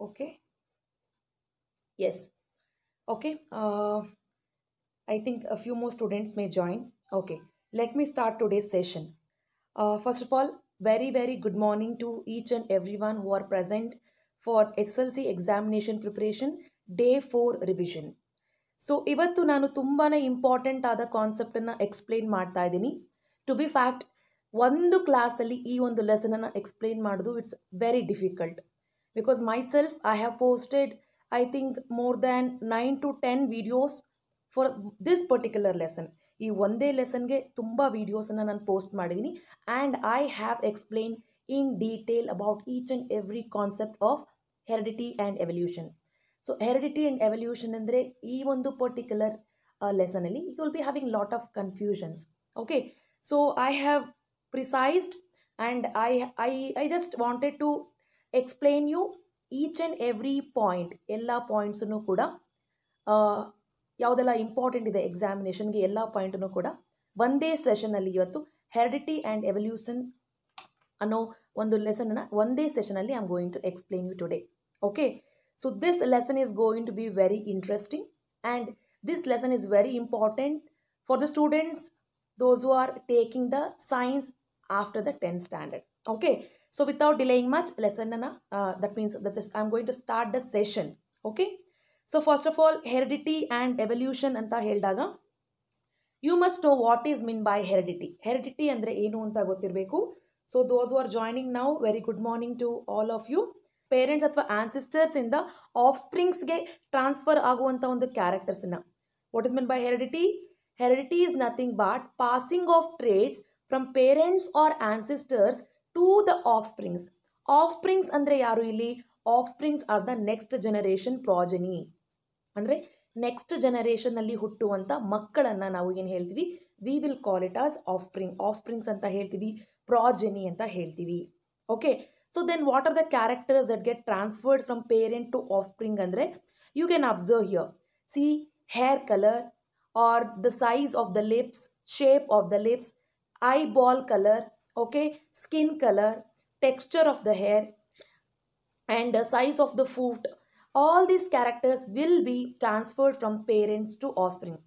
Okay. Yes. Okay. Uh, I think a few more students may join. Okay. Let me start today's session. Uh, first of all, very, very good morning to each and everyone who are present for SLC examination preparation, day 4 revision. So ಇವತ್ತು ನಾನು ತುಂಬಾ important ಆದ ಕಾನ್ಸೆಪ್ಟನ್ನು explain ಮಾಡ್ತಾ ಇದ್ದೀನಿ to B fact ಒಂದು ಕ್ಲಾಸಲ್ಲಿ ಈ ಒಂದು ಲೆಸನನ್ನು ಎಕ್ಸ್ಪ್ಲೇನ್ ಮಾಡೋದು it's very difficult Because myself I have posted I think more than nine to ten videos for this particular lesson ಈ ಒಂದೇ ಲೆಸನ್ಗೆ ತುಂಬ ವೀಡಿಯೋಸನ್ನು ನಾನು ಪೋಸ್ಟ್ ಮಾಡಿದ್ದೀನಿ and I have explain in detail about each and every concept of heredity and evolution so heredity and evolution ಅಂದರೆ ಈ ಒಂದು particular ಲೆಸನಲ್ಲಿ you will be having lot of confusions okay so I have precised and I I I just wanted to Explain you each and every point ಎಲ್ಲ ಪಾಯಿಂಟ್ಸನ್ನು ಕೂಡ ಯಾವುದೆಲ್ಲ important ಇದೆ ಎಕ್ಸಾಮಿನೇಷನ್ಗೆ ಎಲ್ಲ ಪಾಯಿಂಟನ್ನು ಕೂಡ ಒಂದೇ ಸೆಷನಲ್ಲಿ ಇವತ್ತು ಹೆರಿಡಿಟಿ ಆ್ಯಂಡ್ ಎವಲ್ಯೂಷನ್ ಅನ್ನೋ ಒಂದು ಲೆಸನನ್ನು ಒಂದೇ ಸೆಷನಲ್ಲಿ I am going to explain you today okay So this lesson is going to be very interesting and this lesson is very important for the students, those who are taking the science after the 10th standard. Okay. So without delaying much, lesson uh, that means that this, I'm going to start the session. Okay. So first of all, heredity and evolution anta ಹೇಳಿದಾಗ you must know what is mean by heredity heredity ಅಂದರೆ ಏನು ಅಂತ ಗೊತ್ತಿರಬೇಕು so those are joining ನಾವು very good morning to all of you parents ಅಥವಾ ಆನ್ಸಿಸ್ಟರ್ಸಿಂದ ಆಫ್ ಸ್ಪ್ರಿಂಗ್ಸ್ಗೆ ಟ್ರಾನ್ಸ್ಫರ್ ಆಗುವಂಥ ಒಂದು ಕ್ಯಾರೆಕ್ಟರ್ಸನ್ನ what is mean by heredity heredity is nothing but passing of traits from parents or ancestors to the offsprings offsprings ಅಂದರೆ ಯಾರು ಇಲ್ಲಿ? Offsprings are the next generation progeny ಅಂದರೆ ನೆಕ್ಸ್ಟ್ ಜನರೇಷನ್ನಲ್ಲಿ ಹುಟ್ಟುವಂಥ ಮಕ್ಕಳನ್ನು ನಾವು ಏನು ಹೇಳ್ತೀವಿ? We will call it as offspring offsprings ಅಂತ ಹೇಳ್ತೀವಿ ಪ್ರಾಜನಿ ಅಂತ ಹೇಳ್ತೀವಿ. Okay so then what are the characters that get transferred from parent to offspring ಅಂದರೆ you can observe here see hair colour or the size of the lips shape of the lips eyeball colour okay skin colour texture of the hair and size of the foot all these characters will be transferred from parents to offspring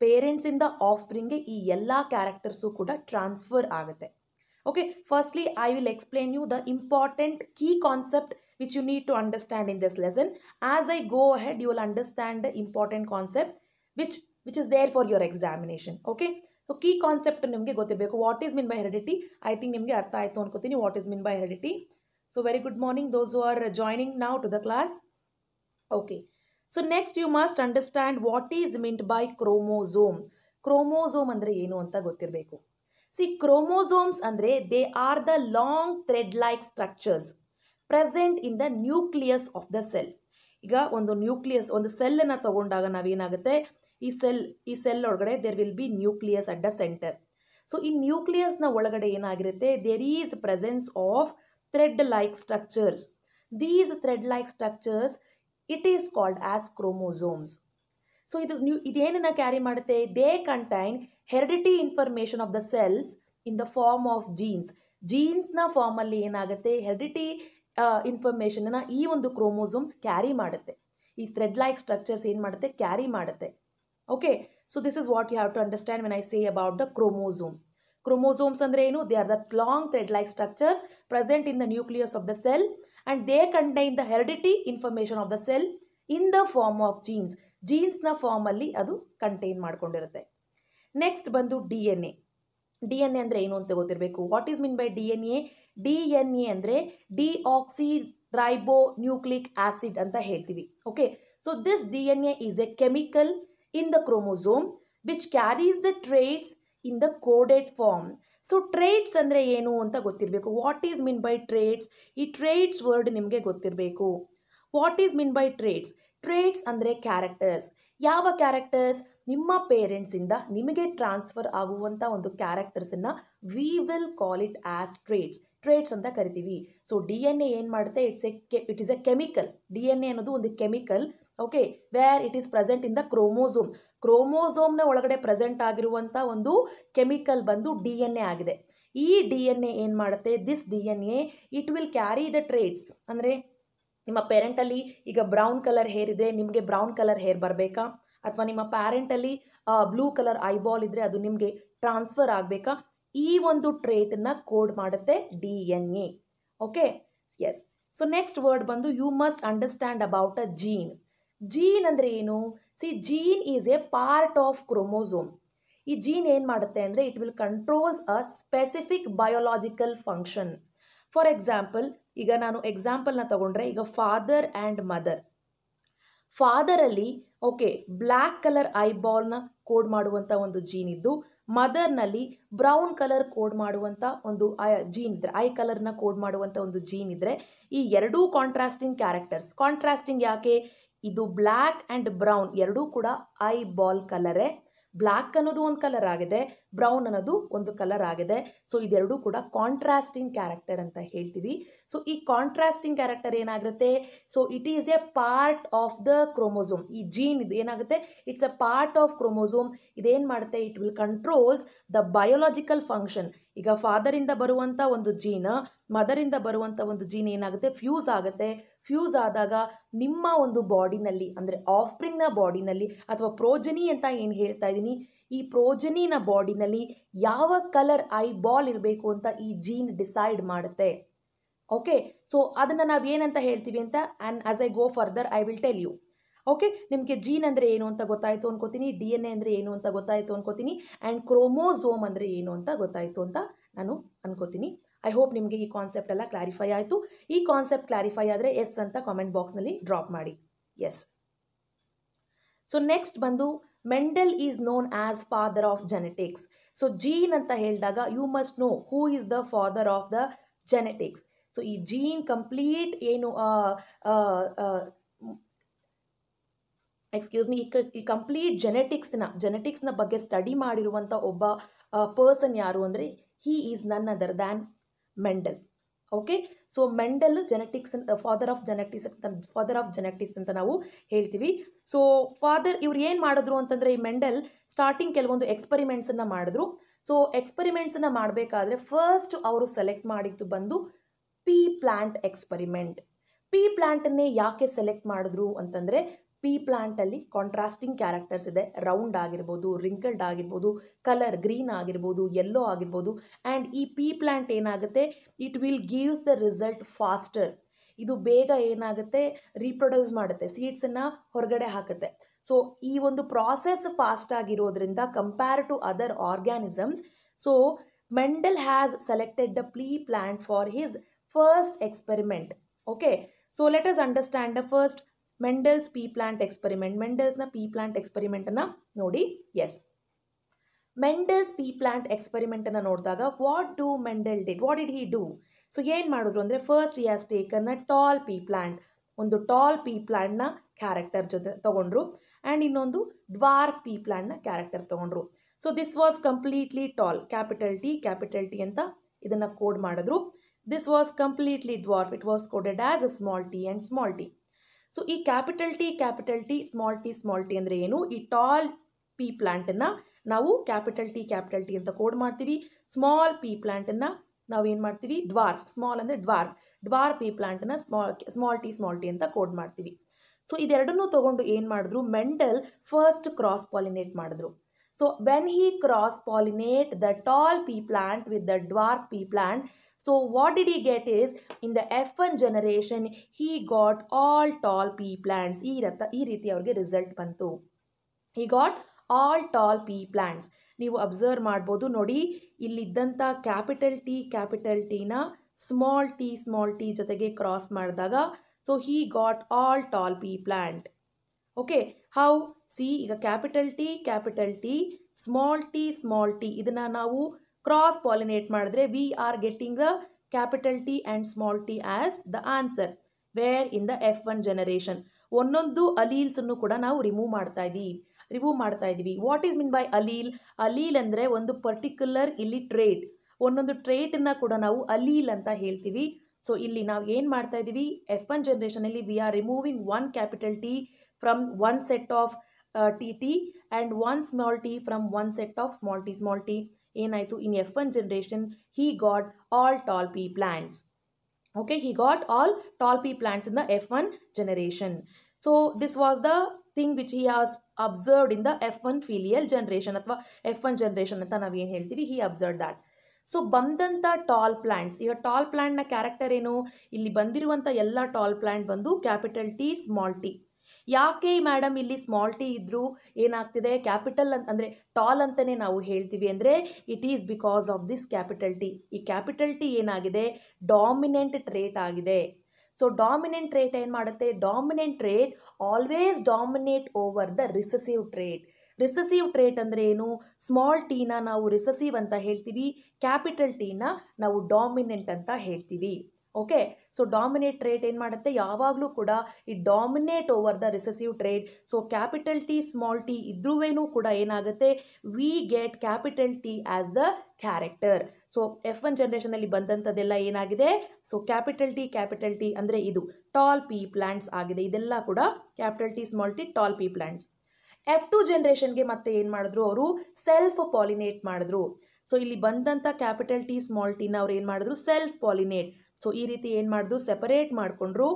ಪೇರೆಂಟ್ಸಿಂದ ಆಫ್ ಸ್ಪ್ರಿಂಗ್ಗೆ ಈ ಎಲ್ಲ characters ಕೂಡ transfer ಆಗುತ್ತೆ okay firstly i will explain you the important key concept which you need to understand in this lesson as i go ahead you will understand the important concept which which is there for your examination okay so key concept ನಿಮಗೆ ಗೊತ್ತಿರಬೇಕು. What is mean by heredity I think ನಿಮಗೆ ಅರ್ಥ ಆಯಿತು ಅನ್ಕೋತೀನಿ. What is mean by heredity so very good morning those are joining now to the class okay so next you must understand what is meant by chromosome chromosome ಅಂದರೆ ಏನು ಅಂತ ಗೊತ್ತಿರಬೇಕು. See chromosomes ಅಂದರೆ they are the long thread like structures present in the nucleus of the cell ಈಗ ಒಂದು nucleus ಒಂದು ಸೆಲ್ಲನ್ನು ತಗೊಂಡಾಗ ನಾವೇನಾಗುತ್ತೆ? ಈ ಸೆಲ್ ಈ ಸೆಲ್ ಒಳಗಡೆ there will be nucleus at the centre so ಈ ನ್ಯೂಕ್ಲಿಯಸ್ನ ಒಳಗಡೆ ಏನಾಗಿರುತ್ತೆ? There is presence of thread like structures these thread like structures it is called as chromosomes so ಇದು ನ್ಯೂ ಇದೇನನ್ನ ಕ್ಯಾರಿ ಮಾಡುತ್ತೆ? They contain heredity information of the cells in the form of genes ಜೀನ್ಸ್ನ ಫಾರ್ಮಲ್ಲಿ ಏನಾಗುತ್ತೆ? ಹೆರಿಡಿಟಿ ಇನ್ಫಾರ್ಮೇಷನನ್ನು ಈ ಒಂದು chromosomes carry ಮಾಡುತ್ತೆ. ಈ ಥ್ರೆಡ್ ಲೈಕ್ ಸ್ಟ್ರಕ್ಚರ್ಸ್ ಏನು ಮಾಡುತ್ತೆ? ಕ್ಯಾರಿ ಮಾಡುತ್ತೆ. Okay so this is what you have to understand when I say about the chromosome chromosomes ಅಂದರೆ ಏನು? They are the long thread like structures present in the nucleus of the cell and they contain the heredity information of the cell in the form of genes ಜೀನ್ಸ್ನ ಫಾರ್ಮಲ್ಲಿ ಅದು contain ಮಾಡ್ಕೊಂಡಿರುತ್ತೆ. Next ಬಂದು D N A D N A ಅಂದರೆ ಏನು ಅಂತ ಗೊತ್ತಿರಬೇಕು? What is mean by D N A D N A ಅಂದರೆ deoxyribonucleic acid ಅಂತ ಹೇಳ್ತೀವಿ. Okay so this D N A is a chemical in the chromosome which carries the traits in the coded form so traits ಅಂದರೆ ಏನು ಅಂತ ಗೊತ್ತಿರಬೇಕು? What is mean by traits ಈ traits word ನಿಮಗೆ ಗೊತ್ತಿರಬೇಕು. What is mean by traits traits ಅಂದರೆ characters ಯಾವ characters ನಿಮ್ಮ ಪೇರೆಂಟ್ಸಿಂದ ನಿಮಗೆ ಟ್ರಾನ್ಸ್ಫರ್ ಆಗುವಂಥ ಒಂದು ಕ್ಯಾರೆಕ್ಟರ್ಸನ್ನು we will call it as traits traits ಅಂತ ಕರಿತೀವಿ. ಸೊ ಡಿ ಎನ್ ಎ ಏನು ಮಾಡುತ್ತೆ? It's a K it is a chemical D N A ಅನ್ನೋದು ಒಂದು chemical okay where it is present in the chromosome ಕ್ರೋಮೋಸೋಮ್ನ ಒಳಗಡೆ present ಆಗಿರುವಂಥ ಒಂದು chemical ಬಂದು ಡಿ ಎನ್ ಎ ಆಗಿದೆ. ಈ ಡಿ ಎನ್ ಎ ಏನು ಮಾಡುತ್ತೆ? This D N A it will carry the traits ಅಂದರೆ ನಿಮ್ಮ ಪೇರೆಂಟಲ್ಲಿ ಈಗ ಬ್ರೌನ್ ಕಲರ್ ಹೇರ್ ಇದ್ದರೆ ನಿಮಗೆ ಬ್ರೌನ್ ಕಲರ್ ಹೇರ್ ಬರಬೇಕಾ? ಅಥವಾ ನಿಮ್ಮ ಪ್ಯಾರೆಂಟಲ್ಲಿ ಬ್ಲೂ ಕಲರ್ ಐಬಾಲ್ ಇದ್ದರೆ ಅದು ನಿಮಗೆ ಟ್ರಾನ್ಸ್ಫರ್ ಆಗಬೇಕಾ? ಈ ಒಂದು ಟ್ರೇಟನ್ನು ಕೋಡ್ ಮಾಡುತ್ತೆ D N A okay yes so next word ಬಂದು you must understand about a gene gene ಅಂದರೆ ಏನು? See gene is a part of chromosome ಈ ಜೀನ್ ಏನು ಮಾಡುತ್ತೆ ಅಂದರೆ it will controls a specific biological function for example ಈಗ ನಾನು ಎಕ್ಸಾಂಪಲ್ನ ತಗೊಂಡ್ರೆ ಈಗ ಫಾದರ್ ಆ್ಯಂಡ್ ಮದರ್ ಫಾದರಲ್ಲಿ ಓಕೆ ಬ್ಲ್ಯಾಕ್ ಕಲರ್ ಐಬಾಲ್ನ ಕೋಡ್ ಮಾಡುವಂಥ ಒಂದು ಜೀನ್ ಇದ್ದು ಮದರ್ನಲ್ಲಿ ಬ್ರೌನ್ ಕಲರ್ ಕೋಡ್ ಮಾಡುವಂಥ ಒಂದು ಜೀನ್ ಇದ್ದರೆ ಐ ಕಲರ್ನ ಕೋಡ್ ಮಾಡುವಂಥ ಒಂದು ಜೀನ್ ಇದ್ದರೆ ಈ ಎರಡೂ ಕಾಂಟ್ರಾಸ್ಟಿಂಗ್ ಕ್ಯಾರೆಕ್ಟರ್ಸ್ ಕಾಂಟ್ರಾಸ್ಟಿಂಗ್ ಯಾಕೆ? ಇದು ಬ್ಲ್ಯಾಕ್ ಆ್ಯಂಡ್ ಬ್ರೌನ್ ಎರಡೂ ಕೂಡ ಐ ಬಾಲ್ ಕಲರೇ. ಬ್ಲ್ಯಾಕ್ ಅನ್ನೋದು ಒಂದು ಕಲರ್ ಆಗಿದೆ, ಬ್ರೌನ್ ಅನ್ನೋದು ಒಂದು ಕಲರ್ ಆಗಿದೆ. ಸೊ ಇದೆರಡೂ ಕೂಡ ಕಾಂಟ್ರಾಸ್ಟಿಂಗ್ ಕ್ಯಾರೆಕ್ಟರ್ ಅಂತ ಹೇಳ್ತೀವಿ. ಸೊ ಈ ಕಾಂಟ್ರಾಸ್ಟಿಂಗ್ ಕ್ಯಾರೆಕ್ಟರ್ ಏನಾಗುತ್ತೆ? So it is a part of the chromosome ಈ ಜೀನ್ ಇದು ಏನಾಗುತ್ತೆ? It's a part of chromosome ಇದೇನು ಮಾಡುತ್ತೆ? It will controls the biological function ಈಗ ಫಾದರಿಂದ ಬರುವಂಥ ಒಂದು ಜೀನ್ ಮದರಿಂದ ಬರುವಂಥ ಒಂದು ಜೀನ್ ಏನಾಗುತ್ತೆ? ಫ್ಯೂಸ್ ಆಗುತ್ತೆ. ಫ್ಯೂಸ್ ಆದಾಗ ನಿಮ್ಮ ಒಂದು ಬಾಡಿನಲ್ಲಿ ಅಂದರೆ ಆಫ್ಸ್ಪ್ರಿಂಗ್ನ ಬಾಡಿನಲ್ಲಿ ಅಥವಾ ಪ್ರೋಜನಿ ಅಂತ ಏನು ಹೇಳ್ತಾ ಇದ್ದೀನಿ ಈ ಪ್ರೋಜನಿನ ಬಾಡಿನಲ್ಲಿ ಯಾವ ಕಲರ್ ಐ ಬಾಲ್ ಇರಬೇಕು ಅಂತ ಈ ಜೀನ್ ಡಿಸೈಡ್ ಮಾಡುತ್ತೆ. ಓಕೆ ಸೊ ಅದನ್ನು ನಾವು ಏನಂತ ಹೇಳ್ತೀವಿ ಅಂತ? And as I go further I will tell you okay ನಿಮಗೆ ಜೀನ್ ಅಂದರೆ ಏನು ಅಂತ ಗೊತ್ತಾಯಿತು ಅನ್ಕೋತೀನಿ ಡಿ ಎನ್ ಎ ಅಂದರೆ ಏನು ಅಂತ ಗೊತ್ತಾಯಿತು ಅನ್ಕೋತೀನಿ ಆ್ಯಂಡ್ ಕ್ರೋಮೋಸೋಮ್ ಅಂದರೆ ಏನು ಅಂತ ಗೊತ್ತಾಯಿತು ಅಂತ ನಾನು ಅನ್ಕೋತೀನಿ. ಐ ಹೋಪ್ ನಿಮಗೆ ಈ ಕಾನ್ಸೆಪ್ಟ್ ಎಲ್ಲ ಕ್ಲಾರಿಫೈ ಆಯಿತು. ಈ ಕಾನ್ಸೆಪ್ಟ್ ಕ್ಲಾರಿಫೈ ಆದರೆ ಎಸ್ ಅಂತ ಕಾಮೆಂಟ್ ಬಾಕ್ಸ್ನಲ್ಲಿ ಡ್ರಾಪ್ ಮಾಡಿ. ಎಸ್ ಸೊ ನೆಕ್ಸ್ಟ್ ಬಂದು Mendel is known as father of genetics so gene ಅಂತ ಹೇಳಿದಾಗ you must know who is the father of the genetics so ಈ ಜೀನ್ ಕಂಪ್ಲೀಟ್ ಏನು ಎಕ್ಸ್ಕ್ಯೂಸ್ ಮೀ ಈ ಕಂಪ್ಲೀಟ್ ಜೆನೆಟಿಕ್ಸ್ನ ಜೆನೆಟಿಕ್ಸ್ನ ಬಗ್ಗೆ ಸ್ಟಡಿ ಮಾಡಿರುವಂಥ ಒಬ್ಬ ಪರ್ಸನ್ ಯಾರು ಅಂದರೆ he is none other than Mendel okay so Mendel genetics father of genetics ಅಂತ ಫಾದರ್ ಆಫ್ ಜೆನೆಟಿಕ್ಸ್ ಅಂತ ನಾವು ಹೇಳ್ತೀವಿ. ಸೊ ಫಾದರ್ ಇವ್ರು ಏನು ಮಾಡಿದ್ರು ಅಂತಂದರೆ, ಈ ಮೆಂಡಲ್ ಸ್ಟಾರ್ಟಿಂಗ್ ಕೆಲವೊಂದು ಎಕ್ಸ್ಪರಿಮೆಂಟ್ಸನ್ನು ಮಾಡಿದ್ರು. ಸೊ ಎಕ್ಸ್ಪರಿಮೆಂಟ್ಸನ್ನು ಮಾಡಬೇಕಾದ್ರೆ ಫಸ್ಟ್ ಅವರು ಸೆಲೆಕ್ಟ್ ಮಾಡಿದ್ದು ಬಂದು ಪಿ ಪ್ಲ್ಯಾಂಟ್ ಎಕ್ಸ್ಪರಿಮೆಂಟ್ ಪಿ ಪ್ಲ್ಯಾಂಟನ್ನೇ ಯಾಕೆ ಸೆಲೆಕ್ಟ್ ಮಾಡಿದ್ರು ಅಂತಂದರೆ ಪಿ ಪ್ಲಾಂಟಲ್ಲಿ ಕಾಂಟ್ರಾಸ್ಟಿಂಗ್ ಕ್ಯಾರೆಕ್ಟರ್ಸ್ ಇದೆ. ರೌಂಡ್ ಆಗಿರ್ಬೋದು ರಿಂಕಲ್ಡ್ ಆಗಿರ್ಬೋದು ಕಲರ್ ಗ್ರೀನ್ ಆಗಿರ್ಬೋದು ಯೆಲ್ಲೋ ಆಗಿರ್ಬೋದು. ಆ್ಯಂಡ್ ಈ ಪಿ ಪ್ಲಾಂಟ್ ಏನಾಗುತ್ತೆ? It will gives the result faster ಇದು ಬೇಗ ಏನಾಗುತ್ತೆ? ರೀಪ್ರೊಡ್ಯೂಸ್ ಮಾಡುತ್ತೆ. ಸೀಡ್ಸನ್ನು ಹೊರಗಡೆ ಹಾಕುತ್ತೆ. ಸೊ ಈ ಒಂದು ಪ್ರಾಸೆಸ್ ಫಾಸ್ಟ್ ಆಗಿರೋದ್ರಿಂದ compare to other organisms so Mendel has selected the pea plant for his first experiment okay so let us understand the first Mendel's pea plant experiment ಮೆಂಡಲ್ಸ್ನ pea plant ಎಕ್ಸ್ಪೆರಿಮೆಂಟನ್ನು ನೋಡಿ. Yes Mendel's pea plant ಎಕ್ಸ್ಪೆರಿಮೆಂಟನ್ನು ನೋಡಿದಾಗ what do Mendel did what did he do so ಏನು ಮಾಡಿದ್ರು ಅಂದರೆ first ಈ has taken a tall pea plant ಒಂದು tall pea ಪ್ಲಾಂಟ್ನ ಕ್ಯಾರೆಕ್ಟರ್ ಜೊತೆ ತೊಗೊಂಡ್ರು. ಆ್ಯಂಡ್ ಇನ್ನೊಂದು ಡ್ವಾರ್ ಪಿ ಪ್ಲಾಂಟ್ನ ಕ್ಯಾರೆಕ್ಟರ್ ತೊಗೊಂಡ್ರು. So this was completely tall capital T capital T ಅಂತ ಇದನ್ನು ಕೋಡ್ ಮಾಡಿದ್ರು. This was completely dwarf it was coded as a small T and small T so ಈ capital T capital T small T small T ಅಂದರೆ ಏನು? ಈ tall pea ಪ್ಲ್ಯಾಂಟನ್ನು ನಾವು capital T capital T ಅಂತ ಕೋಡ್ ಮಾಡ್ತೀವಿ. Small pea ಪ್ಲ್ಯಾಂಟನ್ನು ನಾವು ಏನು ಮಾಡ್ತೀವಿ? ಡ್ವಾರ್ ಸ್ಮಾಲ್ ಅಂದರೆ dwarf dwarf P ಪ್ಲ್ಯಾಂಟನ್ನು small small T small T ಅಂತ ಕೋಡ್ ಮಾಡ್ತೀವಿ. ಸೊ ಇದೆರಡನ್ನೂ ತೊಗೊಂಡು ಏನು ಮಾಡಿದ್ರು? ಮೆಂಡಲ್ ಫಸ್ಟ್ ಕ್ರಾಸ್ ಪಾಲಿನೇಟ್ ಮಾಡಿದ್ರು. So when he cross pollinate the tall pea plant with the dwarf pea plant So, what did he get is, in the F1 generation, he got all tall pea plants. ಈ ರತ ಈ ರೀತಿ ಅವ್ರಿಗೆ result ಬಂತು. He got all tall pea plants ನೀವು observe ಮಾಡ್ಬೋದು, ನೋಡಿ, ಇಲ್ಲಿದ್ದಂಥ capital T capital ಟೀನ ಸ್ಮಾಲ್ ಟಿ ಸ್ಮಾಲ್ ಟಿ ಜೊತೆಗೆ ಕ್ರಾಸ್ ಮಾಡಿದಾಗ so he got all tall pea plant okay how see ಈಗ capital T capital T small T small T ಇದನ್ನು ನಾವು ಕ್ರಾಸ್ ಪಾಲಿನೇಟ್ ಮಾಡಿದ್ರೆ we are getting the capital T and small T as the answer where in the F one generation ಒಂದೊಂದು ಅಲೀಲ್ಸನ್ನು ಕೂಡ ನಾವು remove ಮಾಡ್ತಾ ಇದ್ದೀವಿ remove ಮಾಡ್ತಾ ಇದ್ದೀವಿ what is mean by allele allele ಅಂದರೆ ಒಂದು ಪರ್ಟಿಕ್ಯುಲರ್ ಇಲ್ಲಿ ಟ್ರೇಟ್ ಒಂದೊಂದು ಟ್ರೇಟನ್ನು ಕೂಡ ನಾವು ಅಲೀಲ್ ಅಂತ ಹೇಳ್ತೀವಿ. ಸೊ ಇಲ್ಲಿ ನಾವು ಏನು ಮಾಡ್ತಾ ಇದ್ದೀವಿ ಎಫ್ ಒನ್ ಜನ್ರೇಷನಲ್ಲಿ we are removing one capital T from one set of T T and one small T from one set of small T small T ಏನಾಯಿತು? In F one generation he got all tall pea plants okay, he got all tall pea plants in the f1 generation. So, this was the thing which he has observed in the F one filial generation ಅಥವಾ F one generation ಅಂತ ನಾವೇನು ಹೇಳ್ತೀವಿ? He observe that so ಬಂದಂಥ tall plants ಈಗ tall ಪ್ಲಾಂಟ್ನ character ಏನು? ಇಲ್ಲಿ ಬಂದಿರುವಂಥ ಎಲ್ಲ ಟಾಲ್ ಪ್ಲಾಂಟ್ ಬಂದು ಕ್ಯಾಪಿಟಲ್ ಟಿ ಸ್ಮಾಲ್ ಟಿ ಯಾಕೆ ಮೇಡಮ್ ಇಲ್ಲಿ ಸ್ಮಾಲ್ ಟಿ ಇದ್ದರೂ ಏನಾಗ್ತಿದೆ? ಕ್ಯಾಪಿಟಲ್ ಅಂತ ಅಂದರೆ ಟಾಲ್ ಅಂತಲೇ ನಾವು ಹೇಳ್ತೀವಿ ಅಂದರೆ it is because of this capital T ಈ ಕ್ಯಾಪಿಟಲ್ ಟಿ ಏನಾಗಿದೆ? ಡಾಮಿನೆಂಟ್ ಟ್ರೇಟ್ ಆಗಿದೆ. ಸೊ ಡಾಮಿನೆಂಟ್ ಟ್ರೇಟ್ ಏನು ಮಾಡುತ್ತೆ? Dominant trait always dominate over the recessive trait recessive trait ಅಂದರೆ ಏನು? ಸ್ಮಾಲ್ ಟೀನ ನಾವು ರಿಸಸಿವ್ ಅಂತ ಹೇಳ್ತೀವಿ ಕ್ಯಾಪಿಟಲ್ ಟೀನ ನಾವು ಡಾಮಿನೆಂಟ್ ಅಂತ ಹೇಳ್ತೀವಿ. ಓಕೆ ಸೊ ಡಾಮಿನೇಟ್ ಟ್ರೇಟ್ ಏನು ಮಾಡುತ್ತೆ? ಯಾವಾಗಲೂ ಕೂಡ ಈ dominate over the recessive trait so capital T small T ಇದ್ರೂ ಕೂಡ ಏನಾಗುತ್ತೆ? We get capital T as the character so F one ಜನ್ರೇಷನಲ್ಲಿ ಬಂದಂಥದ್ದೆಲ್ಲ ಏನಾಗಿದೆ? So capital T capital T ಅಂದರೆ ಇದು. ಟಾಲ್ ಪಿ ಪ್ಲ್ಯಾಂಟ್ಸ್ ಆಗಿದೆ. ಇದೆಲ್ಲ ಕೂಡ capital T small T tall pea plants F two ಜನ್ರೇಷನ್ಗೆ ಮತ್ತೆ ಏನು ಮಾಡಿದ್ರು ಅವರು? ಸೆಲ್ಫ್ ಪಾಲಿನೇಟ್ ಮಾಡಿದ್ರು. ಸೊ ಇಲ್ಲಿ ಬಂದಂಥ ಕ್ಯಾಪಿಟಲ್ ಟಿ ಸ್ಮಾಲ್ ಟಿನ ಅವ್ರು ಏನು ಮಾಡಿದ್ರು? ಸೆಲ್ಫ್ ಪಾಲಿನೇಟ್ ಸೊ ಈ ರೀತಿ ಏನು ಮಾಡಿದ್ರು? ಸೆಪರೇಟ್ ಮಾಡಿಕೊಂಡ್ರು.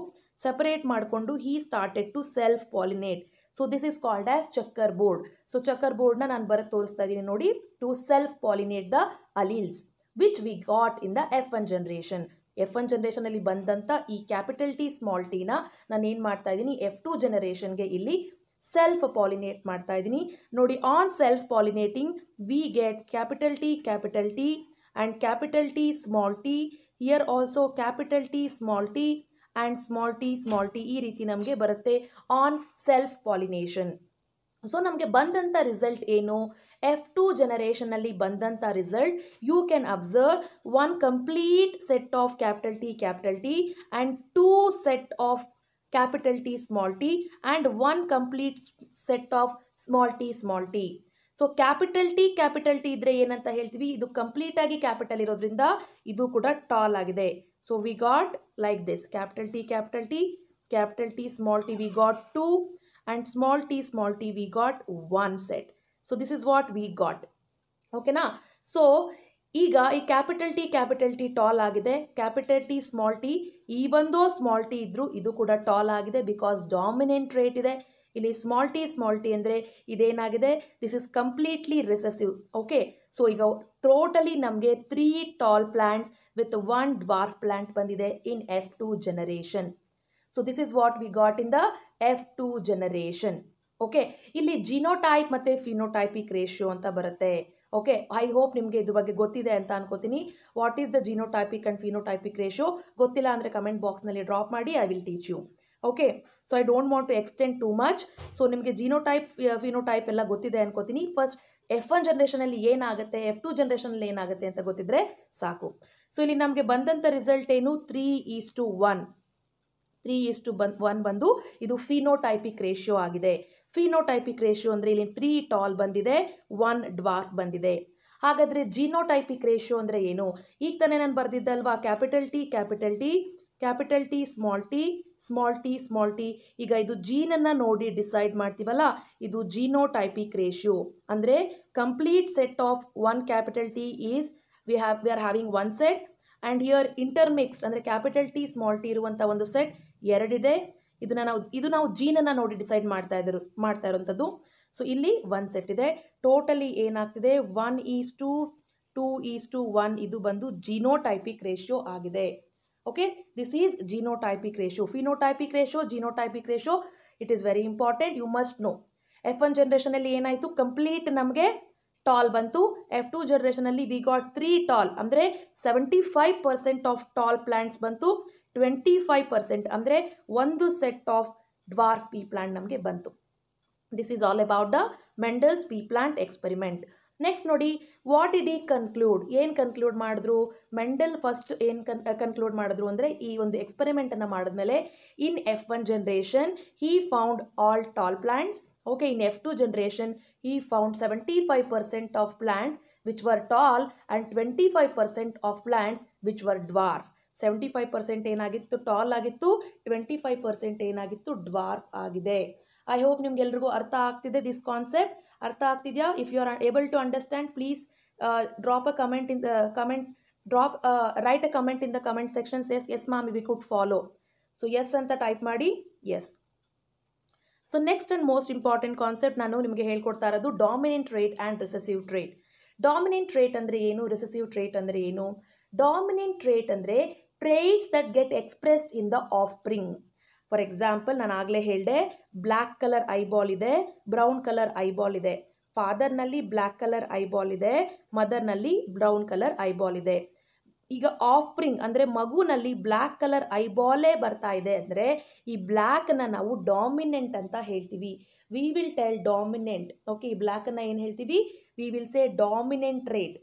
ಸೆಪರೇಟ್ ಮಾಡಿಕೊಂಡು he started to self pollinate so this is called as checker board so checker ಬೋರ್ಡ್ನ ನಾನು ಬರೋದು ತೋರಿಸ್ತಾ ಇದ್ದೀನಿ ನೋಡಿ. To self pollinate the alleles which we got in the F one generation F one ಜನ್ರೇಷನಲ್ಲಿ ಬಂದಂಥ ಈ ಕ್ಯಾಪಿಟಲ್ ಟಿ ಸ್ಮಾಲ್ ಟೀನ ನಾನು ಏನು ಮಾಡ್ತಾ ಇದ್ದೀನಿ ಎಫ್ ಟು ಜನರೇಷನ್ಗೆ ಇಲ್ಲಿ ಸೆಲ್ಫ್ ಪಾಲಿನೇಟ್ ಮಾಡ್ತಾ ಇದ್ದೀನಿ ನೋಡಿ on self pollinating we get capital T capital T and capital T small T here also capital T small T and small T small T ಈ ರೀತಿ ನಮಗೆ ಬರುತ್ತೆ ಆನ್ ಸೆಲ್ಫ್ ಪಾಲಿನೇಷನ್ ಸೊ ನಮಗೆ ಬಂದಂಥ result ಏನು? ಎಫ್ ಟು ಜನರೇಷನಲ್ಲಿ ಬಂದಂಥ result you can observe one complete set of capital T capital T and two set of capital T small T and one complete set of small T small T so capital T capital T ಇದ್ರೆ ಏನಂತ ಹೇಳ್ತೀವಿ? ಇದು complete ಆಗಿ capital ಇರೋದ್ರಿಂದ ಇದು ಕೂಡ tall ಆಗಿದೆ. So we got like this capital T capital T capital T small T we got two and small T small T we got one set so this is what we got ಓಕೆನಾ so ಈಗ ಈ capital T capital T tall ಆಗಿದೆ. Capital T small T ಈ ಒಂದೋ small T ಇದ್ದರೂ ಇದು ಕೂಡ tall ಆಗಿದೆ ಬಿಕಾಸ್ ಡಾಮಿನೆಂಟ್ ರೇಟ್ ಇದೆ. ಇಲ್ಲಿ ಸ್ಮಾಲ್ ಟಿ ಸ್ಮಾಲ್ ಟಿ ಅಂದರೆ ಇದೇನಾಗಿದೆ? This is completely recessive okay so ಈಗ ಟೋಟಲಿ ನಮಗೆ three tall plants with one dwarf plant ಬಂದಿದೆ in F two generation so this is what we got in the F two generation okay ಇಲ್ಲಿ genotype ಮತ್ತು phenotypic ratio ಅಂತ ಬರುತ್ತೆ. Okay I hope ನಿಮಗೆ ಇದ್ರ ಬಗ್ಗೆ ಗೊತ್ತಿದೆ ಅಂತ ಅನ್ಕೋತೀನಿ. What is the genotypic and phenotypic ratio ಗೊತ್ತಿಲ್ಲ ಅಂದರೆ ಕಮೆಂಟ್ ಬಾಕ್ಸ್ನಲ್ಲಿ ಡ್ರಾಪ್ ಮಾಡಿ I will teach you okay so I don't want to extend too much so ನಿಮಗೆ ಜೀನೋಟೈಪ್ ಫಿನೋಟೈಪ್ ಎಲ್ಲ ಗೊತ್ತಿದೆ ಅನ್ಕೋತೀನಿ. ಫಸ್ಟ್ ಎಫ್ ಒನ್ ಜನ್ರೇಷನಲ್ಲಿ ಏನಾಗುತ್ತೆ ಎಫ್ ಟು ಜನ್ರೇಷನಲ್ಲಿ ಏನಾಗುತ್ತೆ ಅಂತ ಗೊತ್ತಿದ್ರೆ ಸಾಕು. ಸೊ ಇಲ್ಲಿ ನಮಗೆ ಬಂದಂಥ ರಿಸಲ್ಟ್ ಏನು? Three is to one three is to one one ಬಂದು ಇದು ಫಿನೋಟೈಪಿಕ್ ರೇಷಿಯೋ ಆಗಿದೆ. ಫಿನೋಟೈಪಿಕ್ ರೇಷಿಯೋ ಅಂದರೆ ಇಲ್ಲಿ ತ್ರೀ ಟಾಲ್ ಬಂದಿದೆ ಒನ್ ಡ್ವಾರ್ಫ್ ಬಂದಿದೆ. ಹಾಗಾದರೆ ಜೀನೋಟೈಪಿಕ್ ರೇಷಿಯೋ ಅಂದರೆ ಏನು? ಈಗ ತಾನೇ ನಾನು ಬರೆದಿದ್ದಲ್ವಾ? Capital T capital T capital T small T small T small T ಈಗ ಇದು ಜೀನನ್ನು ನೋಡಿ ಡಿಸೈಡ್ ಮಾಡ್ತೀವಲ್ಲ, ಇದು ಜೀನೋ ಟೈಪಿಕ್ ರೇಷಿಯೋ ಅಂದರೆ complete set of one capital T is we have we are having one set and here intermixed ಅಂದರೆ capital T small T ಇರುವಂಥ ಒಂದು ಸೆಟ್ ಎರಡಿದೆ. ಇದನ್ನು ನಾವು, ಇದು ನಾವು ಜೀನನ್ನು ನೋಡಿ ಡಿಸೈಡ್ ಮಾಡ್ತಾ ಇದ್ರು, ಮಾಡ್ತಾ ಇರುವಂಥದ್ದು ಸೊ ಇಲ್ಲಿ ಒನ್ ಸೆಟ್ ಇದೆ. ಟೋಟಲಿ ಏನಾಗ್ತಿದೆ? One is to two is to one ಇದು ಬಂದು ಜೀನೋ ಟೈಪಿಕ್ ರೇಷಿಯೋ ಆಗಿದೆ. Okay this is genotypic ratio phenotypic ratio genotypic ratio it is very important you must know F one ಜನ್ರೇಷನಲ್ಲಿ ಏನಾಯಿತು? Complete ನಮಗೆ tall ಬಂತು. F two ಜನ್ರೇಷನಲ್ಲಿ we got three tall ಅಂದರೆ seventy five percent of tall plants ಬಂತು. Twenty five percent ಅಂದರೆ ಒಂದು set of dwarf pea plant ನಮಗೆ ಬಂತು. This is all about the Mendel's pea plant experiment next ನೋಡಿ what did he conclude ಏನು conclude ಮಾಡಿದ್ರು? Mendel first ಏನು ಕನ್ ಕನ್ಕ್ಲೂಡ್ ಮಾಡಿದ್ರು ಅಂದರೆ ಈ ಒಂದು ಎಕ್ಸ್ಪೆರಿಮೆಂಟನ್ನು ಮಾಡಿದ್ಮೇಲೆ in F one generation he found all tall plants okay, in f2 generation, he found 75% of plants which were tall and 25% of plants which were dwarf. 75% ಏನಾಗಿತ್ತು? ಟಾಲ್ ಆಗಿತ್ತು. ಟ್ವೆಂಟಿ ಫೈವ್ ಪರ್ಸೆಂಟ್ ಏನಾಗಿತ್ತು? Dwarf ಆಗಿದೆ. I hope ನಿಮ್ಗೆಲ್ರಿಗೂ ಅರ್ಥ ಆಗ್ತಿದೆ this concept ಅರ್ಥ ಆಗ್ತಿದೆಯಾ? If you are able to understand please drop a comment in the comment drop write a comment in the comment sections yes yes ma'am we could follow so yes ಅಂತ type ಮಾಡಿ yes so next and most important concept ನಾನು ನಿಮಗೆ ಹೇಳ್ಕೊಡ್ತಾ ಇರೋದು dominant trait and recessive trait dominant trait ಅಂದರೆ ಏನು? Recessive trait ಅಂದರೆ ಏನು? ಡಾಮಿನೆಂಟ್ ರೇಟ್ ಅಂದರೆ traits that get expressed in the spring for example ನಾನು ಆಗಲೇ ಹೇಳಿದೆ ಬ್ಲ್ಯಾಕ್ ಕಲರ್ ಐಬಾಲ್ ಇದೆ ಬ್ರೌನ್ ಕಲರ್ ಐಬಾಲ್ ಇದೆ. ಫಾದರ್ನಲ್ಲಿ ಬ್ಲ್ಯಾಕ್ ಕಲರ್ ಐಬಾಲ್ ಇದೆ ಮದರ್ನಲ್ಲಿ ಬ್ರೌನ್ ಕಲರ್ ಐಬಾಲ್ ಇದೆ. ಈಗ ಆಫ್ ಪ್ರಿಂಗ್ ಅಂದರೆ ಮಗುನಲ್ಲಿ ಬ್ಲ್ಯಾಕ್ ಕಲರ್ ಐಬಾಲೇ ಬರ್ತಾ ಇದೆ ಅಂದರೆ, ಈ ಬ್ಲ್ಯಾಕನ್ನು ನಾವು ಡಾಮಿನೆಂಟ್ ಅಂತ ಹೇಳ್ತೀವಿ. We will tell dominant okay ಈ ಬ್ಲ್ಯಾಕನ್ನು ಏನು ಹೇಳ್ತೀವಿ? We will say dominant trait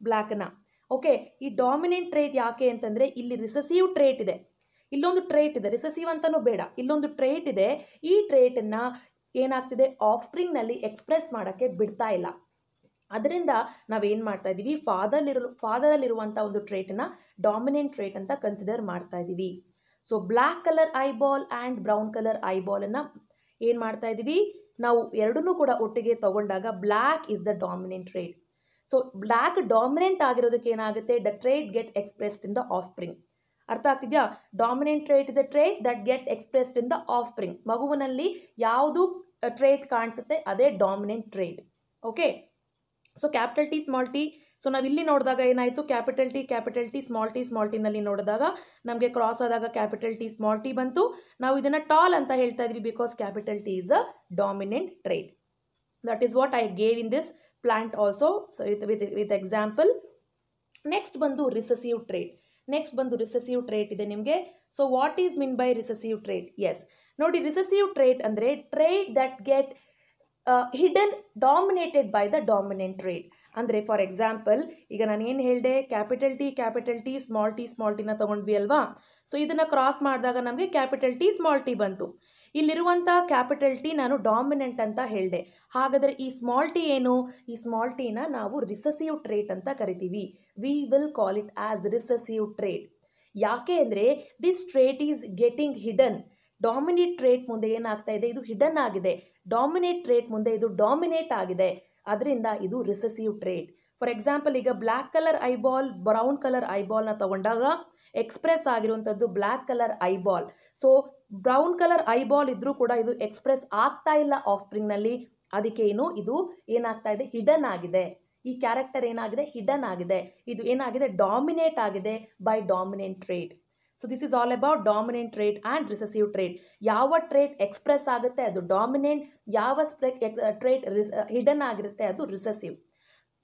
ಬ್ಲ್ಯಾಕನ್ನ okay ಈ ಡಾಮಿನೆಂಟ್ ಟ್ರೇಟ್ ಯಾಕೆ ಅಂತಂದರೆ, ಇಲ್ಲಿ ರಿಸಸಿವ್ ಟ್ರೇಟ್ ಇದೆ. ಇಲ್ಲೊಂದು ಟ್ರೇಟ್ ಇದೆ ರಿಸೆಸಿವ್ ಅಂತಲೂ ಬೇಡ. ಇಲ್ಲೊಂದು ಟ್ರೇಟ್ ಇದೆ, ಈ ಟ್ರೇಟನ್ನು ಏನಾಗ್ತಿದೆ? ಆಫ್ ಸ್ಪ್ರಿಂಗ್ನಲ್ಲಿ ಎಕ್ಸ್ಪ್ರೆಸ್ ಮಾಡೋಕ್ಕೆ ಬಿಡ್ತಾ ಇಲ್ಲ. ಅದರಿಂದ ನಾವೇನು ಮಾಡ್ತಾ ಇದ್ದೀವಿ? ಫಾದರ್ಲಿರೋ ಫಾದರಲ್ಲಿರುವಂಥ ಒಂದು ಟ್ರೇಟನ್ನು ಡಾಮಿನೆಂಟ್ ಟ್ರೇಟ್ ಅಂತ ಕನ್ಸಿಡರ್ ಮಾಡ್ತಾ ಇದ್ದೀವಿ. So black colour eyeball and brown colour ಐಬಾಲನ್ನು ಏನು ಮಾಡ್ತಾ ಇದ್ದೀವಿ? ನಾವು ಎರಡನ್ನೂ ಕೂಡ ಒಟ್ಟಿಗೆ ತಗೊಂಡಾಗ black is the dominant trait so black dominant ಆಗಿರೋದಕ್ಕೆ ಏನಾಗುತ್ತೆ? The trait get expressed in the offspring ಅರ್ಥ ಆಗ್ತಿದೆಯಾ? Dominant trait is a trait that get expressed in the offspring ಮಗುವಿನಲ್ಲಿ ಯಾವುದು ಟ್ರೇಟ್ ಕಾಣಿಸುತ್ತೆ? ಅದೇ dominant trait okay so capital T small T so ನಾವು ಇಲ್ಲಿ ನೋಡಿದಾಗ ಏನಾಯಿತು? Capital T capital T small T small ಟಿನಲ್ಲಿ ನೋಡಿದಾಗ ನಮಗೆ ಕ್ರಾಸ್ ಆದಾಗ ಕ್ಯಾಪಿಟಲ್ ಟಿ ಸ್ಮಾಲ್ ಟಿ ಬಂತು. ನಾವು ಇದನ್ನು ಟಾಲ್ ಅಂತ ಹೇಳ್ತಾ ಇದ್ವಿ because capital T is a dominant trait that is what I gave in this plant also so with with with example next ಬಂದು ರಿಸಸಿವ್ ಟ್ರೇಟ್ ನೆಕ್ಸ್ಟ್ ಬಂದು recessive trait ಇದೆ ನಿಮಗೆ. So what is mean by recessive trait yes ನೋಡಿ recessive trait ಅಂದರೆ trait that get hidden dominated by the dominant trait ಅಂದರೆ for example ಈಗ ನಾನು ಏನು ಹೇಳಿದೆ? Capital T capital T small T small ಟಿನ ತೊಗೊಂಡ್ವಿ ಅಲ್ವಾ? ಸೊ ಇದನ್ನು ಕ್ರಾಸ್ ಮಾಡಿದಾಗ ನಮಗೆ ಕ್ಯಾಪಿಟಲ್ ಟಿ ಸ್ಮಾಲ್ ಟಿ ಬಂತು. ಇಲ್ಲಿರುವಂಥ ಕ್ಯಾಪಿಟಲ್ ಟಿ ನಾನು ಡಾಮಿನೆಂಟ್ ಅಂತ ಹೇಳಿದೆ. ಹಾಗಾದರೆ ಈ ಸ್ಮಾಲ್ ಟಿ ಏನು? ಈ ಸ್ಮಾಲ್ ಟಿನ ನಾವು ರಿಸಸಿವ್ ಟ್ರೇಟ್ ಅಂತ ಕರಿತೀವಿ. We will call it as recessive trait ಯಾಕೆ ಅಂದರೆ this trait is getting hidden dominate trait ಮುಂದೆ ಏನಾಗ್ತಾ ಇದೆ? ಇದು ಹಿಡನ್ ಆಗಿದೆ. ಡಾಮಿನೇಟ್ ಟ್ರೇಟ್ ಮುಂದೆ ಇದು ಡಾಮಿನೇಟ್ ಆಗಿದೆ. ಅದರಿಂದ ಇದು ರಿಸಸಿವ್ ಟ್ರೇಟ್ ಫಾರ್ ಎಕ್ಸಾಂಪಲ್ ಈಗ black colour eyeball brown colour ಐಬಾಲ್ನ ತಗೊಂಡಾಗ ಎಕ್ಸ್ಪ್ರೆಸ್ ಆಗಿರುವಂಥದ್ದು black colour eyeball. So, brown colour eyeball ಇದ್ರೂ ಕೂಡ ಇದು ಎಕ್ಸ್ಪ್ರೆಸ್ ಆಗ್ತಾ ಇಲ್ಲ ಆಫ್ ಸ್ಪ್ರಿಂಗ್ನಲ್ಲಿ ಅದಕ್ಕೆ ಏನು, ಇದು ಏನಾಗ್ತಾ ಇದೆ, ಹಿಡನ್ ಆಗಿದೆ. ಈ ಕ್ಯಾರೆಕ್ಟರ್ ಏನಾಗಿದೆ, ಹಿಡನ್ ಆಗಿದೆ. ಇದು ಏನಾಗಿದೆ, ಡಾಮಿನೇಟ್ ಆಗಿದೆ by dominant trait so, this is all about dominant trait and recessive trait ಯಾವ ಟ್ರೇಟ್ ಎಕ್ಸ್ಪ್ರೆಸ್ ಆಗುತ್ತೆ, ಅದು ಡಾಮಿನೆಂಟ್, ಯಾವ ಸ್ಪ್ರೆ ಟ್ರೇಟ್ ರಿಸ್, ಹಿಡನ್ ಆಗಿರುತ್ತೆ, ಅದು ರಿಸೆಸಿವ್.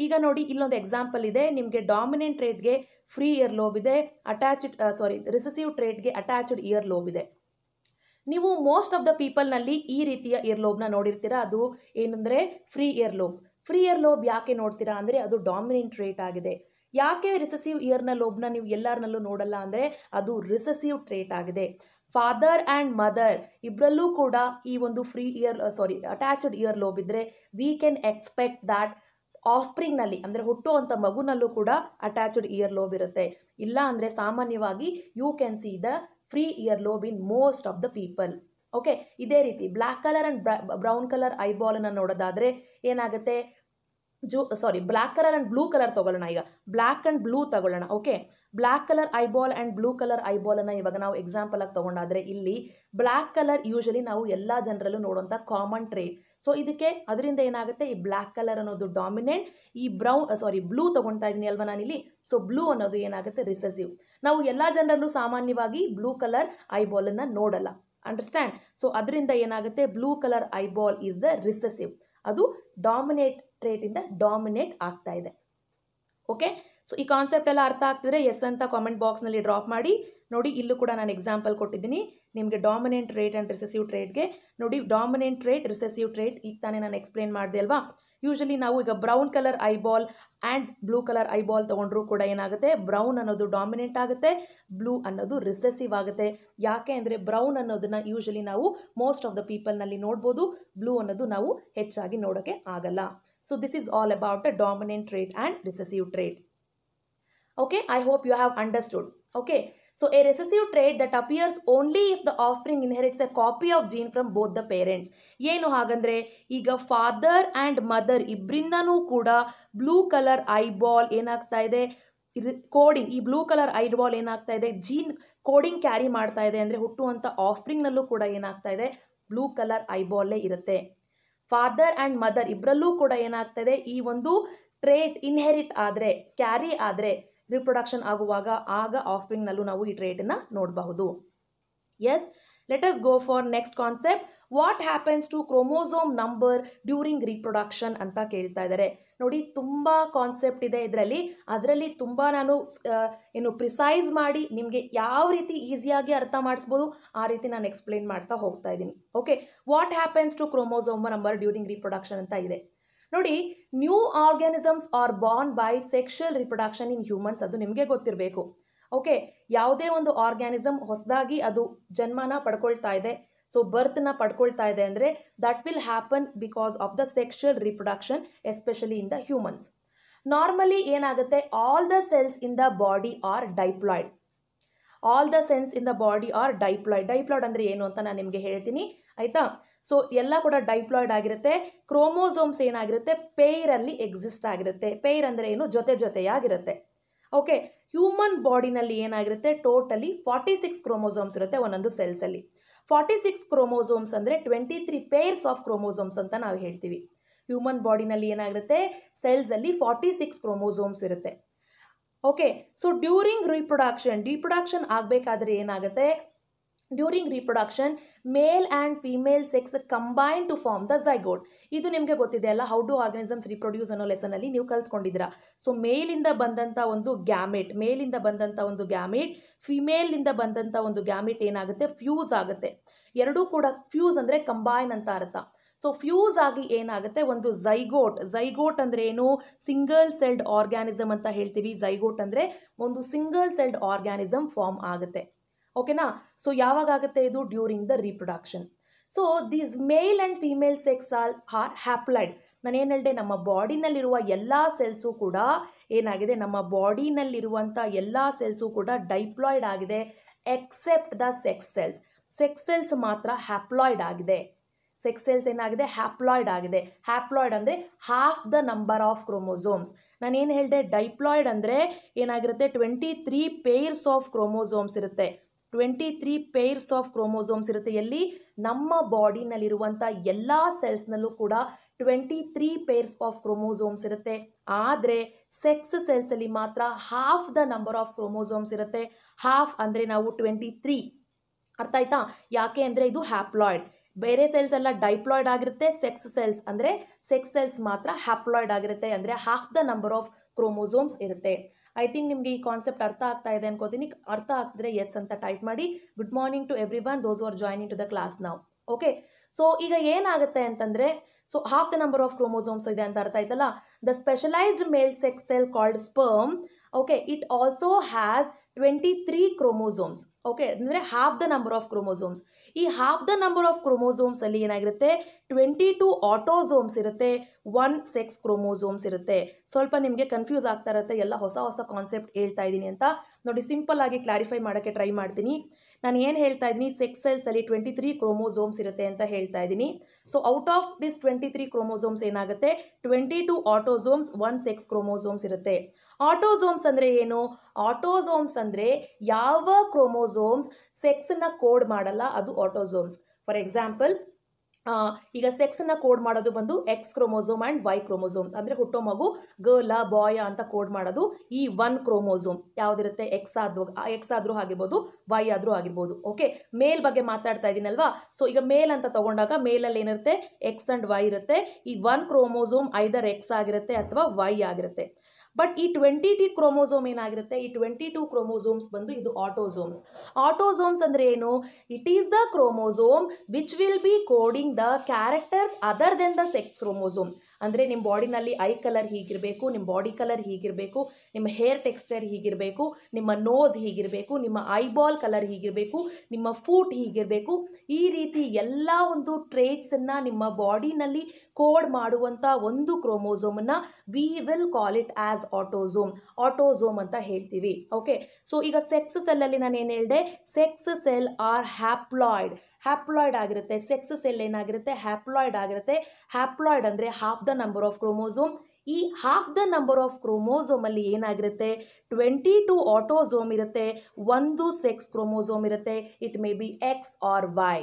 ಈಗ ನೋಡಿ ಇಲ್ಲೊಂದು ಎಕ್ಸಾಂಪಲ್ ಇದೆ. ನಿಮಗೆ ಡಾಮಿನೆಂಟ್ ರೇಟ್ಗೆ ಫ್ರೀ ಇಯರ್ ಲೋಬ್ ಇದೆ. ಅಟ್ಯಾಚ್ಡ್ ಸಾರಿ ರಿಸೆಸಿವ್ ಟ್ರೇಡ್ಗೆ ಅಟ್ಯಾಚ್ಡ್ ಇಯರ್ ಲೋಬ್ ಇದೆ. ನೀವು ಮೋಸ್ಟ್ ಆಫ್ ದ ಪೀಪಲ್ನಲ್ಲಿ ಈ ರೀತಿಯ ಇಯರ್ ಲೋಬ್ನ ನೋಡಿರ್ತೀರಾ? ಅದು ಏನಂದರೆ free ear lobe free ear lobe ಯಾಕೆ ನೋಡ್ತೀರಾ ಅಂದರೆ ಅದು ಡಾಮಿನೆಂಟ್ ಟ್ರೇಟ್ ಆಗಿದೆ. ಯಾಕೆ ರಿಸೆಸಿವ್ ಇಯರ್ನ ಲೋಬ್ನ ನೀವು ಎಲ್ಲರನ್ನಲ್ಲೂ ನೋಡಲ್ಲ ಅಂದರೆ ಅದು ರಿಸೆಸಿವ್ ಟ್ರೇಟ್ ಆಗಿದೆ. ಫಾದರ್ ಆ್ಯಂಡ್ ಮದರ್ ಇಬ್ಬರಲ್ಲೂ ಕೂಡ ಈ ಒಂದು free ear sorry attached ear lobe ಇದ್ದರೆ ವಿ ಕ್ಯಾನ್ ಎಕ್ಸ್ಪೆಕ್ಟ್ ದ್ಯಾಟ್ ಆಫ್ಸ್ಪ್ರಿಂಗ್ನಲ್ಲಿ ಅಂದರೆ ಹುಟ್ಟುವಂಥ ಮಗುನಲ್ಲೂ ಕೂಡ ಅಟ್ಯಾಚ್ಡ್ ಇಯರ್ ಲೋಬ್ ಇರುತ್ತೆ. ಇಲ್ಲ ಅಂದರೆ ಸಾಮಾನ್ಯವಾಗಿ you can see the free ear lobe in most of the people okay ಇದೇ ರೀತಿ black colour and brown colour ಐಬಾಲನ್ನು ನೋಡೋದಾದರೆ ಏನಾಗುತ್ತೆ? Zoo sorry black colour and blue colour ತೊಗೊಳ್ಳೋಣ ಈಗ. ಬ್ಲ್ಯಾಕ್ ಆ್ಯಂಡ್ ಬ್ಲೂ ತಗೊಳ್ಳೋಣ okay black colour eyeball and blue colour ಐಬಾಲನ್ನು ಇವಾಗ ನಾವು example ಆಗಿ ತೊಗೊಂಡಾದರೆ ಇಲ್ಲಿ ಬ್ಲ್ಯಾಕ್ ಕಲರ್ ಯೂಶಲಿ ನಾವು ಎಲ್ಲ ಜನರಲ್ಲೂ ನೋಡುವಂಥ ಕಾಮನ್ ಟ್ರೇಟ್ ಸೊ ಇದಕ್ಕೆ ಅದರಿಂದ ಏನಾಗುತ್ತೆ? ಈ ಬ್ಲ್ಯಾಕ್ ಕಲರ್ ಅನ್ನೋದು ಡಾಮಿನೆಂಟ್ ಈ ಬ್ರೌನ್ ಸಾರಿ ಬ್ಲೂ ತೊಗೊಳ್ತಾ ಇದ್ದೀನಿ ಅಲ್ವಾ ನಾನಿಲ್ಲಿ? ಸೊ ಬ್ಲೂ ಅನ್ನೋದು ಏನಾಗುತ್ತೆ? ರಿಸೆಸಿವ್ ನಾವು ಎಲ್ಲ ಜನರಲ್ಲೂ ಸಾಮಾನ್ಯವಾಗಿ ಬ್ಲೂ ಕಲರ್ ಐಬಾಲನ್ನು ನೋಡಲ್ಲ. ಅಂಡರ್ಸ್ಟ್ಯಾಂಡ್ ಸೊ ಅದರಿಂದ ಏನಾಗುತ್ತೆ? Blue colour eyeball is the recessive ಅದು ಡಾಮಿನೇಟ್ ಟ್ರೇಟಿಂದ ಡಾಮಿನೇಟ್ ಆಗ್ತಾ ಇದೆ. ಓಕೆ ಸೊ ಈ ಕಾನ್ಸೆಪ್ಟ್ ಎಲ್ಲ ಅರ್ಥ ಆಗ್ತಿದ್ರೆ ಎಸ್ ಅಂತ ಕಾಮೆಂಟ್ ಬಾಕ್ಸ್ನಲ್ಲಿ ಡ್ರಾಪ್ ಮಾಡಿ, ನೋಡಿ ಇಲ್ಲೂ ಕೂಡ ನಾನು ಎಕ್ಸಾಂಪಲ್ ಕೊಟ್ಟಿದ್ದೀನಿ. ನಿಮಗೆ ಡಾಮಿನೆಂಟ್ ರೇಟ್ ಆ್ಯಂಡ್ ರಿಸೆಸಿವ್ ಟ್ರೇಟ್ಗೆ ನೋಡಿ ಡಾಮಿನೆಂಟ್ ರೇಟ್ ರಿಸೆಸಿವ್ ಟ್ರೇಟ್ ಈಗ ತಾನೇ ನಾನು ಎಕ್ಸ್ಪ್ಲೇನ್ ಮಾಡಿದೆ ಅಲ್ವಾ? ಯೂಶಲಿ ನಾವು ಈಗ brown colour eyeball and blue colour eyeball ತೊಗೊಂಡ್ರೂ ಕೂಡ ಏನಾಗುತ್ತೆ? ಬ್ರೌನ್ ಅನ್ನೋದು ಡಾಮಿನೆಂಟ್ ಆಗುತ್ತೆ ಬ್ಲೂ ಅನ್ನೋದು ರಿಸೆಸಿವ್ ಆಗುತ್ತೆ. ಯಾಕೆ ಅಂದರೆ ಬ್ರೌನ್ ಅನ್ನೋದನ್ನ ಯೂಶಲಿ ನಾವು ಮೋಸ್ಟ್ ಆಫ್ ದ ಪೀಪಲ್ನಲ್ಲಿ ನೋಡ್ಬೋದು ಬ್ಲೂ ಅನ್ನೋದು ನಾವು ಹೆಚ್ಚಾಗಿ ನೋಡೋಕ್ಕೆ ಆಗಲ್ಲ. So this is all about a dominant trait and recessive trait okay, i hope you have understood. Okay, so a recessive trait that appears only if the offspring inherits a copy of gene from both the parents. ಏನು ಹಾಗಂದ್ರೆ, ಈಗ father and mother ಇಬ್ಬರಿಂದನೂ ಕೂಡ blue colour eyeball ಏನಾಗ್ತಾ ಇದೆ? Coding ಈ blue colour ಐಡ್ವಾಲ್ ಏನಾಗ್ತಾ ಇದೆ? Gene coding carry ಮಾಡ್ತಾ ಇದೆ ಅಂದರೆ ಹುಟ್ಟುವಂಥ ಆಫ್ಸ್ಪ್ರಿಂಗ್ನಲ್ಲೂ ಕೂಡ ಏನಾಗ್ತಾ ಇದೆ? ಬ್ಲೂ ಕಲರ್ ಐಬಾಲೇ ಇರುತ್ತೆ. ಫಾದರ್ ಆ್ಯಂಡ್ ಮದರ್ ಇಬ್ಬರಲ್ಲೂ ಕೂಡ ಏನಾಗ್ತಾ ಇದೆ? ಈ ಒಂದು ಟ್ರೇಟ್ ಇನ್ಹೆರಿಟ್ ಆದರೆ ಕ್ಯಾರಿ ಆದರೆ ರಿಪ್ರೊಡಕ್ಷನ್ ಆಗುವಾಗ ಆಗ ಆಫ್ಸ್ಪ್ರಿಂಗ್ನಲ್ಲೂ ನಾವು ಈ ಟ್ರೇಟನ್ನು ನೋಡಬಹುದು. Yes let us go for next concept what happens to chromosome number during reproduction ಅಂತ ಕೇಳ್ತಾ ಇದ್ದಾರೆ ನೋಡಿ, ತುಂಬ ಕಾನ್ಸೆಪ್ಟ್ ಇದೆ ಇದರಲ್ಲಿ. ಅದರಲ್ಲಿ ತುಂಬ ನಾನು ಏನು ಪ್ರಿಸೈಸ್ ಮಾಡಿ ನಿಮಗೆ ಯಾವ ರೀತಿ ಈಸಿಯಾಗಿ ಅರ್ಥ ಮಾಡಿಸ್ಬೋದು ಆ ರೀತಿ ನಾನು ಎಕ್ಸ್ಪ್ಲೇನ್ ಮಾಡ್ತಾ ಹೋಗ್ತಾ ಇದ್ದೀನಿ. Okay what happens to chromosome number during reproduction ಅಂತ ಇದೆ. ನೋಡಿ new organisms are born by sexual reproduction in humans ಅದು ನಿಮಗೆ ಗೊತ್ತಿರಬೇಕು. ಓಕೆ ಯಾವುದೇ ಒಂದು ಆರ್ಗ್ಯಾನಿಸಮ್ ಹೊಸದಾಗಿ ಅದು ಜನ್ಮನ ಪಡ್ಕೊಳ್ತಾ ಇದೆ. ಸೊ ಬರ್ತ್ನ ಪಡ್ಕೊಳ್ತಾ ಇದೆ ಅಂದರೆ that will happen because of the sexual reproduction especially in the humans normally ಏನಾಗುತ್ತೆ? All the cells in the body are diploid all the cells in the body are diploid diploid ಅಂದರೆ ಏನು ಅಂತ ನಾನು ನಿಮಗೆ ಹೇಳ್ತೀನಿ. ಆಯಿತಾ? ಸೊ ಎಲ್ಲ ಕೂಡ ಡೈಪ್ಲಾಯ್ಡ್ ಆಗಿರುತ್ತೆ. ಕ್ರೋಮೋಸೋಮ್ಸ್ ಏನಾಗಿರುತ್ತೆ? ಪೇರಲ್ಲಿ ಎಕ್ಸಿಸ್ಟ್ ಆಗಿರುತ್ತೆ. ಪೇರ್ ಅಂದರೆ ಏನು? ಜೊತೆ ಜೊತೆಯಾಗಿರುತ್ತೆ. ಓಕೆ ಹ್ಯೂಮನ್ ಬಾಡಿನಲ್ಲಿ ಏನಾಗಿರುತ್ತೆ? ಟೋಟಲಿ ಫಾರ್ಟಿ ಸಿಕ್ಸ್ ಕ್ರೋಮೋಸೋಮ್ಸ್ ಇರುತ್ತೆ ಒಂದೊಂದು ಸೆಲ್ಸಲ್ಲಿ ಫಾರ್ಟಿ ಸಿಕ್ಸ್ ಕ್ರೋಮೋಸೋಮ್ಸ್ ಅಂದರೆ twenty three pairs of chromosomes ಅಂತ ನಾವು ಹೇಳ್ತೀವಿ. ಹ್ಯೂಮನ್ ಬಾಡಿನಲ್ಲಿ ಏನಾಗಿರುತ್ತೆ? ಸೆಲ್ಸಲ್ಲಿ ಫಾರ್ಟಿ ಸಿಕ್ಸ್ ಕ್ರೋಮೋಸೋಮ್ಸ್ ಇರುತ್ತೆ. Okay so during reproduction reproduction ಆಗಬೇಕಾದ್ರೆ ಏನಾಗುತ್ತೆ? During reproduction male and female sex combine to form the zygote ಇದು ನಿಮಗೆ ಗೊತ್ತಿದೆ ಅಲ್ಲ ಹೌ ಡು ಆರ್ಗನಿಸಮ್ಸ್ ರಿಪ್ರೊಡ್ಯೂಸ್ ಅನ್ನೋ ಲೆಸನಲ್ಲಿ ನೀವು ಕಲ್ತ್ಕೊಂಡಿದ್ದೀರಾ. ಸೊ ಮೇಲಿಂದ ಬಂದಂಥ ಒಂದು ಗ್ಯಾಮೆಟ್ ಮೇಲಿಂದ ಬಂದಂಥ ಒಂದು ಗ್ಯಾಮೆಟ್ ಫಿಮೇಲಿಂದ ಬಂದಂಥ ಒಂದು ಗ್ಯಾಮೆಟ್ ಏನಾಗುತ್ತೆ? ಫ್ಯೂಸ್ ಆಗುತ್ತೆ. ಎರಡೂ ಕೂಡ ಫ್ಯೂಸ್ ಅಂದರೆ ಕಂಬೈನ್ ಅಂತ ಅರ್ಥ. ಸೊ ಫ್ಯೂಸ್ ಆಗಿ ಏನಾಗುತ್ತೆ? ಒಂದು ಝೈಗೋಟ್ ಝೈಗೋಟ್ ಅಂದರೆ ಏನು? ಸಿಂಗಲ್ ಸೆಲ್ಡ್ ಆರ್ಗ್ಯಾನಿಸಮ್ ಅಂತ ಹೇಳ್ತೀವಿ. ಝೈಗೋಟ್ ಅಂದರೆ ಒಂದು ಸಿಂಗಲ್ ಸೆಲ್ಡ್ ಆರ್ಗ್ಯಾನಿಸಮ್ ಫಾರ್ಮ್ ಆಗುತ್ತೆ. ಓಕೆನಾ ಸೊ ಯಾವಾಗ ಆಗುತ್ತೆ ಇದು? During the reproduction so these male and female sex all are haploid ನಾನು ಏನು ಹೇಳಿದೆ? ನಮ್ಮ ಬಾಡಿನಲ್ಲಿರುವ ಎಲ್ಲ ಸೆಲ್ಸು ಕೂಡ ಏನಾಗಿದೆ? ನಮ್ಮ ಬಾಡಿನಲ್ಲಿರುವಂಥ ಎಲ್ಲ ಸೆಲ್ಸು ಕೂಡ ಡೈಪ್ಲಾಯ್ಡ್ ಆಗಿದೆ except the sex cells sex cells ಮಾತ್ರ ಹ್ಯಾಪ್ಲಾಯ್ಡ್ ಆಗಿದೆ. ಸೆಕ್ಸ್ ಸೆಲ್ಸ್ ಏನಾಗಿದೆ? ಹ್ಯಾಪ್ಲಾಯ್ಡ್ ಆಗಿದೆ. ಹ್ಯಾಪ್ಲಾಯ್ಡ್ ಅಂದರೆ half the number of chromosomes ಏನು ಹೇಳಿದೆ? ಡೈಪ್ಲಾಯ್ಡ್ ಅಂದರೆ ಏನಾಗಿರುತ್ತೆ? Twenty three pairs of chromosomes ಇರುತ್ತೆ. Twenty three pairs of chromosomes ಇರುತ್ತೆ. ಎಲ್ಲಿ? ನಮ್ಮ ಬಾಡಿನಲ್ಲಿರುವಂಥ ಎಲ್ಲ ಸೆಲ್ಸ್ನಲ್ಲೂ ಕೂಡ twenty three pairs of chromosomes ಇರುತ್ತೆ. ಆದರೆ ಸೆಕ್ಸ್ ಸೆಲ್ಸಲ್ಲಿ ಮಾತ್ರ half the number of chromosomes ಇರುತ್ತೆ. ಹಾಫ್ ಅಂದರೆ ನಾವು ಟ್ವೆಂಟಿ ತ್ರೀ ಅರ್ಥ ಆಯ್ತಾ? ಯಾಕೆ ಅಂದರೆ ಇದು ಹ್ಯಾಪ್ಲಾಯ್ಡ್ ಬೇರೆ ಸೆಲ್ಸ್ ಎಲ್ಲ ಡೈಪ್ಲಾಯ್ಡ್ ಆಗಿರುತ್ತೆ. ಸೆಕ್ಸ್ ಸೆಲ್ಸ್ ಅಂದರೆ ಸೆಕ್ಸ್ ಸೆಲ್ಸ್ ಮಾತ್ರ ಹ್ಯಾಪ್ಲಾಯ್ಡ್ ಆಗಿರುತ್ತೆ. ಅಂದರೆ half the number of chromosomes ಇರುತ್ತೆ. ಐ ಥಿಂಕ್ ನಿಮಗೆ ಈ ಕಾನ್ಸೆಪ್ಟ್ ಅರ್ಥ ಆಗ್ತಾ ಇದೆ ಅನ್ಕೋತೀನಿ. ಅರ್ಥ ಆಗ್ತಿದ್ರೆ ಎಸ್ ಅಂತ ಟೈಪ್ ಮಾಡಿ. Good morning to everyone those are joining to the class ನಾವು ಓಕೆ ಸೊ ಈಗ ಏನಾಗುತ್ತೆ ಅಂತಂದರೆ so half the number of chromosomes ಇದೆ ಅಂತ ಅರ್ಥ ಆಯ್ತಲ್ಲ? The specialised male sex cell called sperm okay it also has twenty three chromosomes okay ಅಂದರೆ half the number of chromosomes ಈ half the number of chromosomes ಅಲ್ಲಿ ಏನಾಗಿರುತ್ತೆ? Twenty two autosomes ಇರುತ್ತೆ. One sex chromosomes ಇರುತ್ತೆ. ಸ್ವಲ್ಪ ನಿಮಗೆ confuse ಆಗ್ತಾ ಇರುತ್ತೆ. ಎಲ್ಲ ಹೊಸ ಹೊಸ ಕಾನ್ಸೆಪ್ಟ್ ಹೇಳ್ತಾ ಇದ್ದೀನಿ ಅಂತ. ನೋಡಿ ಸಿಂಪಲ್ ಆಗಿ ಕ್ಲಾರಿಫೈ ಮಾಡೋಕ್ಕೆ ಟ್ರೈ ಮಾಡ್ತೀನಿ. ನಾನು ಏನು ಹೇಳ್ತಾ ಇದ್ದೀನಿ? ಸೆಕ್ಸ್ ಸೆಲ್ಸಲ್ಲಿ ಟ್ವೆಂಟಿ ತ್ರೀ ಕ್ರೋಮೋಸೋಮ್ಸ್ ಇರುತ್ತೆ ಅಂತ ಹೇಳ್ತಾ ಇದ್ದೀನಿ. So out of this twenty three chromosomes ಏನಾಗುತ್ತೆ? Twenty two autosomes one sex chromosomes ಇರುತ್ತೆ. ಆಟೋಸೋಮ್ಸ್ ಅಂದರೆ ಏನು? ಆಟೋಸೋಮ್ಸ್ ಅಂದರೆ ಯಾವ ಕ್ರೋಮೋಸೋಮ್ಸ್ ಸೆಕ್ಸನ್ನ ಕೋಡ್ ಮಾಡಲ್ಲ, ಅದು ಆಟೋಸೋಮ್ಸ್ ಫಾರ್ ಎಕ್ಸಾಂಪಲ್ ಈಗ ಸೆಕ್ಸನ್ನ ಕೋಡ್ ಮಾಡೋದು ಬಂದು X chromosome and Y chromosomes ಅಂದರೆ ಹುಟ್ಟೋ ಮಗು ಗರ್ಲ ಬಾಯ್ ಅಂತ ಕೋಡ್ ಮಾಡೋದು ಈ ಒನ್ ಕ್ರೋಮೋಸೋಮ್ ಯಾವುದಿರುತ್ತೆ? ಎಕ್ಸ್ ಆದ್ರು ಎಕ್ಸ್ ಆದರೂ ಆಗಿರ್ಬೋದು ವೈ ಆದರೂ ಆಗಿರ್ಬೋದು. ಓಕೆ ಮೇಲ್ ಬಗ್ಗೆ ಮಾತಾಡ್ತಾ ಇದ್ದೀನಲ್ವಾ ಸೊ ಈಗ ಮೇಲ್ ಅಂತ ತಗೊಂಡಾಗ ಮೇಲಲ್ಲಿ ಏನಿರುತ್ತೆ? ಎಕ್ಸ್ ಆ್ಯಂಡ್ ವೈ ಇರುತ್ತೆ. ಈ ಒನ್ ಕ್ರೋಮೋಸೋಮ್ ಐದರ್ ಎಕ್ಸ್ ಆಗಿರುತ್ತೆ ಅಥವಾ ವೈ ಆಗಿರುತ್ತೆ. ಬಟ್ ಈ ಟ್ವೆಂಟಿ ಟಿ ಕ್ರೋಮೋಸೋಮ್ ಏನಾಗಿರುತ್ತೆ? ಈ ಟ್ವೆಂಟಿ ಟು ಕ್ರೋಮೋಸೋಮ್ಸ್ ಬಂದು ಇದು ಆಟೋಸೋಮ್ಸ್ ಆಟೋಸೋಮ್ಸ್ ಅಂದರೆ ಏನು? It is the chromosome which will be coding the characters other than the sex chromosome ಅಂದರೆ ನಿಮ್ಮ ಬಾಡಿನಲ್ಲಿ ಐ ಕಲರ್ ಹೀಗಿರಬೇಕು ನಿಮ್ಮ ಬಾಡಿ ಕಲರ್ ಹೀಗಿರಬೇಕು, ನಿಮ್ಮ ಹೇರ್ ಟೆಕ್ಸ್ಚರ್ ಹೀಗಿರಬೇಕು, ನಿಮ್ಮ ನೋಸ್ ಹೀಗಿರಬೇಕು, ನಿಮ್ಮ ಐಬಾಲ್ ಕಲರ್ ಹೀಗಿರಬೇಕು, ನಿಮ್ಮ ಫೂಟ್ ಹೀಗಿರಬೇಕು, ಈ ರೀತಿ ಎಲ್ಲ ಒಂದು ಟ್ರೇಟ್ಸನ್ನು ನಿಮ್ಮ ಬಾಡಿನಲ್ಲಿ ಕೋಡ್ ಮಾಡುವಂಥ ಒಂದು ಕ್ರೋಮೋಸೋಮನ್ನು we will call it as autosome autosome ಅಂತ ಹೇಳ್ತೀವಿ ಓಕೆ ಸೊ ಈಗ ಸೆಕ್ಸ್ ಸೆಲ್ಲಲ್ಲಿ ನಾನು ಏನು ಹೇಳಿದೆ? Sex cell are haploid haploid ಆಗಿರುತ್ತೆ ಸೆಕ್ಸ್ ಸೆಲ್ ಏನಾಗಿರುತ್ತೆ ಹ್ಯಾಪ್ಲಾಯ್ಡ್ ಆಗಿರುತ್ತೆ. ಹ್ಯಾಪ್ಲಾಯ್ಡ್ ಅಂದರೆ half the number of chromosome ಈ ಹಾಫ್ ದ ನಂಬರ್ ಆಫ್ ಕ್ರೋಮೋಸೋಮಲ್ಲಿ ಏನಾಗಿರುತ್ತೆ ಟ್ವೆಂಟಿ ಟು ಆಟೋಸೋಮ್ ಇರುತ್ತೆ, ಒಂದು ಸೆಕ್ಸ್ ಕ್ರೋಮೋಸೋಮ್ ಇರುತ್ತೆ it may be X or Y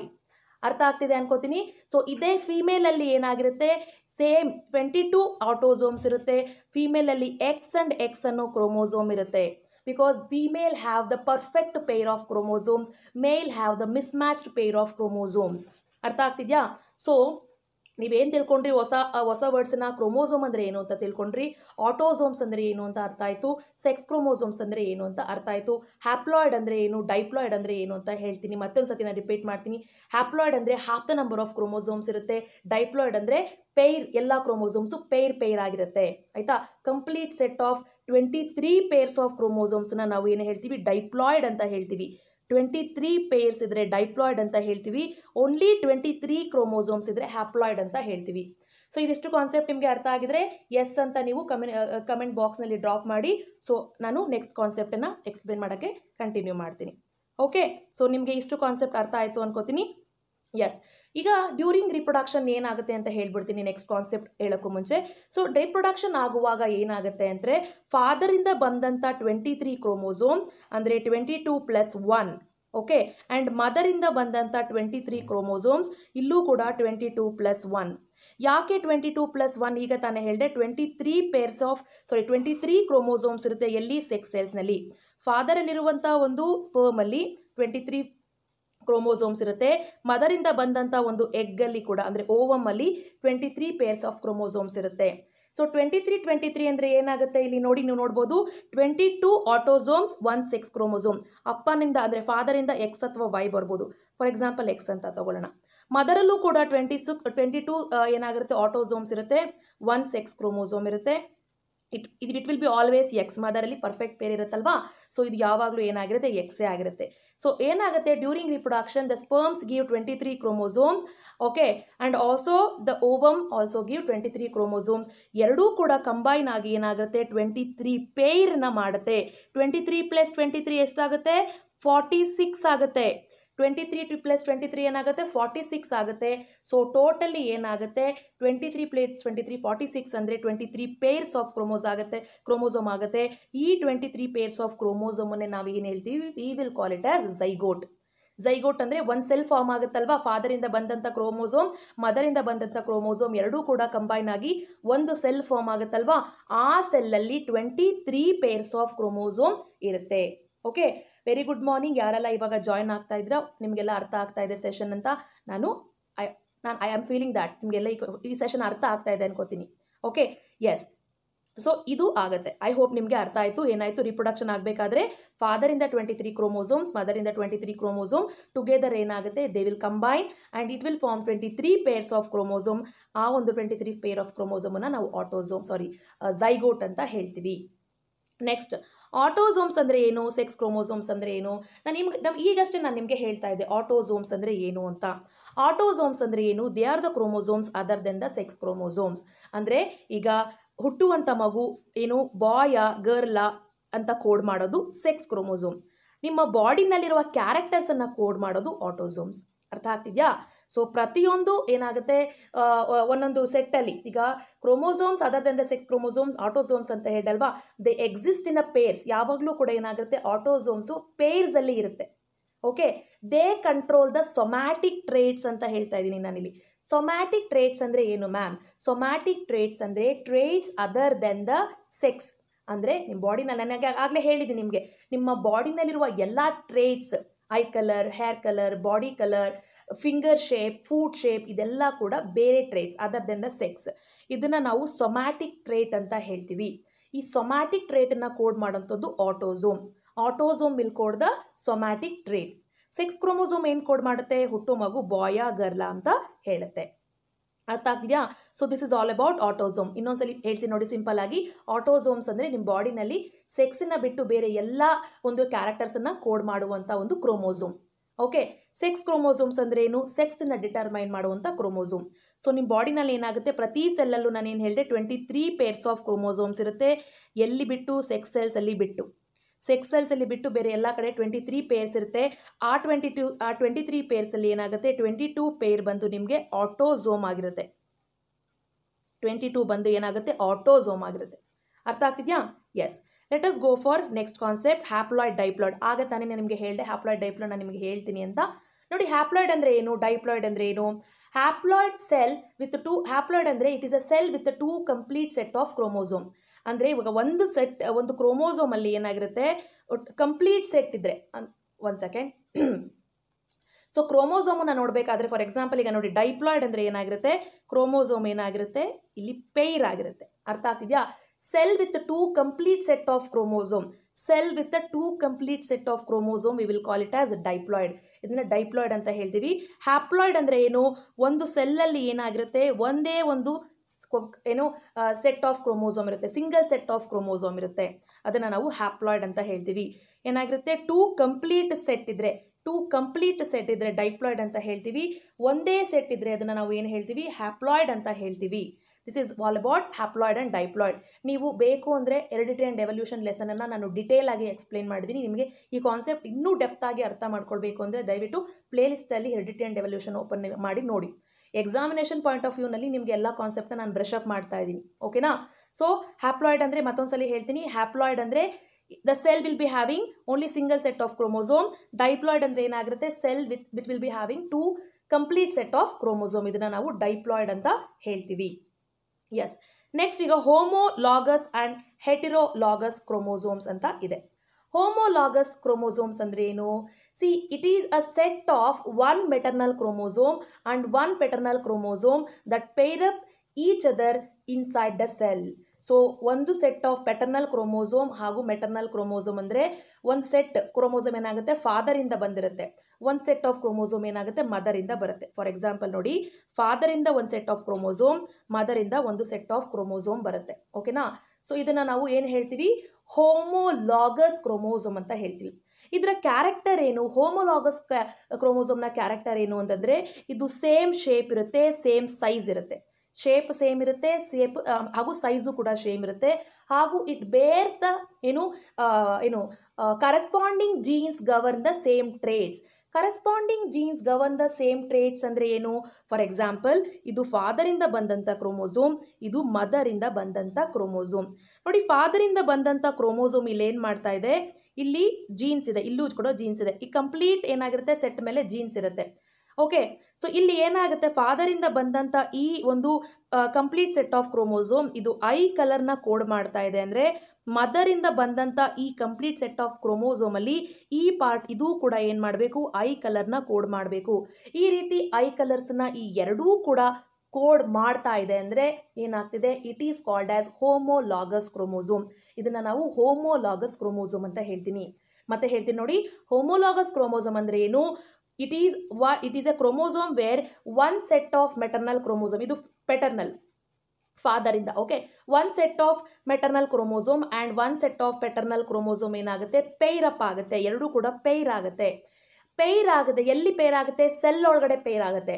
ಅರ್ಥ ಆಗ್ತಿದೆ ಅನ್ಕೋತೀನಿ? ಸೊ ಇದೇ ಫೀಮೇಲಲ್ಲಿ ಏನಾಗಿರುತ್ತೆ ಸೇಮ್ ಟ್ವೆಂಟಿ ಟು ಆಟೋಸೋಮ್ಸ್ ಇರುತ್ತೆ ಫೀಮೇಲಲ್ಲಿ ಎಕ್ಸ್ ಆ್ಯಂಡ್ ಎಕ್ಸ್ ಅನ್ನೋ ಕ್ರೋಮೋಸೋಮ್ ಇರುತ್ತೆ. because female have the perfect pair of chromosomes male have the mismatched pair of chromosomes ಅರ್ಥ ಆಗ್ತಿದ್ಯಾ ಸೊ ನೀವೇನು ತಿಳ್ಕೊಂಡ್ರಿ ಹೊಸ ಹೊಸ ವರ್ಡ್ಸ್ನ ಕ್ರೋಮೋಸೋಮ್ ಅಂದರೆ ಏನು ಅಂತ ತಿಳ್ಕೊಂಡ್ರಿ. ಆಟೋಸೋಮ್ಸ್ ಅಂದರೆ ಏನು ಅಂತ ಅರ್ಥ ಆಯಿತು. ಸೆಕ್ಸ್ ಕ್ರೋಮೋಸೋಮ್ಸ್ ಅಂದರೆ ಏನು ಅಂತ ಅರ್ಥ ಆಯಿತು. ಹ್ಯಾಪ್ಲಾಯ್ಡ್ ಅಂದರೆ ಏನು ಡೈಪ್ಲಾಯ್ಡ್ ಅಂದರೆ ಏನು ಅಂತ ಹೇಳ್ತೀನಿ. ಮತ್ತೊಂದು ಸತಿ ನಾನು ರಿಪೀಟ್ ಮಾಡ್ತೀನಿ. ಹ್ಯಾಪ್ಲಾಯ್ಡ್ ಅಂದರೆ half the number of chromosomes ಇರುತ್ತೆ. ಡೈಪ್ಲಾಯ್ಡ್ ಅಂದರೆ ಪೇರ್ ಎಲ್ಲ ಕ್ರೋಮೋಸೋಮ್ಸು ಪೇರ್ ಪೇರ್ ಆಗಿರುತ್ತೆ. ಆಯಿತಾ? Complete set of twenty three pairs of ಕ್ರೋಮೋಸೋಮ್ಸ್ನ ನಾವು ಏನು ಹೇಳ್ತೀವಿ? ಡೈಪ್ಲಾಯ್ಡ್ ಅಂತ ಹೇಳ್ತೀವಿ. ಟ್ವೆಂಟಿ ತ್ರೀ ಪೇರ್ಸ್ ಇದ್ದರೆ ಡೈಪ್ಲಾಯ್ಡ್ ಅಂತ ಹೇಳ್ತೀವಿ. ಓನ್ಲಿ ಟ್ವೆಂಟಿ ತ್ರೀ ಕ್ರೋಮೋಸೋಮ್ಸ್ ಇದ್ದರೆ ಹ್ಯಾಪ್ಲಾಯ್ಡ್ ಅಂತ ಹೇಳ್ತೀವಿ. ಸೊ ಇದಿಷ್ಟು ಕಾನ್ಸೆಪ್ಟ್ ನಿಮಗೆ ಅರ್ಥ ಆಗಿದ್ರೆ ಎಸ್ ಅಂತ ನೀವು ಕಮೆಂಟ್ ಕಮೆಂಟ್ ಬಾಕ್ಸ್ನಲ್ಲಿ ಡ್ರಾಪ್ ಮಾಡಿ. ಸೊ ನಾನು ನೆಕ್ಸ್ಟ್ ಕಾನ್ಸೆಪ್ಟನ್ನು ಎಕ್ಸ್ಪ್ಲೇನ್ ಮಾಡೋಕ್ಕೆ ಕಂಟಿನ್ಯೂ ಮಾಡ್ತೀನಿ. ಓಕೆ ಸೊ ನಿಮಗೆ ಇಷ್ಟು ಕಾನ್ಸೆಪ್ಟ್ ಅರ್ಥ ಆಯಿತು ಅನ್ಕೋತೀನಿ. ಎಸ್ ಈಗ ಡ್ಯೂರಿಂಗ್ ರಿಪ್ರೊಡಕ್ಷನ್ ಏನಾಗುತ್ತೆ ಅಂತ ಹೇಳ್ಬಿಡ್ತೀನಿ ನೆಕ್ಸ್ಟ್ ಕಾನ್ಸೆಪ್ಟ್ ಹೇಳೋಕ್ಕೂ ಮುಂಚೆ. ಸೊ ರಿಪ್ರೊಡಕ್ಷನ್ ಆಗುವಾಗ ಏನಾಗುತ್ತೆ ಅಂದರೆ ಫಾದರಿಂದ ಬಂದಂಥ ಟ್ವೆಂಟಿ ತ್ರೀ ಕ್ರೋಮೋಸೋಮ್ಸ್ ಅಂದರೆ twenty two plus one okay and ಮದರಿಂದ ಬಂದಂಥ ಟ್ವೆಂಟಿ ತ್ರೀ ಕ್ರೋಮೋಸೋಮ್ಸ್ ಇಲ್ಲೂ ಕೂಡ ಟ್ವೆಂಟಿ ಟೂ ಪ್ಲಸ್ ಒನ್ ಯಾಕೆ ಟ್ವೆಂಟಿ ಟೂ ಪ್ಲಸ್ ಒನ್ ಈಗ ತಾನೇ ಹೇಳಿದೆ twenty three pairs of sorry twenty three chromosomes ಇರುತ್ತೆ ಎಲ್ಲಿ ಸೆಕ್ಸ್ ಸೆಲ್ಸ್ನಲ್ಲಿ ಫಾದರಲ್ಲಿರುವಂಥ ಒಂದು ಸ್ಪರ್ಮಲ್ಲಿ ಟ್ವೆಂಟಿ ತ್ರೀ ಕ್ರೋಮೋಸೋಮ್ಸ್ ಇರುತ್ತೆ. ಮದರಿಂದ ಬಂದಂಥ ಒಂದು ಎಗ್ಗಲ್ಲಿ ಕೂಡ, ಅಂದರೆ ಓವಮಲ್ಲಿ twenty three pairs of chromosomes ಇರುತ್ತೆ. So twenty three twenty three ಅಂದರೆ ಏನಾಗುತ್ತೆ? ಇಲ್ಲಿ ನೋಡಿ ನೀವು ನೋಡ್ಬೋದು. Twenty two autosomes one sex chromosome ಅಪ್ಪನಿಂದ, ಅಂದರೆ ಫಾದರಿಂದ ಎಕ್ಸ್ ಅಥವಾ ವೈ ಬರ್ಬೋದು. ಫಾರ್ ಎಕ್ಸಾಂಪಲ್ ಎಕ್ಸ್ ಅಂತ ತಗೊಳ್ಳೋಣ. ಮದರಲ್ಲೂ ಕೂಡ ಟ್ವೆಂಟಿ ಸು ಟ್ವೆಂಟಿ ಟೂ ಏನಾಗಿರುತ್ತೆ ಆಟೋಸೋಮ್ಸ್ ಇರುತ್ತೆ. ಒನ್ ಸೆಕ್ಸ್ ಕ್ರೋಮೋಸೋಮ್ ಇರುತ್ತೆ. ಇಟ್ ಇದು it will be always X ಮದರಲ್ಲಿ perfect pair ಇರುತ್ತಲ್ವಾ? ಸೊ ಇದು ಯಾವಾಗಲೂ ಏನಾಗಿರುತ್ತೆ? ಎಕ್ಸೇ ಆಗಿರುತ್ತೆ. ಸೊ ಏನಾಗುತ್ತೆ? During reproduction the sperms give twenty three chromosomes okay and also the ovum also give twenty three chromosomes ಎರಡೂ ಕೂಡ ಕಂಬೈನ್ ಆಗಿ ಏನಾಗುತ್ತೆ? ಟ್ವೆಂಟಿ ತ್ರೀ ಪೇರ್ನ ಮಾಡುತ್ತೆ. Twenty three plus twenty three ಎಷ್ಟಾಗುತ್ತೆ? ಫಾರ್ಟಿ ಸಿಕ್ಸ್ ಆಗುತ್ತೆ. Twenty three two plus twenty three ಏನಾಗುತ್ತೆ? Forty six ಆಗುತ್ತೆ. ಸೊ ಟೋಟಲಿ ಏನಾಗುತ್ತೆ? Twenty three plus twenty three forty six ಅಂದರೆ twenty three pairs of chromos ಆಗುತ್ತೆ chromosome ಆಗುತ್ತೆ. ಈ ಟ್ವೆಂಟಿ ತ್ರೀ ಪೇರ್ಸ್ ಆಫ್ ಕ್ರೋಮೋಸೋಮನ್ನೇ ನಾವು ಏನು ಹೇಳ್ತೀವಿ? We will call it as zygote zygote ಅಂದರೆ ಒಂದು ಸೆಲ್ ಫಾರ್ಮ್ ಆಗುತ್ತಲ್ವಾ? ಫಾದರಿಂದ ಬಂದಂಥ ಕ್ರೋಮೋಸೋಮ್ ಮದರಿಂದ ಬಂದಂಥ ಕ್ರೋಮೋಸೋಮ್ ಎರಡೂ ಕೂಡ ಕಂಬೈನ್ ಆಗಿ ಒಂದು ಸೆಲ್ ಫಾರ್ಮ್ ಆಗುತ್ತಲ್ವಾ? ಆ ಸೆಲ್ಲಲ್ಲಿ twenty three pairs of chromosome ಇರುತ್ತೆ. ಓಕೆ ವೆರಿ ಗುಡ್ ಮಾರ್ನಿಂಗ್ ಯಾರೆಲ್ಲ ಇವಾಗ ಜಾಯ್ನ್ ಆಗ್ತಾ ಇದ್ರ, ನಿಮಗೆಲ್ಲ ಅರ್ಥ ಆಗ್ತಾ ಇದೆ ಸೆಷನ್ ಅಂತ. ನಾನು ಐ ನಾನು ಐ ಆಮ್ ಫೀಲಿಂಗ್ ದ್ಯಾಟ್ ನಿಮಗೆಲ್ಲ ಈ ಸೆಷನ್ ಅರ್ಥ ಆಗ್ತಾ ಇದೆ ಅನ್ಕೋತೀನಿ. ಓಕೆ ಎಸ್ ಸೊ ಇದು ಆಗುತ್ತೆ. ಐ ಹೋಪ್ ನಿಮಗೆ ಅರ್ಥ ಆಯಿತು, ಏನಾಯಿತು ರಿಪ್ರೊಡಕ್ಷನ್ ಆಗಬೇಕಾದ್ರೆ ಫಾದರಿಂದ ಟ್ವೆಂಟಿ ತ್ರೀ ಕ್ರೋಮೋಸೋಮ್ಸ್ ಮದರಿಂದ ಟ್ವೆಂಟಿ ತ್ರೀ ಕ್ರೋಮೋಸೋಮ್ ಟುಗೆದರ್ ಏನಾಗುತ್ತೆ they will combine and it will form twenty three pairs of chromosome ಆ ಒಂದು ಟ್ವೆಂಟಿ ತ್ರೀ ಪೇರ್ ಆಫ್ ಕ್ರೋಮೋಸೋಮನ್ನು ನಾವು ಆಟೋಸೋಮ್ ಸಾರಿ ಝೈಗೋಟ್ ಅಂತ ಹೇಳ್ತೀವಿ. ನೆಕ್ಸ್ಟ್ ಆಟೋಸೋಮ್ಸ್ ಅಂದರೆ ಏನು? ಸೆಕ್ಸ್ ಕ್ರೋಮೋಸೋಮ್ಸ್ ಅಂದರೆ ಏನು? ನಾನು ನಿಮ್ಗೆ ನಮ್ಮ ಈಗಷ್ಟೇ ನಾನು ನಿಮಗೆ ಹೇಳ್ತಾ ಇದ್ದೆ ಆಟೋಸೋಮ್ಸ್ ಅಂದರೆ ಏನು ಅಂತ. ಆಟೋಸೋಮ್ಸ್ ಅಂದರೆ ಏನು? They are the chromosomes other than the sex chromosomes ಅಂದರೆ ಈಗ ಹುಟ್ಟುವಂಥ ಮಗು ಏನು? ಬಾಯ ಗರ್ಲ ಅಂತ ಕೋಡ್ ಮಾಡೋದು ಸೆಕ್ಸ್ ಕ್ರೋಮೋಸೋಮ್ ನಿಮ್ಮ ಬಾಡಿನಲ್ಲಿರುವ ಕ್ಯಾರೆಕ್ಟರ್ಸನ್ನು ಕೋಡ್ ಮಾಡೋದು ಆಟೋಸೋಮ್ಸ್ ಅರ್ಥ ಆಗ್ತಿದ್ಯಾ? ಸೊ ಪ್ರತಿಯೊಂದು ಏನಾಗುತ್ತೆ ಒಂದೊಂದು ಸೆಟ್ಟಲ್ಲಿ, ಈಗ chromosomes other than the sex chromosomes autosomes ಅಂತ ಹೇಳಲ್ವಾ they exist in a pairs ಯಾವಾಗಲೂ ಕೂಡ ಏನಾಗುತ್ತೆ ಆಟೋಸೋಮ್ಸು ಪೇರ್ಸಲ್ಲಿ ಇರುತ್ತೆ. Okay they control the somatic traits ಅಂತ ಹೇಳ್ತಾ ಇದ್ದೀನಿ ನಾನಿಲ್ಲಿ. ಸೊಮ್ಯಾಟಿಕ್ ಟ್ರೇಟ್ಸ್ ಅಂದರೆ ಏನು ಮ್ಯಾಮ್ ಸೊಮ್ಯಾಟಿಕ್ ಟ್ರೇಟ್ಸ್ ಅಂದರೆ traits other than the sex ಅಂದರೆ ನಿಮ್ಮ ಬಾಡಿನ ನನಗೆ ಆಗಲೇ ಹೇಳಿದ್ದೀನಿ ನಿಮಗೆ, ನಿಮ್ಮ ಬಾಡಿನಲ್ಲಿರುವ ಎಲ್ಲ traits eye colour hair colour body colour finger shape foot shape ಇದೆಲ್ಲ ಕೂಡ ಬೇರೆ traits other than the sex ಇದನ್ನು ನಾವು ಸೊಮ್ಯಾಟಿಕ್ ಟ್ರೇಟ್ ಅಂತ ಹೇಳ್ತೀವಿ. ಈ ಸೊಮ್ಯಾಟಿಕ್ ಟ್ರೇಟನ್ನು code ಮಾಡೋಂಥದ್ದು autosome autosome will code the somatic trait sex chromosome ಏನು ಕೋಡ್ ಮಾಡುತ್ತೆ? ಹುಟ್ಟು ಮಗು ಬಾಯ ಗರ್ಲಾ ಅಂತ ಹೇಳುತ್ತೆ. ಅರ್ಥ ಆಗ್ತಿದೆಯಾ? So this is all about autosome ಇನ್ನೊಂದ್ಸಲಿ ಹೇಳ್ತೀನಿ ನೋಡಿ ಸಿಂಪಲ್ ಆಗಿ. ಆಟೋಸೋಮ್ಸ್ ಅಂದರೆ ನಿಮ್ಮ ಬಾಡಿನಲ್ಲಿ ಸೆಕ್ಸನ್ನು ಬಿಟ್ಟು ಬೇರೆ ಎಲ್ಲ ಒಂದು ಕ್ಯಾರೆಕ್ಟರ್ಸನ್ನು ಕೋಡ್ ಮಾಡುವಂಥ ಒಂದು ಕ್ರೋಮೋಸೋಮ್ ಓಕೆ ಸೆಕ್ಸ್ ಕ್ರೋಮೋಸೋಮ್ಸ್ ಅಂದರೆ ಏನು? ಸೆಕ್ಸನ್ನು ಡಿಟರ್ಮೈನ್ ಮಾಡುವಂಥ ಕ್ರೋಮೋಸೋಮ್ ಸೊ ನಿಮ್ಮ ಬಾಡಿನಲ್ಲಿ ಏನಾಗುತ್ತೆ? ಪ್ರತಿ ಸೆಲ್ಲಲ್ಲೂ ನಾನು ಏನು ಹೇಳಿದೆ twenty three pairs of chromosomes ಇರುತ್ತೆ. ಎಲ್ಲಿ ಬಿಟ್ಟು? ಸೆಕ್ಸ್ ಸೆಲ್ಸಲ್ಲಿ ಬಿಟ್ಟು. ಸೆಕ್ಸ್ ಅಲ್ಲಿ ಬಿಟ್ಟು ಬೇರೆ ಎಲ್ಲ ಕಡೆ ಟ್ವೆಂಟಿ ತ್ರೀ ಪೇರ್ಸ್ ಇರುತ್ತೆ. ಆ ಟ್ವೆಂಟಿ ಟೂ ಆ ಟ್ವೆಂಟಿ ತ್ರೀ ಪೇರ್ಸಲ್ಲಿ ಏನಾಗುತ್ತೆ? ಟ್ವೆಂಟಿ ಟೂ ಪೇರ್ ಬಂದು ನಿಮಗೆ ಆಟೋಸೋಮ್ ಆಗಿರುತ್ತೆ. ಟ್ವೆಂಟಿ ಟೂ ಬಂದು ಏನಾಗುತ್ತೆ? ಆಟೋಸೋಮ್ ಆಗಿರುತ್ತೆ. ಅರ್ಥ ಆಗ್ತಿದ್ಯಾ? Yes let us go for next concept haploid diploid ಆಗ ತಾನೇ ನಾನು ನಿಮಗೆ ಹೇಳಿದೆ ಹ್ಯಾಪ್ಲಾಯ್ಡ್ ಡೈಪ್ಲಾಯ್ಡ್ ನಾನು ನಿಮಗೆ ಹೇಳ್ತೀನಿ ಅಂತ. ನೋಡಿ ಹ್ಯಾಪ್ಲಾಯ್ಡ್ ಅಂದರೆ ಏನು? ಡೈಪ್ಲಾಯ್ಡ್ ಅಂದರೆ ಏನು? Haploid cell with two haploid ಅಂದರೆ it is a cell with two complete set of chromosome ಅಂದರೆ ಇವಾಗ ಒಂದು ಸೆಟ್ ಒಂದು ಕ್ರೋಮೋಸೋಮಲ್ಲಿ ಏನಾಗಿರುತ್ತೆ ಕಂಪ್ಲೀಟ್ ಸೆಟ್ ಇದ್ದರೆ ಒಂದು ಸೆಕೆಂಡ್ ಸೊ ಕ್ರೋಮೋಸೋಮನ್ನ ನೋಡಬೇಕಾದ್ರೆ ಫಾರ್ ಎಕ್ಸಾಂಪಲ್ ಈಗ ನೋಡಿ ಡೈಪ್ಲಾಯ್ಡ್ ಅಂದರೆ ಏನಾಗಿರುತ್ತೆ ಕ್ರೋಮೋಸೋಮ್ ಏನಾಗಿರುತ್ತೆ, ಇಲ್ಲಿ ಪೇರ್ ಆಗಿರುತ್ತೆ. ಅರ್ಥ ಆಗ್ತಿದೆಯಾ? Cell with two complete set of chromosome cell with two complete set of chromosome we will call it as diploid ಇದನ್ನ ಡೈಪ್ಲಾಯ್ಡ್ ಅಂತ ಹೇಳ್ತೀವಿ. ಹ್ಯಾಪ್ಲಾಯ್ಡ್ ಅಂದರೆ ಏನು? ಒಂದು ಸೆಲ್ಲಲ್ಲಿ ಏನಾಗಿರುತ್ತೆ, ಒಂದೇ ಒಂದು ಏನು ಸೆಟ್ ಆಫ್ ಕ್ರೋಮೋಸೋಮ್ ಇರುತ್ತೆ ಸಿಂಗಲ್ ಸೆಟ್ ಆಫ್ ಕ್ರೋಮೋಸೋಮ್ ಇರುತ್ತೆ. ಅದನ್ನು ನಾವು ಹ್ಯಾಪ್ಲಾಯ್ಡ್ ಅಂತ ಹೇಳ್ತೀವಿ. ಏನಾಗಿರುತ್ತೆ? ಟೂ ಕಂಪ್ಲೀಟ್ ಸೆಟ್ ಇದ್ದರೆ ಟೂ ಕಂಪ್ಲೀಟ್ ಸೆಟ್ ಇದ್ದರೆ ಡೈಪ್ಲಾಯ್ಡ್ ಅಂತ ಹೇಳ್ತೀವಿ. ಒಂದೇ ಸೆಟ್ ಇದ್ದರೆ ಅದನ್ನು ನಾವು ಏನು ಹೇಳ್ತೀವಿ? ಹ್ಯಾಪ್ಲಾಯ್ಡ್ ಅಂತ ಹೇಳ್ತೀವಿ. This is all about haploid and diploid ನೀವು ಬೇಕು ಅಂದರೆ ಎರಿಡಿಟಿ ಆ್ಯಂಡ್ ಎವಲ್ಯೂಷನ್ ಲೆಸನನ್ನು ನಾನು ಡಿಟೇಲ್ ಆಗಿ ಎಕ್ಸ್ಪ್ಲೇನ್ ಮಾಡಿದ್ದೀನಿ ನಿಮಗೆ ಈ ಕಾನ್ಸೆಪ್ಟ್ ಇನ್ನೂ ಡೆಪ್ತಾಗಿ ಅರ್ಥ ಮಾಡ್ಕೊಳ್ಬೇಕು ಅಂದರೆ ದಯವಿಟ್ಟು ಪ್ಲೇಲಿಸ್ಟಲ್ಲಿ ಹೆರಿಡಿಟಿ ಆ್ಯಂಡ್ ಎವಲ್ಯೂಷನ್ ಓಪನ್ ಮಾಡಿ ನೋಡಿ. ಎಕ್ಸಾಮಿನೇಷನ್ ಪಾಯಿಂಟ್ ಆಫ್ ವ್ಯೂನಲ್ಲಿ ನಿಮಗೆ ಎಲ್ಲ ಕಾನ್ಸೆಪ್ಟ್ನ ನಾನು ಬ್ರಷ್ ಅಪ್ ಮಾಡ್ತಾ ಇದ್ದೀನಿ. ಓಕೆನಾ ಸೊ ಹ್ಯಾಪ್ಲಾಯ್ಡ್ ಅಂದರೆ ಮತ್ತೊಂದ್ಸಲಿ ಹೇಳ್ತೀನಿ. ಹ್ಯಾಪ್ಲಾಯ್ಡ್ ಅಂದರೆ the cell will be having only single set of chromosome diploid ಅಂದರೆ ಏನಾಗಿರುತ್ತೆ cell with with will be having two complete set of chromosome ಇದನ್ನು ನಾವು ಡೈಪ್ಲಾಯ್ಡ್ ಅಂತ ಹೇಳ್ತೀವಿ. ಎಸ್ ನೆಕ್ಸ್ಟ್ ಈಗ ಹೋಮೋಲಾಗಸ್ ಆ್ಯಂಡ್ ಹೆಟಿರೋಲಾಗಸ್ ಕ್ರೋಮೋಸೋಮ್ಸ್ ಅಂತ ಇದೆ. ಹೋಮೋಲಾಗಸ್ ಕ್ರೋಮೋಸೋಮ್ಸ್ ಅಂದರೆ ಏನು? See it is a set of one maternal chromosome and one paternal chromosome that pair up each other inside the cell. So ಒಂದು set of paternal chromosome ಹಾಗೂ maternal chromosome ಅಂದರೆ ಒಂದು set chromosome ಏನಾಗುತ್ತೆ? ಫಾದರಿಂದ ಬಂದಿರುತ್ತೆ. ಒಂದು set of chromosome ಏನಾಗುತ್ತೆ? ಮದರಿಂದ ಬರುತ್ತೆ. For example ನೋಡಿ ಫಾದರಿಂದ ಒಂದು ಸೆಟ್ ಆಫ್ ಕ್ರೋಮೋಸೋಮ್ ಮದರಿಂದ ಒಂದು ಸೆಟ್ ಆಫ್ ಕ್ರೋಮೋಸೋಮ್ ಬರುತ್ತೆ. ಓಕೆನಾ ಸೊ ಇದನ್ನು ನಾವು ಏನು ಹೇಳ್ತೀವಿ? ಹೋಮೋಲಾಗಸ್ ಕ್ರೋಮೋಸೋಮ್ ಅಂತ ಹೇಳ್ತೀವಿ. ಇದರ ಕ್ಯಾರೆಕ್ಟರ್ ಏನು? ಹೋಮೋಲಾಗಸ್ ಕ್ರೋಮೋಸೋಮ್ನ ಕ್ಯಾರೆಕ್ಟರ್ ಏನು ಅಂತಂದರೆ, ಇದು ಸೇಮ್ ಶೇಪ್ ಇರುತ್ತೆ ಸೇಮ್ ಸೈಜ್ ಇರುತ್ತೆ. ಶೇಪ್ ಸೇಮ್ ಇರುತ್ತೆ ಸೇಪ್ ಹಾಗೂ ಸೈಜು ಕೂಡ ಸೇಮ್ ಇರುತ್ತೆ. ಹಾಗೂ ಇಟ್ ಬೇರ್ಸ್ ದ ಏನು ಏನು corresponding genes govern the same traits corresponding genes govern the same traits ಅಂದರೆ ಏನು? ಫಾರ್ ಎಕ್ಸಾಂಪಲ್ ಇದು ಫಾದರಿಂದ ಬಂದಂಥ ಕ್ರೋಮೋಸೋಮ್ ಇದು ಮದರಿಂದ ಬಂದಂಥ ಕ್ರೋಮೋಸೋಮ್ ನೋಡಿ ಫಾದರಿಂದ ಬಂದಂಥ ಕ್ರೋಮೋಸೋಮ್ ಇಲ್ಲಿ ಏನು ಮಾಡ್ತಾ ಇದೆ? ಇಲ್ಲಿ ಜೀನ್ಸ್ ಇದೆ, ಇಲ್ಲೂ ಕೂಡ ಜೀನ್ಸ್ ಇದೆ. ಈ ಕಂಪ್ಲೀಟ್ ಏನಾಗಿರುತ್ತೆ? ಸೆಟ್ ಮೇಲೆ ಜೀನ್ಸ್ ಇರುತ್ತೆ. ಓಕೆ ಸೊ ಇಲ್ಲಿ ಏನಾಗುತ್ತೆ? ಫಾದರಿಂದ ಬಂದಂಥ ಈ ಒಂದು ಕಂಪ್ಲೀಟ್ ಸೆಟ್ ಆಫ್ ಕ್ರೋಮೋಸೋಮ್ ಇದು ಐ ಕಲರ್ನ ಕೋಡ್ ಮಾಡ್ತಾ ಇದೆ ಅಂದರೆ ಮದರಿಂದ ಬಂದಂಥ ಈ ಕಂಪ್ಲೀಟ್ ಸೆಟ್ ಆಫ್ ಕ್ರೋಮೋಸೋಮಲ್ಲಿ ಈ ಪಾರ್ಟ್ ಇದು ಕೂಡ ಏನು ಮಾಡಬೇಕು? ಐ ಕಲರ್ನ ಕೋಡ್ ಮಾಡಬೇಕು. ಈ ರೀತಿ ಐ ಕಲರ್ಸ್ನ ಈ ಎರಡೂ ಕೂಡ ಕೋಡ್ ಮಾಡ್ತಾ ಇದೆ ಅಂದರೆ ಏನಾಗ್ತಿದೆ? It is called as homologous chromosome ಇದನ್ನು ನಾವು ಹೋಮೋಲಾಗಸ್ ಕ್ರೋಮೋಸೋಮ್ ಅಂತ ಹೇಳ್ತೀನಿ. ಮತ್ತೆ ಹೇಳ್ತೀನಿ ನೋಡಿ ಹೋಮೋಲಾಗಸ್ ಕ್ರೋಮೋಸೋಮ್ ಅಂದರೆ ಏನು? It is uh it is a chromosome where one set of maternal chromosome ಇದು paternal ಫಾದರಿಂದ okay one set of maternal chromosome and one set of paternal chromosome ಏನಾಗುತ್ತೆ? ಪೈರಪ್ ಆಗುತ್ತೆ. ಎರಡೂ ಕೂಡ ಪೈರ್ ಆಗುತ್ತೆ. ಪೈರ್ ಆಗುತ್ತೆ ಎಲ್ಲಿ ಪೇರ್ ಆಗುತ್ತೆ? ಸೆಲ್ ಒಳಗಡೆ ಪೇರ್ ಆಗುತ್ತೆ.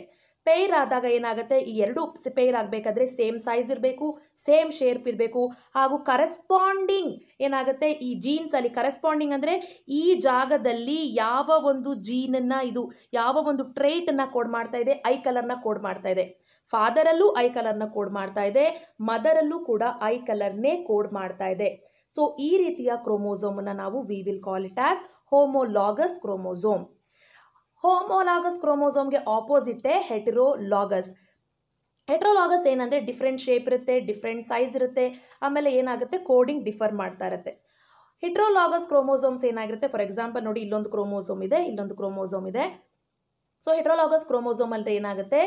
ಪೇರ್ ಆದಾಗ ಏನಾಗುತ್ತೆ? ಈ ಎರಡು ಪೇರ್ ಆಗಬೇಕಾದ್ರೆ ಸೇಮ್ ಸೈಜ್ ಇರಬೇಕು ಸೇಮ್ ಶೇಪ್ ಇರಬೇಕು. ಹಾಗೂ ಕರೆಸ್ಪಾಂಡಿಂಗ್ ಏನಾಗುತ್ತೆ? ಈ ಜೀನ್ಸ್ ಅಲ್ಲಿ ಕರೆಸ್ಪಾಂಡಿಂಗ್ ಅಂದರೆ ಈ ಜಾಗದಲ್ಲಿ ಯಾವ ಒಂದು ಜೀನನ್ನು ಇದು, ಯಾವ ಒಂದು ಟ್ರೇಟನ್ನು ಕೋಡ್ ಮಾಡ್ತಾ ಇದೆ ಐ ಕಲರ್ನ ಕೋಡ್ ಮಾಡ್ತಾ ಇದೆ. ಫಾದರಲ್ಲೂ ಐ ಕಲರ್ನ ಕೋಡ್ ಮಾಡ್ತಾ ಇದೆ ಮದರಲ್ಲೂ ಕೂಡ ಐ ಕಲರ್ನೇ ಕೋಡ್ ಮಾಡ್ತಾ ಇದೆ. ಸೊ ಈ ರೀತಿಯ ಕ್ರೋಮೋಸೋಮನ್ನು ನಾವು we will call it as homologous chromosome homologous ಕ್ರೋಮೋಸೋಮ್ಗೆ ಆಪೋಸಿಟೇ ಹೆಟಿರೋಲಾಗಸ್ ಹೆಟ್ರೋಲಾಗಸ್ ಏನಂದರೆ ಡಿಫ್ರೆಂಟ್ ಶೇಪ್ ಇರುತ್ತೆ ಡಿಫ್ರೆಂಟ್ ಸೈಜ್ ಇರುತ್ತೆ, ಆಮೇಲೆ ಏನಾಗುತ್ತೆ? ಕೋಡಿಂಗ್ ಡಿಫರ್ ಮಾಡ್ತಾ ಇರುತ್ತೆ. ಹೆಟ್ರೋಲಾಗಸ್ ಕ್ರೋಮೋಸೋಮ್ಸ್ ಏನಾಗಿರುತ್ತೆ? ಫಾರ್ ಎಕ್ಸಾಂಪಲ್ ನೋಡಿ, ಇಲ್ಲೊಂದು ಕ್ರೋಮೋಸೋಮ್ ಇದೆ, ಇಲ್ಲೊಂದು ಕ್ರೋಮೋಸೋಮ್ ಇದೆ. ಸೊ ಹೆಟ್ರೋಲಾಗಸ್ ಕ್ರೋಮೋಸೋಮ್ ಅಂದರೆ ಏನಾಗುತ್ತೆ?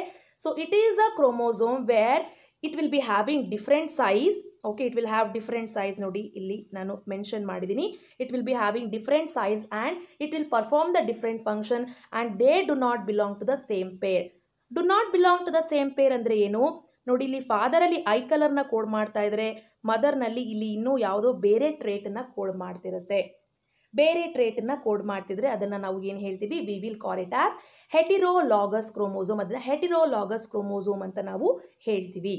So it is a chromosome where it will be having different size okay it will have different size ನೋಡಿ, ಇಲ್ಲಿ ನಾನು ಮೆನ್ಷನ್ ಮಾಡಿದ್ದೀನಿ it will be having different size and it will perform the different function and they do not belong to the same pair do not belong to the same pair ಅಂದರೆ ಏನು? ನೋಡಿ, ಇಲ್ಲಿ ಫಾದರಲ್ಲಿ eye ಕಲರ್ನ code ಮಾಡ್ತಾ ಇದ್ದಾರೆ ಮದರ್ನಲ್ಲಿ ಇಲ್ಲಿ ಇನ್ನೂ ಯಾವುದೋ ಬೇರೆ ಟ್ರೇಟನ್ನು ಕೋಡ್ ಮಾಡ್ತಿರುತ್ತೆ. ಬೇರೆ ಟ್ರೇಟನ್ನು ಕೋಡ್ ಮಾಡ್ತಿದ್ರೆ ಅದನ್ನು ನಾವು ಏನು ಹೇಳ್ತೀವಿ? We will call it as heterologous chromosome ಅದನ್ನು ಹೆಟಿರೋಲಾಗಸ್ ಕ್ರೋಮೋಸೋಮ್ ಅಂತ ನಾವು ಹೇಳ್ತೀವಿ.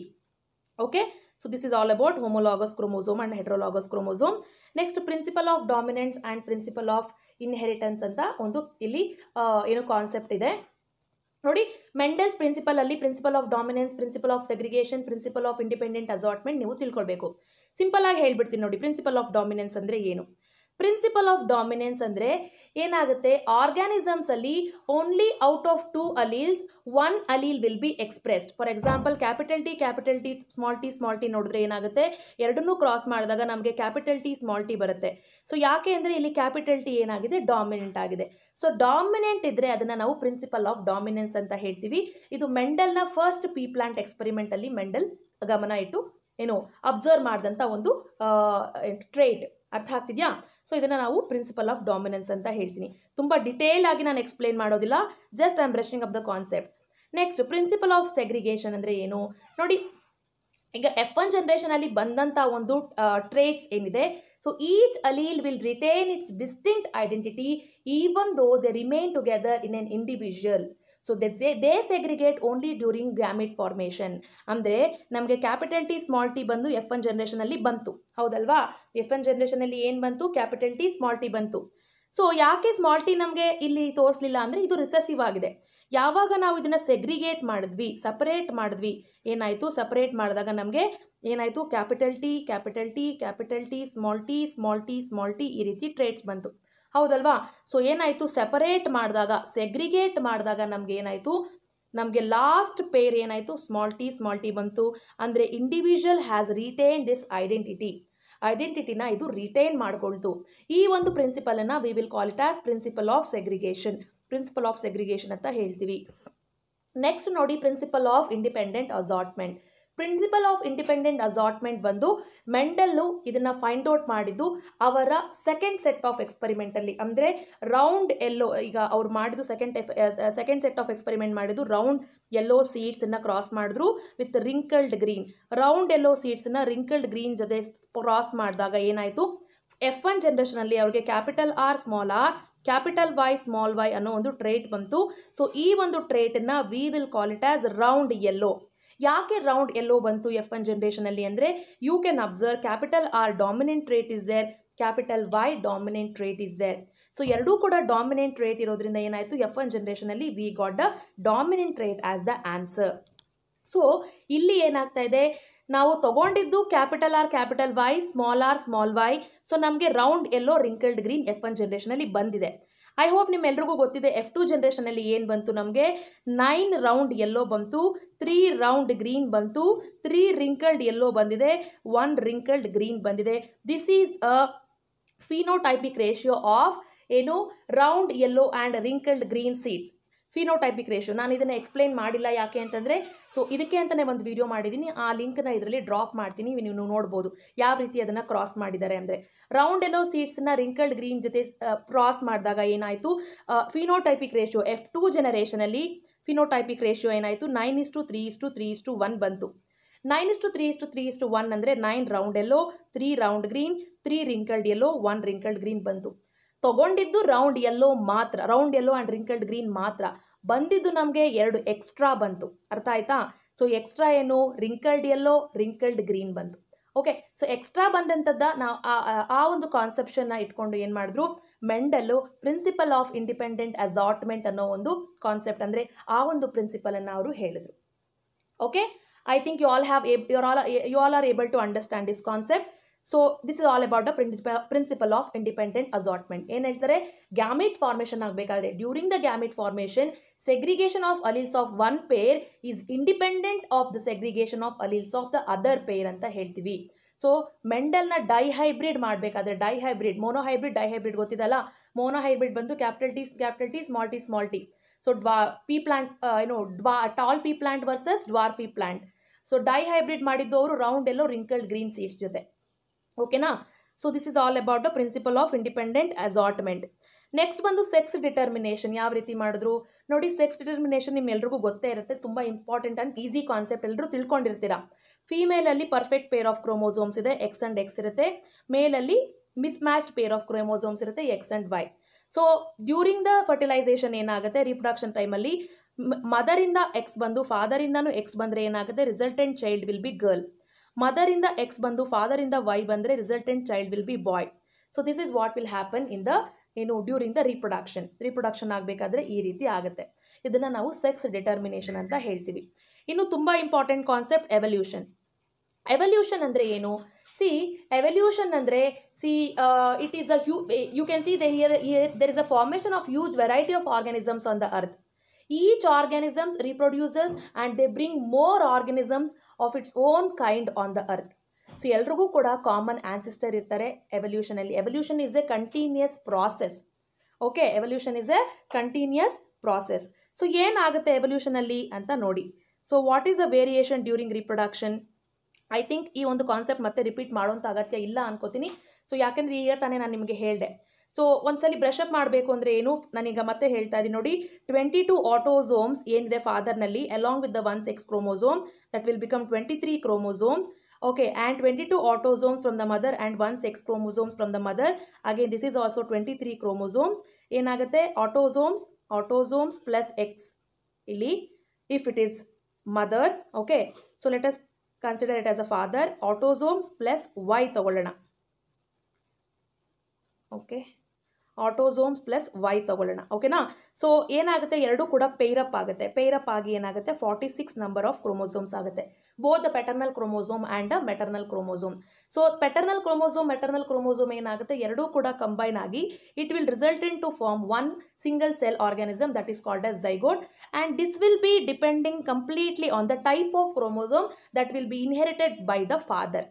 Okay so this is all about homologous chromosome and heterologous chromosome. Next principle of dominance and principle of inheritance ಅಂತ ಒಂದು ಇಲ್ಲಿ ಏನು ಕಾನ್ಸೆಪ್ಟ್ ಇದೆ. ನೋಡಿ ಮೆಂಡಲ್ಸ್ ಪ್ರಿನ್ಸಿಪಲ್ ಅಲ್ಲಿ principle of dominance principle of segregation principle of independent assortment ನೀವು ತಿಳ್ಕೊಳ್ಬೇಕು. Simple ಆಗಿ ಹೇಳ್ಬಿಡ್ತೀನಿ ನೋಡಿ ಪ್ರಿನ್ಸಿಪಲ್ ಆಫ್ ಡಾಮಿನೆನ್ಸ್ ಅಂದರೆ ಏನು? ಪ್ರಿನ್ಸಿಪಲ್ ಆಫ್ ಡಾಮಿನೆನ್ಸ್ ಅಂದರೆ ಏನಾಗುತ್ತೆ? ಆರ್ಗ್ಯಾನಿಸಮ್ಸ್ ಅಲ್ಲಿ only out of two alleles one allele will be expressed for example capital T capital T small T small T ನೋಡಿದ್ರೆ ಏನಾಗುತ್ತೆ? ಎರಡನ್ನೂ ಕ್ರಾಸ್ ಮಾಡಿದಾಗ ನಮಗೆ ಕ್ಯಾಪಿಟಲ್ ಟಿ ಸ್ಮಾಲ್ ಟಿ ಬರುತ್ತೆ. ಸೊ ಯಾಕೆ ಅಂದರೆ ಇಲ್ಲಿ ಕ್ಯಾಪಿಟಲ್ ಟಿ ಏನಾಗಿದೆ? ಡಾಮಿನೆಂಟ್ ಆಗಿದೆ. ಸೊ ಡಾಮಿನೆಂಟ್ ಇದ್ರೆ ಅದನ್ನು ನಾವು ಪ್ರಿನ್ಸಿಪಲ್ ಆಫ್ ಡಾಮಿನೆನ್ಸ್ ಅಂತ ಹೇಳ್ತೀವಿ. ಇದು ಮೆಂಡಲ್ನ ಫಸ್ಟ್ ಪಿ ಪ್ಲಾಂಟ್ ಎಕ್ಸ್ಪೆರಿಮೆಂಟ್ ಅಲ್ಲಿ ಮೆಂಡಲ್ ಗಮನ ಇಟ್ಟು, ಏನು ಅಬ್ಸರ್ವ್ ಮಾಡಿದಂಥ ಒಂದು ಟ್ರೇಟ್ ಅರ್ಥ ಆಗ್ತಿದ್ಯಾ? ಸೊ ಇದನ್ನು ನಾವು ಪ್ರಿನ್ಸಿಪಲ್ ಆಫ್ ಡಾಮಿನೆನ್ಸ್ ಅಂತ ಹೇಳ್ತೀನಿ. ತುಂಬ ಡಿಟೇಲ್ ಆಗಿ ನಾನು ಎಕ್ಸ್ಪ್ಲೇನ್ ಮಾಡೋದಿಲ್ಲ. Just I am brushing up the concept next principle of segregation ಅಂದರೆ ಏನು? ನೋಡಿ, ಈಗ ಎಫ್ ಒನ್ ಜನ್ರೇಷನಲ್ಲಿ ಬಂದಂಥ ಒಂದು ಟ್ರೇಟ್ಸ್ ಏನಿದೆ? So each allele will retain its distinct identity even though they remain together in an individual so they they segregate only during gamete formation ಅಂದರೆ ನಮಗೆ ಕ್ಯಾಪಿಟಲ್ ಟಿ ಸ್ಮಾಲ್ ಟಿ ಬಂದು F one ಜನ್ರೇಷನಲ್ಲಿ ಬಂತು. ಹೌದಲ್ವಾ? F one ಜನ್ರೇಷನಲ್ಲಿ ಏನು ಬಂತು? Capital T small T ಬಂತು. ಸೊ ಯಾಕೆ ಸ್ಮಾಲ್ ಟಿ ನಮಗೆ ಇಲ್ಲಿ ತೋರಿಸಲಿಲ್ಲ ಅಂದರೆ ಇದು ರಿಸೆಸಿವ್ ಆಗಿದೆ. ಯಾವಾಗ ನಾವು ಇದನ್ನು ಸೆಗ್ರಿಗೇಟ್ ಮಾಡಿದ್ವಿ ಸಪರೇಟ್ ಮಾಡಿದ್ವಿ, ಏನಾಯಿತು? ಸಪರೇಟ್ ಮಾಡಿದಾಗ ನಮಗೆ ಏನಾಯಿತು? Capital T capital T capital T small T small T small T ಈ ರೀತಿ ಟ್ರೇಡ್ಸ್ ಬಂತು. ಹೌದಲ್ವಾ? ಸೊ ಏನಾಯಿತು? ಸೆಪರೇಟ್ ಮಾಡಿದಾಗ ಸೆಗ್ರಿಗೇಟ್ ಮಾಡಿದಾಗ ನಮ್ಗೆ ಏನಾಯಿತು? ನಮಗೆ ಲಾಸ್ಟ್ ಪೇರ್ ಏನಾಯಿತು? ಸ್ಮಾಲ್ ಟಿ ಸ್ಮಾಲ್ ಟಿ ಬಂತು. ಅಂದರೆ individual has retain this identity ಐಡೆಂಟಿಟಿನ ಇದು ರಿಟೈನ್ ಮಾಡಿಕೊಳ್ತು. ಈ ಒಂದು ಪ್ರಿನ್ಸಿಪಲನ್ನು we will call it as principle of segregation principle of segregation ಅಂತ ಹೇಳ್ತೀವಿ. ನೆಕ್ಸ್ಟ್ ನೋಡಿ principle of independent assortment principle of independent assortment ಬಂದು ಮೆಂಡಲ್ಲು ಇದನ್ನು ಫೈಂಡ್ ಔಟ್ ಮಾಡಿದ್ದು ಅವರ ಸೆಕೆಂಡ್ ಸೆಟ್ ಆಫ್ ಎಕ್ಸ್ಪೆರಿಮೆಂಟಲ್ಲಿ ಅಂದರೆ ರೌಂಡ್ ಎಲ್ಲೋ ಈಗ ಅವ್ರು ಮಾಡಿದ್ದು second second set of experiment ಮಾಡಿದ್ದು ರೌಂಡ್ ಎಲ್ಲೋ ಸೀಡ್ಸನ್ನು ಕ್ರಾಸ್ ಮಾಡಿದ್ರು with wrinkled green round yellow ಸೀಡ್ಸನ್ನು wrinkled green ಜೊತೆ ಕ್ರಾಸ್ ಮಾಡಿದಾಗ ಏನಾಯಿತು? ಎಫ್ ಒನ್ ಜನ್ರೇಷನಲ್ಲಿ ಅವ್ರಿಗೆ capital R small R capital Y small Y ಅನ್ನೋ ಒಂದು ಟ್ರೇಟ್ ಬಂತು. ಸೊ ಈ ಒಂದು ಟ್ರೇಟನ್ನು we will call it as round yellow ಯಾಕೆ ರೌಂಡ್ ಎಲ್ಲೋ ಬಂತು ಎಫ್ ಒನ್ ಜನ್ರೇಷನಲ್ಲಿ ಅಂದರೆ you can observe capital R dominant trait is there capital Y dominant trait is there so ಎರಡೂ ಕೂಡ ಡಾಮಿನೆಂಟ್ ರೇಟ್ ಇರೋದ್ರಿಂದ ಏನಾಯಿತು? ಎಫ್ ಒನ್ ಜನ್ರೇಷನಲ್ಲಿ we got the dominant trait as the answer so ಇಲ್ಲಿ ಏನಾಗ್ತಾ ಇದೆ? ನಾವು ತಗೊಂಡಿದ್ದು capital R capital Y small R small Y so ನಮಗೆ round yellow wrinkled green F one ಜನ್ರೇಷನಲ್ಲಿ ಬಂದಿದೆ. ಐ ಹೋಪ್ ನಿಮ್ಮೆಲ್ರಿಗೂ ಗೊತ್ತಿದೆ ಎಫ್ ಟು ಜನ್ರೇಷನಲ್ಲಿ ಏನು ಬಂತು ನಮಗೆ? ನೈನ್ ರೌಂಡ್ ಎಲ್ಲೋ ಬಂತು ತ್ರೀ ರೌಂಡ್ ಗ್ರೀನ್ ಬಂತು ತ್ರೀ ರಿಂಕಲ್ಡ್ ಎಲ್ಲೋ ಬಂದಿದೆ ಒನ್ ರಿಂಕಲ್ಡ್ ಗ್ರೀನ್ ಬಂದಿದೆ. This is a phenotypic ratio of ಏನು round yellow and wrinkled green seeds phenotypic ratio ನಾನು ಇದನ್ನು ಎಕ್ಸ್ಪ್ಲೇನ್ ಮಾಡಿಲ್ಲ ಯಾಕೆ ಅಂತಂದರೆ ಸೊ ಇದಕ್ಕೆ ಅಂತಲೇ ಒಂದು ವಿಡಿಯೋ ಮಾಡಿದ್ದೀನಿ ಆ ಲಿಂಕ್ನ ಇದರಲ್ಲಿ ಡ್ರಾಪ್ ಮಾಡ್ತೀನಿ, ನೀವು ನೋಡ್ಬೋದು. ಯಾವ ರೀತಿ ಅದನ್ನು ಕ್ರಾಸ್ ಮಾಡಿದ್ದಾರೆ ಅಂದರೆ. ರೌಂಡ್ ಎಲ್ಲೋ ಸೀಡ್ಸ್ನ ರಿಂಕಲ್ಡ್ ಗ್ರೀನ್ ಜೊತೆ ಕ್ರಾಸ್ ಮಾಡಿದಾಗ ಏನಾಯಿತು? ಫಿನೋಟೈಪಿಕ್ ರೇಷಿಯೋ ಎಫ್ ಟು ಜನರೇಷನಲ್ಲಿ ಫಿನೋಟೈಪಿಕ್ ರೇಷಿಯೋ ಏನಾಯಿತು? Nine is to three is to three is to one ಬಂತು. Nine is to three is to three is to one ಅಂದರೆ nine round yellow three round green three wrinkled yellow one wrinkled green ಬಂತು. ತಗೊಂಡಿದ್ದು round yellow ಮಾತ್ರ round yellow and wrinkled green ಮಾತ್ರ. ಬಂದಿದ್ದು ನಮಗೆ ಎರಡು extra ಬಂತು. ಅರ್ಥ ಆಯ್ತಾ? ಸೊ ಎಕ್ಸ್ಟ್ರಾ ಏನು? ರಿಂಕಲ್ಡ್ ಎಲ್ಲೋ ರಿಂಕಲ್ಡ್ ಗ್ರೀನ್ ಬಂತು. ಓಕೆ ಸೊ ಎಕ್ಸ್ಟ್ರಾ ಬಂದಂಥದ್ದ ನಾವು ಆ ಒಂದು ಕಾನ್ಸೆಪ್ಷನ್ನ ಇಟ್ಕೊಂಡು ಏನು ಮಾಡಿದ್ರು? Mendel principle of independent assortment ಅನ್ನೋ ಒಂದು ಕಾನ್ಸೆಪ್ಟ್ ಅಂದರೆ ಆ ಒಂದು ಪ್ರಿನ್ಸಿಪಲನ್ನು ಅವರು ಹೇಳಿದರು. Okay I think you all have you all you all are able to understand this concept so this is all about the principle of independent assortment ಏನ್ ಹೇಳ್ತಾರೆ? ಗ್ಯಾಮಿಟ್ ಫಾರ್ಮೇಷನ್ ಆಗಬೇಕಾದ್ರೆ during the gamete formation segregation of alleles of one pair is independent of the segregation of alleles of the other pair ಅಂತ ಹೇಳ್ತೀವಿ. So ಮೆಂಡಲ್ನ dihybrid ಮಾಡಬೇಕಾದ್ರೆ dihybrid monohybrid dihybrid ಗೊತ್ತಿದಲ್ಲ monohybrid ಬಂದು capital T capital T small T small T so ಡ್ವಾ pea plant ಏನು ಡ್ವಾ tall pea plant versus dwarf pea plant so dihybrid ಮಾಡಿದ್ದು ಅವರು round yellow wrinkled green seeds ಜೊತೆ. ಓಕೆನಾ so this is all about the principle of independent assortment next ಬಂದು sex determination ಯಾವ ರೀತಿ ಮಾಡಿದ್ರು? ನೋಡಿ ಸೆಕ್ಸ್ ಡಿಟರ್ಮಿನೇಷನ್ ನಿಮ್ಮೆಲ್ರಿಗೂ ಗೊತ್ತೇ ಇರುತ್ತೆ. ತುಂಬ ಇಂಪಾರ್ಟೆಂಟ್ ಆ್ಯಂಡ್ ಈಸಿ ಕಾನ್ಸೆಪ್ಟ್ ಎಲ್ಲರೂ ತಿಳ್ಕೊಂಡಿರ್ತೀರಾ? ಫೀಮೇಲಲ್ಲಿ ಪರ್ಫೆಕ್ಟ್ ಪೇರ್ ಆಫ್ ಕ್ರೋಮೋಸೋಮ್ಸ್ ಇದೆ ಎಕ್ಸ್ ಆ್ಯಂಡ್ ಎಕ್ಸ್ ಇರುತ್ತೆ. ಮೇಲಲ್ಲಿ mismatched pair of chromosomes ಇರುತ್ತೆ X and Y so during the fertilization ಏನಾಗುತ್ತೆ? ರಿಪ್ರೊಡಕ್ಷನ್ ಟೈಮಲ್ಲಿ ಮದರಿಂದ ಎಕ್ಸ್ ಬಂದು ಫಾದರಿಂದನೂ ಎಕ್ಸ್ ಬಂದರೆ ಏನಾಗುತ್ತೆ? Resultant child will be girl ಮದರಿಂದ X ಬಂದು ಫಾದರಿಂದ ವೈ ಬಂದರೆ resultant child will be boy so this is what will happen in the ಏನು ಡ್ಯೂರಿಂಗ್ ದ ರೀಪ್ರೊಡಕ್ಷನ್ ರೀಪ್ರೊಡಕ್ಷನ್ ಆಗಬೇಕಾದ್ರೆ ಈ ರೀತಿ ಆಗುತ್ತೆ. ಇದನ್ನು ನಾವು ಸೆಕ್ಸ್ ಡಿಟರ್ಮಿನೇಷನ್ ಅಂತ ಹೇಳ್ತೀವಿ. ಇನ್ನು ತುಂಬ ಇಂಪಾರ್ಟೆಂಟ್ ಕಾನ್ಸೆಪ್ಟ್ ಎವಲ್ಯೂಷನ್ ಎವಲ್ಯೂಷನ್ ಅಂದರೆ ಏನು? ಸಿ ಎವಲ್ಯೂಷನ್ ಅಂದರೆ see it is a hue you can see they here there is a formation of huge variety of organisms on the earth each organisms reproduces and they bring more organisms of its own kind on the earth so ಎಲ್ರಿಗೂ ಕೂಡ common ancestor ಇರ್ತಾರೆ. ಎವಲ್ಯೂಷನಲ್ಲಿ evolution is a continuous process okay evolution is a continuous process so ಏನಾಗುತ್ತೆ ಎವಲ್ಯೂಷನಲ್ಲಿ ಅಂತ ನೋಡಿ. So what is a variation during reproduction I think ಈ ಒಂದು concept ಮತ್ತೆ ರಿಪೀಟ್ ಮಾಡುವಂಥ ಅಗತ್ಯ ಇಲ್ಲ ಅನ್ಕೋತೀನಿ. ಸೊ ಯಾಕೆಂದರೆ ಈಗ ತಾನೇ ನಾನು ನಿಮಗೆ ಹೇಳಿದೆ. ಸೊ ಒಂದ್ಸಲಿ ಬ್ರಷ್ ಅಪ್ ಮಾಡಬೇಕು ಅಂದ್ರೆ ಏನು? ನಾನೀಗ ಮತ್ತೆ ಹೇಳ್ತಾ ಇದ್ದೀನಿ ನೋಡಿ. ಟ್ವೆಂಟಿ ಟು ಆಟೋಝೋಮ್ಸ್ ಏನಿದೆ ಫಾದರ್ನಲ್ಲಿ along with the ones X chromosome that will become twenty three chromosomes okay and twenty two autosomes from the mother and ones X chromosomes from the mother again this is also twenty three chromosomes ಏನಾಗುತ್ತೆ? Autosomes autosomes plus X ಇಲ್ಲಿ if it is mother okay so let us consider it as a father autosomes plus Y ತಗೊಳ್ಳೋಣ. Okay autosomes plus Y ತಗೊಳ್ಳೋಣ ಓಕೆನಾ so ಏನಾಗುತ್ತೆ? ಎರಡೂ ಕೂಡ ಪೇರಪ್ ಆಗುತ್ತೆ. Pair up ಆಗಿ ಏನಾಗುತ್ತೆ? Forty six number of chromosomes ಆಗುತ್ತೆ. Both the paternal chromosome and the maternal chromosome so paternal chromosome maternal chromosome ಏನಾಗುತ್ತೆ? ಎರಡೂ ಕೂಡ ಕಂಬೈನ್ ಆಗಿ it will result in to form one single cell organism that is called as zygote. And this will be depending completely on the type of chromosome that will be inherited by the father.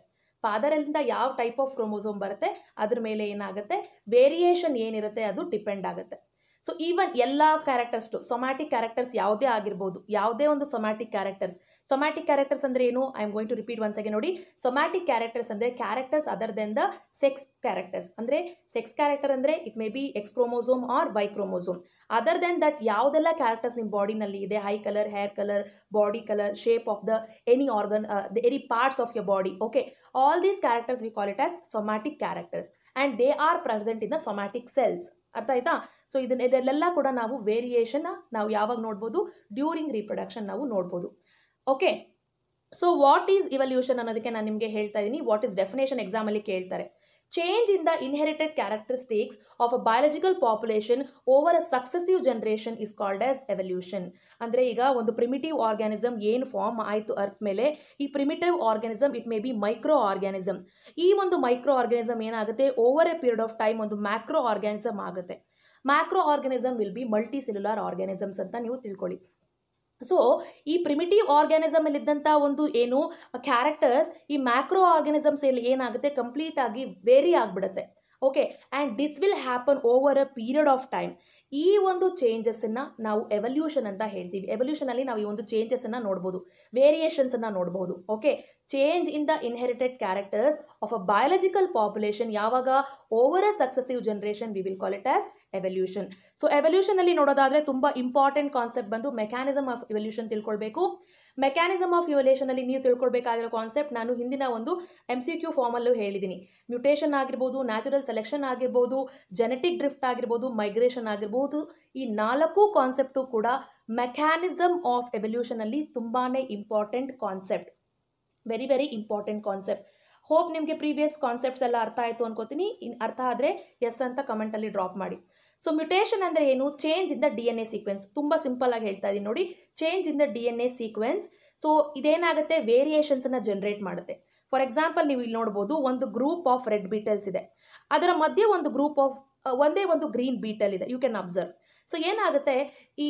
ಫಾದರಿಂದ ಯಾವ type of chromosome ಬರುತ್ತೆ, ಅದ್ರ ಮೇಲೆ ಏನಾಗುತ್ತೆ variation ಏನಿರುತ್ತೆ ಅದು depend ಆಗುತ್ತೆ. So even ಎಲ್ಲ ಕ್ಯಾರೆಕ್ಟರ್ಸ್ಟು ಸೊಮ್ಯಾಟಿಕ್ ಕ್ಯಾರೆಕ್ಟರ್ಸ್ ಯಾವುದೇ ಆಗಿರ್ಬೋದು, ಯಾವುದೇ ಒಂದು ಸೊಮ್ಯಾಟಿಕ್ ಕ್ಯಾರೆಕ್ಟರ್ಸ್ ಸೊಮ್ಯಾಟಿಕ್ ಕ್ಯಾರೆಕ್ಟರ್ಸ್ ಅಂದರೆ ಏನು? I am going to repeat once again ನೋಡಿ. ಸೊಮ್ಯಾಟಿಕ್ ಕ್ಯಾರೆಕ್ಟರ್ಸ್ ಅಂದರೆ characters other than the sex characters ಅಂದರೆ ಸೆಕ್ಸ್ ಕ್ಯಾರೆಕ್ಟರ್ ಅಂದರೆ it may be X chromosome or Y chromosome other than that ಯಾವುದೆಲ್ಲ characters ನಿಮ್ಮ ಬಾಡಿನಲ್ಲಿ ಇದೆ? High colour hair colour body colour shape of the any organ the any parts of your body okay all these characters we call it as somatic characters and they are present in the somatic cells ಅರ್ಥ ಆಯ್ತಾ? So ಇದನ್ನ, ಇದರಲ್ಲೆಲ್ಲ ಕೂಡ ನಾವು variation ನಾವು ಯಾವಾಗ ನೋಡ್ಬೋದು? During reproduction ನಾವು ನೋಡ್ಬೋದು. Okay so what is evolution ಅನ್ನೋದಕ್ಕೆ ನಾನು ನಿಮಗೆ ಹೇಳ್ತಾ ಇದ್ದೀನಿ ವಾಟ್ ಈಸ್ ಡೆಫಿನೇಷನ್ ಎಕ್ಸಾಮಲ್ಲಿ ಕೇಳ್ತಾರೆ. Change in the inherited characteristics of a biological population over a successive generation is called as evolution ಅಂದರೆ ಈಗ ಒಂದು ಪ್ರಿಮಿಟಿವ್ ಆರ್ಗ್ಯಾನಿಸಮ್ ಏನು ಫಾರ್ಮ್ ಆಯಿತು ಅರ್ತ್ ಮೇಲೆ? ಈ primitive organism it may be micro organism ಈ ಒಂದು ಮೈಕ್ರೋ ಆರ್ಗ್ಯಾನಿಸಮ್ ಏನಾಗುತ್ತೆ? Over a period of time ಒಂದು ಮ್ಯಾಕ್ರೋ ಆರ್ಗ್ಯಾನಿಸಮ್ ಆಗುತ್ತೆ. Macro organism will be multicellular organisms ಅಂತ ನೀವು ತಿಳ್ಕೊಳ್ಳಿ. ಸೊ ಈ ಪ್ರಿಮಿಟಿವ್ ಆರ್ಗ್ಯಾನಿಸಮ್ ಇದ್ದಂಥ ಒಂದು ಏನು ಕ್ಯಾರೆಕ್ಟರ್ಸ್ ಈ ಮ್ಯಾಕ್ರೋ ಆರ್ಗ್ಯಾನಿಸಮ್ಸ್ ಇಲ್ಲಿ ಏನಾಗುತ್ತೆ? ಕಂಪ್ಲೀಟ್ ಆಗಿ ವೇರಿ ಆಗಿಬಿಡುತ್ತೆ. Okay and this will happen over a period of time ಈ ಒಂದು ಚೇಂಜಸ್ಸನ್ನು ನಾವು ಎವಲ್ಯೂಷನ್ ಅಂತ ಹೇಳ್ತೀವಿ. ಎವಲ್ಯೂಷನಲ್ಲಿ ನಾವು ಈ ಒಂದು ಚೇಂಜಸನ್ನು ನೋಡ್ಬೋದು. ವೇರಿಯೇಷನ್ಸನ್ನು ನೋಡ್ಬೋದು. Okay change in the inherited characters of a biological population ಯಾವಾಗ? Over a successive generation we will call it as evolution so ಎವಲ್ಯೂಷನಲ್ಲಿ ನೋಡೋದಾದರೆ ತುಂಬ ಇಂಪಾರ್ಟೆಂಟ್ ಕಾನ್ಸೆಪ್ಟ್ ಬಂದು ಮೆಕ್ಯಾನಿಸಮ್ ಆಫ್ ಎವಲ್ಯೂಷನ್ ತಿಳ್ಕೊಳ್ಬೇಕು. ಮೆಕ್ಯಾನಿಸಮ್ ಆಫ್ ಇವಲ್ಯೂಷನಲ್ಲಿ ನೀವು ತಿಳ್ಕೊಳ್ಬೇಕಾಗಿರೋ ಕಾನ್ಸೆಪ್ಟ್ ನಾನು ಹಿಂದಿನ ಒಂದು ಎಂ ಸಿ ಕ್ಯೂ ಫಾರ್ಮಲ್ಲೂ ಹೇಳಿದ್ದೀನಿ. ಮ್ಯೂಟೇಷನ್ ಆಗಿರ್ಬೋದು ನ್ಯಾಚುರಲ್ ಸೆಲೆಕ್ಷನ್ ಆಗಿರ್ಬೋದು ಜೆನೆಟಿಕ್ ಡ್ರಿಫ್ಟ್ ಆಗಿರ್ಬೋದು ಮೈಗ್ರೇಷನ್ ಆಗಿರ್ಬೋದು, ಈ ನಾಲ್ಕು ಕಾನ್ಸೆಪ್ಟು ಕೂಡ ಮೆಕ್ಯಾನಿಸಮ್ ಆಫ್ ಎವಲ್ಯೂಷನಲ್ಲಿ ತುಂಬಾ important concept very very important concept hope ನಿಮಗೆ ಪ್ರೀವಿಯಸ್ ಕಾನ್ಸೆಪ್ಟ್ಸ್ ಎಲ್ಲ ಅರ್ಥ ಆಯಿತು ಅನ್ಕೋತೀನಿ. ಅರ್ಥ ಆದರೆ ಎಸ್ ಅಂತ ಕಮೆಂಟಲ್ಲಿ ಡ್ರಾಪ್ ಮಾಡಿ. ಸೊ ಮ್ಯುಟೇಷನ್ ಅಂದರೆ ಏನು? Change in the D N A sequence ತುಂಬ ಸಿಂಪಲ್ ಆಗಿ ಹೇಳ್ತಾ ಇದ್ದೀನಿ ನೋಡಿ. Change in the D N A sequence so ಇದೇನಾಗುತ್ತೆ? ವೇರಿಯೇಷನ್ಸನ್ನು ಜನರೇಟ್ ಮಾಡುತ್ತೆ. ಫಾರ್ ಎಕ್ಸಾಂಪಲ್ ನೀವು ಇಲ್ಲಿ ನೋಡ್ಬೋದು, ಒಂದು ಗ್ರೂಪ್ ಆಫ್ ರೆಡ್ ಬೀಟಲ್ಸ್ ಇದೆ. ಅದರ ಮಧ್ಯೆ ಒಂದು ಗ್ರೂಪ್ ಆಫ್ ಒಂದೇ ಒಂದು ಗ್ರೀನ್ ಬೀಟಲ್ ಇದೆ. ಯು ಕ್ಯಾನ್ ಅಬ್ಸರ್ವ್ ಸೊ ಏನಾಗುತ್ತೆ? ಈ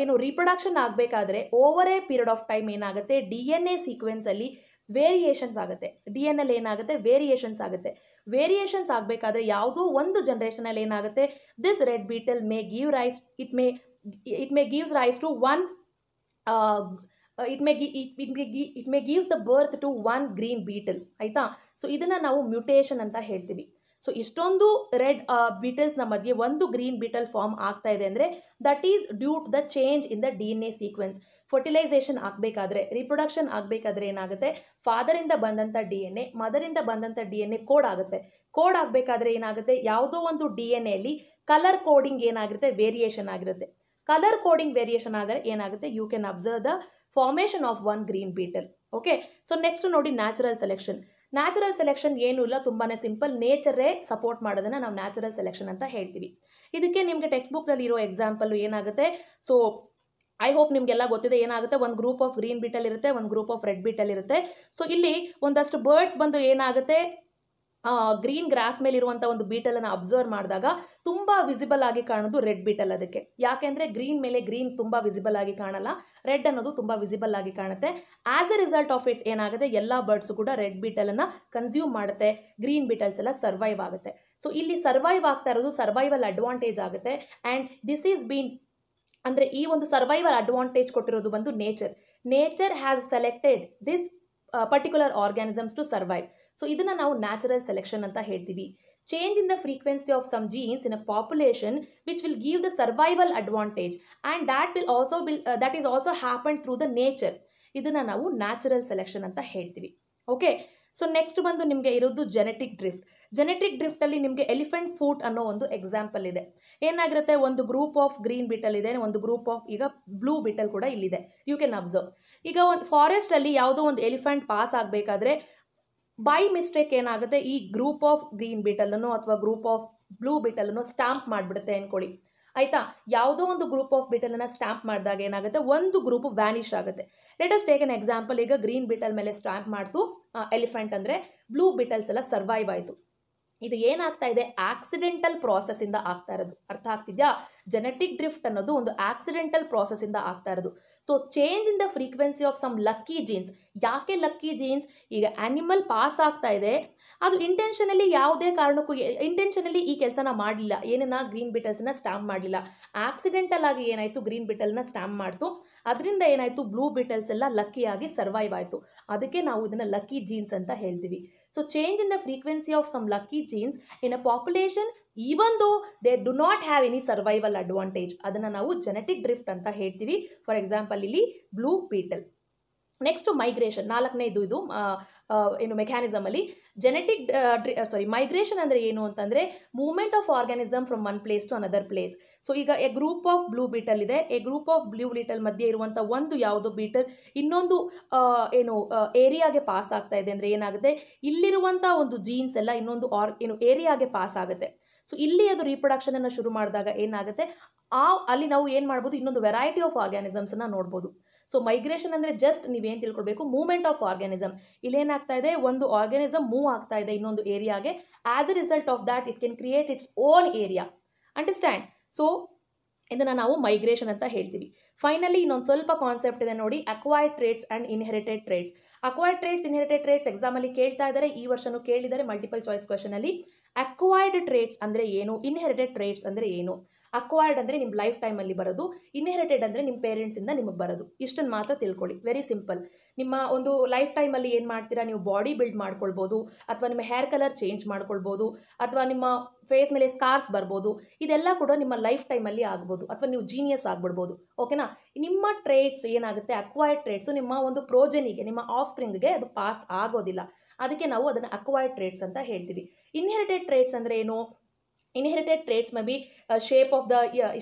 ಏನು ರೀಪ್ರೊಡಕ್ಷನ್ ಆಗಬೇಕಾದ್ರೆ over a period of time ಏನಾಗುತ್ತೆ? ಡಿ ಎನ್ ಎ ಸೀಕ್ವೆನ್ಸಲ್ಲಿ ವೇರಿಯೇಷನ್ಸ್ ಆಗುತ್ತೆ. ಡಿ ಎನ್ ಎಲ್ ಏನಾಗುತ್ತೆ? ವೇರಿಯೇಷನ್ಸ್ ಆಗುತ್ತೆ. ವೇರಿಯೇಷನ್ಸ್ ಆಗಬೇಕಾದ್ರೆ ಯಾವುದೋ ಒಂದು ಜನ್ರೇಷನಲ್ಲಿ ಏನಾಗುತ್ತೆ? This red beetle may give rise it may it may gives rise to one it may give it may give it may gives the birth to one green beetle ಆಯಿತಾ? So ಇದನ್ನು ನಾವು mutation ಅಂತ ಹೇಳ್ತೀವಿ. So ಇಷ್ಟೊಂದು red ಬೀಟಲ್ಸ್ನ ಮಧ್ಯೆ ಒಂದು green Beetal form ಆಗ್ತಾ ಇದೆ ಅಂದರೆ that is due to the change in the D N A sequence fertilization ಆಗಬೇಕಾದ್ರೆ ರಿಪ್ರೊಡಕ್ಷನ್ ಆಗಬೇಕಾದ್ರೆ ಏನಾಗುತ್ತೆ? ಫಾದರಿಂದ ಬಂದಂಥ ಡಿ ಎನ್ ಎ ಮದರಿಂದ ಬಂದಂಥ ಡಿ ಎನ್ ಎ ಕೋಡ್ ಆಗುತ್ತೆ. ಕೋಡ್ ಆಗಬೇಕಾದ್ರೆ ಏನಾಗುತ್ತೆ? ಯಾವುದೋ ಒಂದು ಡಿ ಎನ್ ಎಲ್ಲಿ ಕಲರ್ ಕೋಡಿಂಗ್ ಏನಾಗಿರುತ್ತೆ? ವೇರಿಯೇಷನ್ ಆಗಿರುತ್ತೆ. ಕಲರ್ ಕೋಡಿಂಗ್ ವೇರಿಯೇಷನ್ ಆದರೆ ಏನಾಗುತ್ತೆ? You can observe the formation of one green beetle okay so next ನೋಡಿ ನ್ಯಾಚುರಲ್ ಸೆಲೆಕ್ಷನ್ ನ್ಯಾಚುರಲ್ ಸೆಲೆಕ್ಷನ್ ಏನೂ ಇಲ್ಲ ತುಂಬಾ ಸಿಂಪಲ್ ನೇಚರೇ ಸಪೋರ್ಟ್ ಮಾಡೋದನ್ನು ನಾವು ನ್ಯಾಚುರಲ್ ಸೆಲೆಕ್ಷನ್ ಅಂತ ಹೇಳ್ತೀವಿ. ಇದಕ್ಕೆ ನಿಮಗೆ ಟೆಕ್ಸ್ಟ್ ಬುಕ್ನಲ್ಲಿ ಇರೋ ಎಕ್ಸಾಂಪಲ್ ಏನಾಗುತ್ತೆ? ಸೊ ಐ ಹೋಪ್ ನಿಮಗೆಲ್ಲ ಗೊತ್ತಿದೆ, ಏನಾಗುತ್ತೆ? ಒಂದು ಗ್ರೂಪ್ ಆಫ್ ಗ್ರೀನ್ ಬೀಟಲ್ ಇರುತ್ತೆ, ಒಂದು ಗ್ರೂಪ್ ಆಫ್ ರೆಡ್ ಬೀಟಲ್ ಇರುತ್ತೆ. ಸೊ ಇಲ್ಲಿ ಒಂದಷ್ಟು ಬರ್ಡ್ಸ್ ಬಂದು ಏನಾಗುತ್ತೆ? ಗ್ರೀನ್ ಗ್ರಾಸ್ ಮೇಲೆ ಇರುವಂಥ ಒಂದು ಬೀಟಲನ್ನು ಅಬ್ಸರ್ವ್ ಮಾಡಿದಾಗ ತುಂಬ ವಿಸಿಬಲ್ ಆಗಿ ಕಾಣೋದು ರೆಡ್ ಬೀಟಲ್ ಅದಕ್ಕೆ. ಯಾಕೆಂದರೆ ಗ್ರೀನ್ ಮೇಲೆ ಗ್ರೀನ್ ತುಂಬ ವಿಸಿಬಲ್ ಆಗಿ ಕಾಣಲ್ಲ. ರೆಡ್ ಅನ್ನೋದು ತುಂಬ ವಿಸಿಬಲ್ ಆಗಿ ಕಾಣುತ್ತೆ. As a result of it ಏನಾಗುತ್ತೆ? ಎಲ್ಲ ಬರ್ಡ್ಸು ಕೂಡ ರೆಡ್ ಬೀಟಲನ್ನು ಕನ್ಸ್ಯೂಮ್ ಮಾಡುತ್ತೆ. ಗ್ರೀನ್ ಬೀಟಲ್ಸ್ ಎಲ್ಲ ಸರ್ವೈವ್ ಆಗುತ್ತೆ. ಸೊ ಇಲ್ಲಿ ಸರ್ವೈವ್ ಆಗ್ತಾ ಇರೋದು ಸರ್ವೈವಲ್ ಅಡ್ವಾಂಟೇಜ್ ಆಗುತ್ತೆ. ಆ್ಯಂಡ್ ದಿಸ್ ಈಸ್ ಬೀನ್ ಅಂದರೆ ಈ ಒಂದು ಸರ್ವೈವಲ್ ಅಡ್ವಾಂಟೇಜ್ ಕೊಟ್ಟಿರೋದು ಬಂದು nature nature has selected this particular organisms to survive so ಇದನ್ನು ನಾವು ನ್ಯಾಚುರಲ್ ಸೆಲೆಕ್ಷನ್ ಅಂತ ಹೇಳ್ತೀವಿ. Change in the frequency of some genes in a population which will give the survival advantage and that will also will that is also happen through the nature ಇದನ್ನು ನಾವು natural selection ಅಂತ ಹೇಳ್ತೀವಿ. Okay so next ಬಂದು ನಿಮಗೆ ಇರೋದು genetic drift genetic ಡ್ರಿಫ್ಟಲ್ಲಿ ನಿಮಗೆ elephant foot ಅನ್ನೋ ಒಂದು ಎಕ್ಸಾಂಪಲ್ ಇದೆ. ಏನಾಗಿರುತ್ತೆ? ಒಂದು ಗ್ರೂಪ್ ಆಫ್ ಗ್ರೀನ್ ಬಿಟಲ್ ಇದೆ, ಒಂದು ಗ್ರೂಪ್ ಆಫ್ ಈಗ ಬ್ಲೂ ಬಿಟಲ್ ಕೂಡ ಇಲ್ಲಿದೆ. ಯು ಕ್ಯಾನ್ ಅಬ್ಸರ್ವ್ ಈಗ ಒಂದು ಫಾರೆಸ್ಟಲ್ಲಿ ಯಾವುದೋ ಒಂದು ಎಲಿಫೆಂಟ್ ಪಾಸ್ ಆಗಬೇಕಾದ್ರೆ ಬೈ ಮಿಸ್ಟೇಕ್ ಏನಾಗುತ್ತೆ? ಈ ಗ್ರೂಪ್ ಆಫ್ ಗ್ರೀನ್ ಬೀಟಲನ್ನು ಅಥವಾ ಗ್ರೂಪ್ ಆಫ್ ಬ್ಲೂ ಬೀಟಲನ್ನು ಸ್ಟಾಂಪ್ ಮಾಡಿಬಿಡುತ್ತೆ ಅಂದ್ಕೊಳ್ಳಿ ಆಯಿತಾ? ಯಾವುದೋ ಒಂದು ಗ್ರೂಪ್ ಆಫ್ ಬಿಟಲನ್ನು ಸ್ಟಾಂಪ್ ಮಾಡಿದಾಗ ಏನಾಗುತ್ತೆ? ಒಂದು ಗ್ರೂಪ್ ವ್ಯಾನಿಷ್ ಆಗುತ್ತೆ. Let us take an example ಈಗ ಗ್ರೀನ್ ಬಿಟಲ್ ಮೇಲೆ ಸ್ಟಾಂಪ್ ಮಾಡ್ತು ಎಲಿಫೆಂಟ್ ಅಂದರೆ ಬ್ಲೂ ಬಿಟಲ್ಸ್ ಎಲ್ಲ ಸರ್ವೈವ್ ಆಯಿತು. ಇದು ಏನಾಗ್ತಾ ಇದೆ? ಆಕ್ಸಿಡೆಂಟಲ್ ಪ್ರಾಸೆಸ್ಸಿಂದ ಆಗ್ತಾ ಇರೋದು. ಅರ್ಥ ಆಗ್ತಿದ್ಯಾ? ಜೆನೆಟಿಕ್ ಡ್ರಿಫ್ಟ್ ಅನ್ನೋದು ಒಂದು ಆಕ್ಸಿಡೆಂಟಲ್ ಪ್ರಾಸೆಸ್ಸಿಂದ ಆಗ್ತಾ ಇರೋದು. So change in the frequency of some lucky genes ಯಾಕೆ ಲಕ್ಕಿ ಜೀನ್ಸ್ ಈಗ ಆನಿಮಲ್ ಪಾಸ್ ಆಗ್ತಾ ಇದೆ. ಅದು ಇಂಟೆನ್ಷನಲಿ ಯಾವುದೇ ಕಾರಣಕ್ಕೂ ಇಂಟೆನ್ಷನಲಿ ಈ ಕೆಲಸನ ಮಾಡಲಿಲ್ಲ. ಏನನ್ನ ಗ್ರೀನ್ ಬಿಟಲ್ಸ್ನ ಸ್ಟ್ಯಾಂಪ್ ಮಾಡಲಿಲ್ಲ. ಆಕ್ಸಿಡೆಂಟಲ್ ಆಗಿ ಏನಾಯಿತು? ಗ್ರೀನ್ ಬಿಟಲ್ನ ಸ್ಟ್ಯಾಂಪ್ ಮಾಡ್ತು. ಅದರಿಂದ ಏನಾಯಿತು? ಬ್ಲೂ ಬಿಟಲ್ಸ್ ಎಲ್ಲ ಲಕ್ಕಿಯಾಗಿ ಸರ್ವೈವ್ ಆಯಿತು. ಅದಕ್ಕೆ ನಾವು ಇದನ್ನು ಲಕ್ಕಿ ಜೀನ್ಸ್ ಅಂತ ಹೇಳ್ತೀವಿ. So change in the frequency of some lucky genes in a population even though they do not have any survival advantage ಅದನ್ನು ನಾವು ಜೆನೆಟಿಕ್ ಡ್ರಿಫ್ಟ್ ಅಂತ ಹೇಳ್ತೀವಿ. ಫಾರ್ ಎಕ್ಸಾಂಪಲ್ ಇಲ್ಲಿ ಬ್ಲೂ ಪೀಟಲ್ ನೆಕ್ಸ್ಟ್ ಮೈಗ್ರೇಷನ್ ನಾಲ್ಕನೇದು ಇದು ಏನು ಮೆಕ್ಯಾನಿಸಮಲ್ಲಿ ಜೆನೆಟಿಕ್ ಸಾರಿ ಮೈಗ್ರೇಷನ್ ಅಂದರೆ ಏನು ಅಂತಂದರೆ movement of organism from one place to another place so ಈಗ a group of blue beetle ಇದೆ. A group of blue beetle ಮಧ್ಯೆ ಇರುವಂಥ ಒಂದು ಯಾವುದೋ ಬೀಟಲ್ ಇನ್ನೊಂದು ಏನು ಏರಿಯಾಗೆ ಪಾಸ್ ಆಗ್ತಾ ಇದೆ ಅಂದರೆ ಏನಾಗುತ್ತೆ? ಇಲ್ಲಿರುವಂಥ ಒಂದು ಜೀನ್ಸ್ ಎಲ್ಲ ಇನ್ನೊಂದು ಆರ್ ಏನು ಏರಿಯಾಗೆ ಪಾಸ್ ಆಗುತ್ತೆ. ಸೊ ಇಲ್ಲಿ ಅದು ರೀಪ್ರೊಡಕ್ಷನನ್ನು ಶುರು ಮಾಡಿದಾಗ ಏನಾಗುತ್ತೆ? ಆ, ಅಲ್ಲಿ ನಾವು ಏನು ಮಾಡ್ಬೋದು? ಇನ್ನೊಂದು ವೆರೈಟಿ ಆಫ್ ಆರ್ಗ್ಯಾನಿಸಮ್ಸನ್ನು ನೋಡ್ಬೋದು. ಸೊ ಮೈಗ್ರೇಷನ್ ಅಂದರೆ ಜಸ್ಟ್ ನೀವೇನು ತಿಳ್ಕೊಳ್ಬೇಕು? ಮೂವ್ಮೆಂಟ್ ಆಫ್ ಆರ್ಗ್ಯಾನಿಸಮ್ ಇಲ್ಲೇನಾಗ್ತಾ ಇದೆ? ಒಂದು ಆರ್ಗ್ಯಾನಿಸಮ್ ಮೂವ್ ಆಗ್ತಾ ಇದೆ ಇನ್ನೊಂದು ಏರಿಯಾಗೆ as a result of that it can create its own area understand so ಇದನ್ನು ನಾವು ಮೈಗ್ರೇಷನ್ ಅಂತ ಹೇಳ್ತೀವಿ. ಫೈನಲಿ ಇನ್ನೊಂದು ಸ್ವಲ್ಪ ಕಾನ್ಸೆಪ್ಟ್ ಇದೆ ನೋಡಿ. Acquired traits and inherited traits acquired traits inherited traits ಎಕ್ಸಾಮಲ್ಲಿ ಕೇಳ್ತಾ ಇದ್ದಾರೆ. ಈ ವರ್ಷನೂ ಕೇಳಿದ್ದಾರೆ. ಮಲ್ಟಿಪಲ್ ಚಾಯ್ಸ್ ಕ್ವಶನಲ್ಲಿ ಅಕ್ವೈರ್ಡ್ ಟ್ರೇಡ್ಸ್ ಅಂದರೆ ಏನು? ಇನ್ಹೆರಿಟೆಡ್ ಟ್ರೇಡ್ಸ್ ಅಂದರೆ ಏನು? ಅಕ್ವೈರ್ಡ್ ಅಂದರೆ ನಿಮ್ಮ ಲೈಫ್ ಟೈಮಲ್ಲಿ ಬರೋದು. ಇನ್ಹೆರಿಟೆಡ್ ಅಂದರೆ ನಿಮ್ಮ ಪೇರೆಂಟ್ಸಿಂದ ನಿಮಗೆ ಬರೋದು. ಇಷ್ಟನ್ನು ಮಾತ್ರ ತಿಳ್ಕೊಳ್ಳಿ. ವೆರಿ ಸಿಂಪಲ್ ನಿಮ್ಮ ಒಂದು ಲೈಫ್ ಟೈಮಲ್ಲಿ ಏನು ಮಾಡ್ತೀರಾ? ನೀವು ಬಾಡಿ ಬಿಲ್ಡ್ ಮಾಡ್ಕೊಳ್ಬೋದು, ಅಥವಾ ನಿಮ್ಮ ಹೇರ್ ಕಲರ್ ಚೇಂಜ್ ಮಾಡ್ಕೊಳ್ಬೋದು, ಅಥವಾ ನಿಮ್ಮ ಫೇಸ್ ಮೇಲೆ ಸ್ಕಾರ್ಸ್ ಬರ್ಬೋದು. ಇದೆಲ್ಲ ಕೂಡ ನಿಮ್ಮ ಲೈಫ್ ಟೈಮಲ್ಲಿ ಆಗ್ಬೋದು. ಅಥವಾ ನೀವು ಜೀನಿಯಸ್ ಆಗ್ಬಿಡ್ಬೋದು. ಓಕೆನಾ ನಿಮ್ಮ ಟ್ರೇಟ್ಸ್ ಏನಾಗುತ್ತೆ? ಅಕ್ವೈರ್ಡ್ ಟ್ರೇಡ್ಸು ನಿಮ್ಮ ಒಂದು ಪ್ರೋಜನಿಗೆ ನಿಮ್ಮ ಆಫ್ ಸ್ಪ್ರಿಂಗ್ಗೆ ಅದು ಪಾಸ್ ಆಗೋದಿಲ್ಲ. ಅದಕ್ಕೆ ನಾವು ಅದನ್ನು ಅಕ್ವೈರ್ಡ್ ಟ್ರೇಟ್ಸ್ ಅಂತ ಹೇಳ್ತೀವಿ. ಇನ್ಹೆರಿಟೆಡ್ ಟ್ರೇಟ್ಸ್ ಅಂದರೆ ಏನು? Inherited traits may be shape of the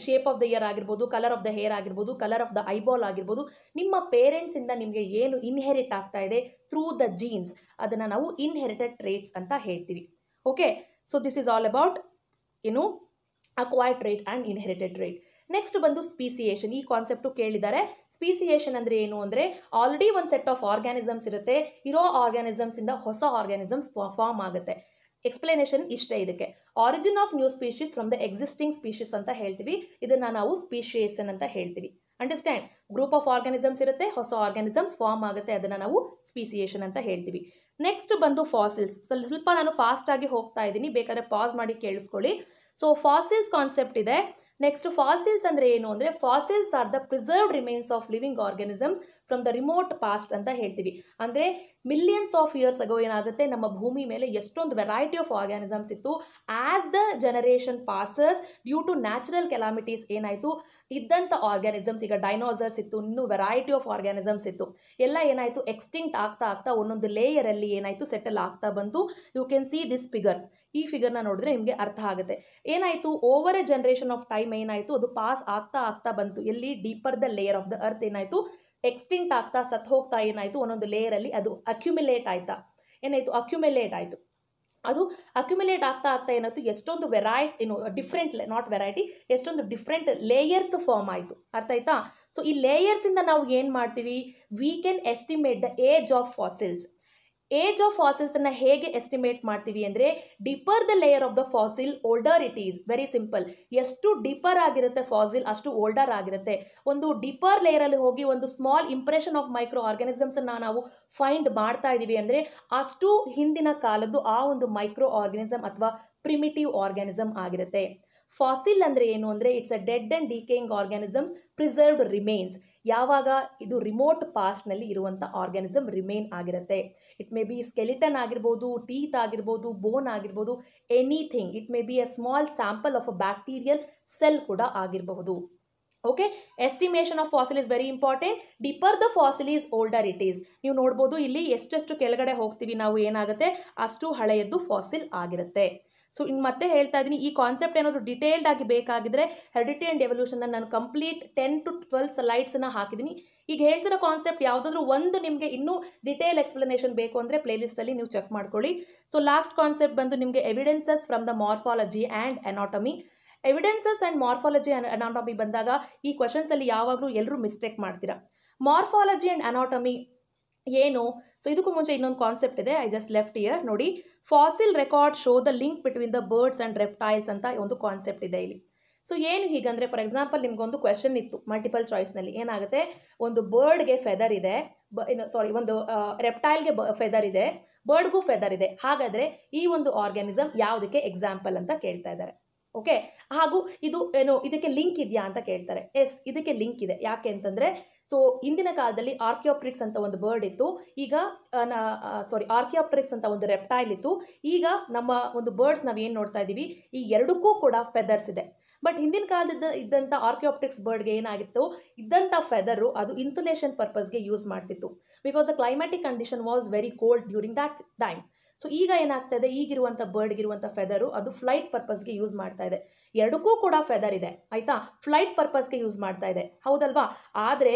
shape of the ear ಆಗಿರ್ಬೋದು ಕಲರ್ ಆಫ್ ದ ಹೇರ್ ಆಗಿರ್ಬೋದು ಕಲರ್ ಆಫ್ ದ ಐಬಾಲ್ ಆಗಿರ್ಬೋದು, ನಿಮ್ಮ ಪೇರೆಂಟ್ಸಿಂದ ನಿಮಗೆ ಏನು ಇನ್ಹೆರಿಟ್ ಆಗ್ತಾ ಇದೆ ಥ್ರೂ ದ ಜೀನ್ಸ್ ಅದನ್ನು ನಾವು ಇನ್ಹೆರಿಟೆಡ್ ಟ್ರೇಟ್ಸ್ ಅಂತ ಹೇಳ್ತೀವಿ. Okay so this is all about ಏನು acquired trait and inherited trait next ಬಂದು ಸ್ಪೀಸಿಯೇಷನ್ ಈ ಕಾನ್ಸೆಪ್ಟು ಕೇಳಿದ್ದಾರೆ. ಸ್ಪೀಸಿಯೇಷನ್ ಅಂದರೆ ಏನು ಅಂದರೆ ಆಲ್ರೆಡಿ ಒಂದು ಸೆಟ್ ಆಫ್ ಆರ್ಗ್ಯಾನಿಸಮ್ಸ್ ಇರುತ್ತೆ. ಇರೋ ಆರ್ಗ್ಯಾನಿಸಮ್ಸಿಂದ ಹೊಸ ಆರ್ಗ್ಯಾನಿಸಮ್ಸ್ ಫಾರ್ಮ್ ಆಗುತ್ತೆ. ಎಕ್ಸ್ಪ್ಲನೇಷನ್ ಇಷ್ಟೇ ಇದಕ್ಕೆ. Origin of new species from the existing species ಅಂತ ಹೇಳ್ತೀವಿ. ಇದನ್ನು ನಾವು ಸ್ಪೀಶಿಯೇಷನ್ ಅಂತ ಹೇಳ್ತೀವಿ. ಅಂಡರ್ಸ್ಟ್ಯಾಂಡ್ ಗ್ರೂಪ್ ಆಫ್ ಆರ್ಗ್ಯಾನಿಸಮ್ಸ್ ಇರುತ್ತೆ, ಹೊಸ ಆರ್ಗ್ಯಾನಿಸಮ್ಸ್ ಫಾರ್ಮ್ ಆಗುತ್ತೆ, ಅದನ್ನು ನಾವು ಸ್ಪೀಸಿಯೇಷನ್ ಅಂತ ಹೇಳ್ತೀವಿ. ನೆಕ್ಸ್ಟ್ ಬಂದು ಫಾಸಿಲ್ಸ್ ಸ್ವಲ್ಪ ನಾನು ಫಾಸ್ಟಾಗಿ ಹೋಗ್ತಾ ಇದ್ದೀನಿ, ಬೇಕಾದ್ರೆ ಪಾಸ್ ಮಾಡಿ ಕೇಳಿಸ್ಕೊಳ್ಳಿ. ಸೊ ಫಾಸಿಲ್ಸ್ ಕಾನ್ಸೆಪ್ಟ್ ಇದೆ. ನೆಕ್ಸ್ಟ್ ಫಾಸಿಲ್ಸ್ ಅಂದರೆ ಏನು ಅಂದರೆ fossils are the preserved remains of living organisms from the remote past ಅಂತ ಹೇಳ್ತೀವಿ. ಅಂದರೆ ಮಿಲಿಯನ್ಸ್ ಆಫ್ ಇಯರ್ಸ್ ಅಗೋ ಏನಾಗುತ್ತೆ? ನಮ್ಮ ಭೂಮಿ ಮೇಲೆ ಎಷ್ಟೊಂದು ವೆರೈಟಿ ಆಫ್ ಆರ್ಗ್ಯಾನಿಸಮ್ಸ್ ಇತ್ತು. As the generation passes due to natural calamities ಏನಾಯಿತು? ಇದ್ದಂಥ ಆರ್ಗ್ಯಾನಿಸಮ್ಸ್ ಈಗ ಡೈನೋಸರ್ಸ್ ಇತ್ತು, ಇನ್ನೂ ವೆರೈಟಿ ಆಫ್ ಆರ್ಗ್ಯಾನಿಸಮ್ಸ್ ಇತ್ತು. ಎಲ್ಲ ಏನಾಯಿತು? ಎಕ್ಸ್ಟಿಂಕ್ಟ್ ಆಗ್ತಾ ಆಗ್ತಾ ಒಂದೊಂದು ಲೇಯರಲ್ಲಿ ಏನಾಯಿತು? ಸೆಟಲ್ ಆಗ್ತಾ ಬಂತು you can see this figure ಈ ಫಿಗರ್ನ ನೋಡಿದ್ರೆ ನಿಮಗೆ ಅರ್ಥ ಆಗುತ್ತೆ. ಏನಾಯಿತು? Over a generation of time ಏನಾಯಿತು? ಅದು ಪಾಸ್ ಆಗ್ತಾ ಆಗ್ತಾ ಬಂತು. ಎಲ್ಲಿ? Deeper the layer of the earth ಏನಾಯಿತು? ಎಕ್ಸ್ಟಿಂಕ್ಟ್ ಆಗ್ತಾ ಸತ್ ಹೋಗ್ತಾ ಏನಾಯಿತು? ಒಂದೊಂದು ಲೇಯರಲ್ಲಿ ಅದು ಅಕ್ಯುಮಿಲೇಟ್ ಆಯ್ತಾ? ಏನಾಯಿತು? ಅಕ್ಯುಮಿಲೇಟ್ ಆಯಿತು. ಅದು ಅಕ್ಯುಮಿಲೇಟ್ ಆಗ್ತಾ ಆಗ್ತಾ ಏನಾಯ್ತು? ಎಷ್ಟೊಂದು ವೆರೈಟಿ ಏನು ಡಿಫ್ರೆಂಟ್ ನಾಟ್ ವೆರೈಟಿ ಎಷ್ಟೊಂದು ಡಿಫ್ರೆಂಟ್ ಲೇಯರ್ಸ್ ಫಾರ್ಮ್ ಆಯಿತು. ಅರ್ಥ ಆಯ್ತಾ? ಸೊ ಈ ಲೇಯರ್ಸಿಂದ ನಾವು ಏನು ಮಾಡ್ತೀವಿ? We can estimate the age of fossils age of ಫಾಸಿಲ್ಸನ್ನು ಹೇಗೆ ಎಸ್ಟಿಮೇಟ್ ಮಾಡ್ತೀವಿ ಅಂದರೆ deeper the layer of the fossil older it is very simple ಎಷ್ಟು ಡಿಪರ್ ಆಗಿರುತ್ತೆ ಫಾಸಿಲ್ ಅಷ್ಟು ಓಲ್ಡರ್ ಆಗಿರುತ್ತೆ. ಒಂದು ಡಿಪರ್ ಲೇಯರಲ್ಲಿ ಹೋಗಿ ಒಂದು ಸ್ಮಾಲ್ ಇಂಪ್ರೆಷನ್ ಆಫ್ ಮೈಕ್ರೋ ಆರ್ಗಾನಿಸಮ್ಸನ್ನು ನಾವು ಫೈಂಡ್ ಮಾಡ್ತಾ ಇದೀವಿ ಅಂದರೆ ಅಷ್ಟು ಹಿಂದಿನ ಕಾಲದ್ದು ಆ ಒಂದು ಮೈಕ್ರೋ ಆರ್ಗಾನಿಸಮ್ ಅಥವಾ ಪ್ರಿಮಿಟಿವ್ ಆರ್ಗ್ಯಾನಿಸಮ್ ಆಗಿರುತ್ತೆ. ಫಾಸಿಲ್ ಅಂದರೆ ಏನು ಅಂದರೆ it's a dead and decaying organisms preserved remains ಯಾವಾಗ ಇದು ರಿಮೋಟ್ ಪಾಸ್ಟ್ನಲ್ಲಿ ಇರುವಂಥ ಆರ್ಗ್ಯಾನಿಸಮ್ ರಿಮೇನ್ ಆಗಿರುತ್ತೆ. ಇಟ್ ಮೇ ಬಿ ಸ್ಕೆಲಿಟನ್ ಆಗಿರ್ಬೋದು ಟೀತ್ ಆಗಿರ್ಬೋದು ಬೋನ್ ಆಗಿರ್ಬೋದು anything it may be a small sample of a bacterial cell ಕೂಡ ಆಗಿರಬಹುದು. Okay estimation of fossil is very important deeper the fossil is older it is ನೀವು ನೋಡ್ಬೋದು ಇಲ್ಲಿ ಎಷ್ಟೆಷ್ಟು ಕೆಳಗಡೆ ಹೋಗ್ತೀವಿ ನಾವು ಏನಾಗುತ್ತೆ? ಅಷ್ಟು ಹಳೆಯದ್ದು ಫಾಸಿಲ್ ಆಗಿರುತ್ತೆ. ಸೊ ಇನ್ನು ಮತ್ತೆ ಹೇಳ್ತಾ ಇದ್ದೀನಿ ಈ ಕಾನ್ಸೆಪ್ಟ್ ಏನಾದರೂ ಡಿಟೇಲ್ಡ್ ಆಗಿ ಬೇಕಾಗಿದ್ರೆ ಹೆರಿಡಿಟಿ ಆ್ಯಂಡ್ ಎವಲ್ಯೂಷನ್ನ ನಾನು ಕಂಪ್ಲೀಟ್ ಟೆನ್ ಟು ಟ್ವೆಲ್ ಸ್ಲೈಡ್ಸನ್ನು ಹಾಕಿದ್ದೀನಿ ಈಗ ಹೇಳ್ತಿರೋ ಕಾನ್ಸೆಪ್ಟ್ ಯಾವುದಾದ್ರೂ ಒಂದು ನಿಮಗೆ ಇನ್ನೂ ಡಿಟೇಲ್ ಎಕ್ಸ್ಪ್ಲನೇಷನ್ ಬೇಕು ಅಂದರೆ ಪ್ಲೇಲಿಸ್ಟಲ್ಲಿ ನೀವು ಚೆಕ್ ಮಾಡ್ಕೊಳ್ಳಿ. ಸೊ ಲಾಸ್ಟ್ ಕಾನ್ಸೆಪ್ಟ್ ಬಂದು ನಿಮಗೆ evidences from the morphology and anatomy evidences and morphology anatomy ಬಂದಾಗ ಈ ಕ್ವಶನ್ಸಲ್ಲಿ ಯಾವಾಗಲೂ ಎಲ್ಲರೂ ಮಿಸ್ಟೇಕ್ ಮಾಡ್ತೀರಾ. ಮಾರ್ಫಾಲಜಿ ಆ್ಯಂಡ್ ಅನಾಟಮಿ ಏನು? ಸೊ ಇದಕ್ಕೂ ಮುಂಚೆ ಇನ್ನೊಂದು ಕಾನ್ಸೆಪ್ಟ್ ಇದೆ ಐ ಜಸ್ಟ್ ಲೆಫ್ಟ್ ಇಯರ್ ನೋಡಿ. Fossil record show the link between the birds and reptiles ಅಂತ ಒಂದು ಕಾನ್ಸೆಪ್ಟ್ ಇದೆ ಇಲ್ಲಿ. ಸೊ ಏನು ಹೀಗಂದರೆ ಫಾರ್ ಎಕ್ಸಾಂಪಲ್ ನಿಮ್ಗೊಂದು ಕ್ವೆಶನ್ ಇತ್ತು ಮಲ್ಟಿಪಲ್ ಚಾಯ್ಸ್ನಲ್ಲಿ ಏನಾಗುತ್ತೆ? ಒಂದು ಬರ್ಡ್ಗೆ ಫೆದರ್ ಇದೆ, ಬ ಏನು ಸಾರಿ ಒಂದು ರೆಪ್ಟೈಲ್ಗೆ ಬ ಫೆದರ್ ಇದೆ ಬರ್ಡ್ಗೂ ಫೆದರ್ ಇದೆ. ಹಾಗಾದರೆ ಈ ಒಂದು ಆರ್ಗ್ಯಾನಿಸಮ್ ಯಾವುದಕ್ಕೆ ಎಕ್ಸಾಂಪಲ್ ಅಂತ ಕೇಳ್ತಾ ಇದ್ದಾರೆ. ಓಕೆ ಹಾಗೂ ಇದು, ಏನು, ಇದಕ್ಕೆ ಲಿಂಕ್ ಇದೆಯಾ ಅಂತ ಕೇಳ್ತಾರೆ. ಎಸ್ ಇದಕ್ಕೆ ಲಿಂಕ್ ಇದೆ. ಯಾಕೆ ಅಂತಂದರೆ ಸೊ ಹಿಂದಿನ ಕಾಲದಲ್ಲಿ ಆರ್ಕಿಯೋಪ್ಟ್ರಿಕ್ಸ್ ಅಂತ ಒಂದು ಬರ್ಡ್ ಇತ್ತು. ಈಗ ಸಾರಿ ಆರ್ಕಿಯೋಪ್ಟ್ರಿಕ್ಸ್ ಅಂತ ಒಂದು ರೆಪ್ಟೈಲ್ ಇತ್ತು. ಈಗ ನಮ್ಮ ಒಂದು ಬರ್ಡ್ಸ್ ನಾವು ಏನು ನೋಡ್ತಾ ಇದ್ದೀವಿ? ಈ ಎರಡಕ್ಕೂ ಕೂಡ ಫೆದರ್ಸ್ ಇದೆ. ಬಟ್ ಹಿಂದಿನ ಕಾಲದ ಇದ್ದಂಥ ಆರ್ಕಿಯೋಪ್ಟಿಕ್ಸ್ ಬರ್ಡ್ಗೆ ಏನಾಗಿತ್ತು? ಇದ್ದಂಥ ಫೆದರು ಅದು ಇನ್ಸುಲೇಷನ್ ಪರ್ಪಸ್ಗೆ ಯೂಸ್ ಮಾಡ್ತಿತ್ತು. Because the climatic condition was very cold during that time so ಈಗ ಏನಾಗ್ತಾ ಇದೆ? ಈಗಿರುವಂಥ ಬರ್ಡ್ಗಿರುವಂಥ ಫೆದರು ಅದು ಫ್ಲೈಟ್ ಪರ್ಪಸ್ಗೆ ಯೂಸ್ ಮಾಡ್ತಾ ಇದೆ. ಎರಡಕ್ಕೂ ಕೂಡ ಫೆದರ್ ಇದೆ. ಆಯಿತಾ? ಫ್ಲೈಟ್ ಪರ್ಪಸ್ಗೆ ಯೂಸ್ ಮಾಡ್ತಾ ಇದೆ. ಹೌದಲ್ವಾ? ಆದರೆ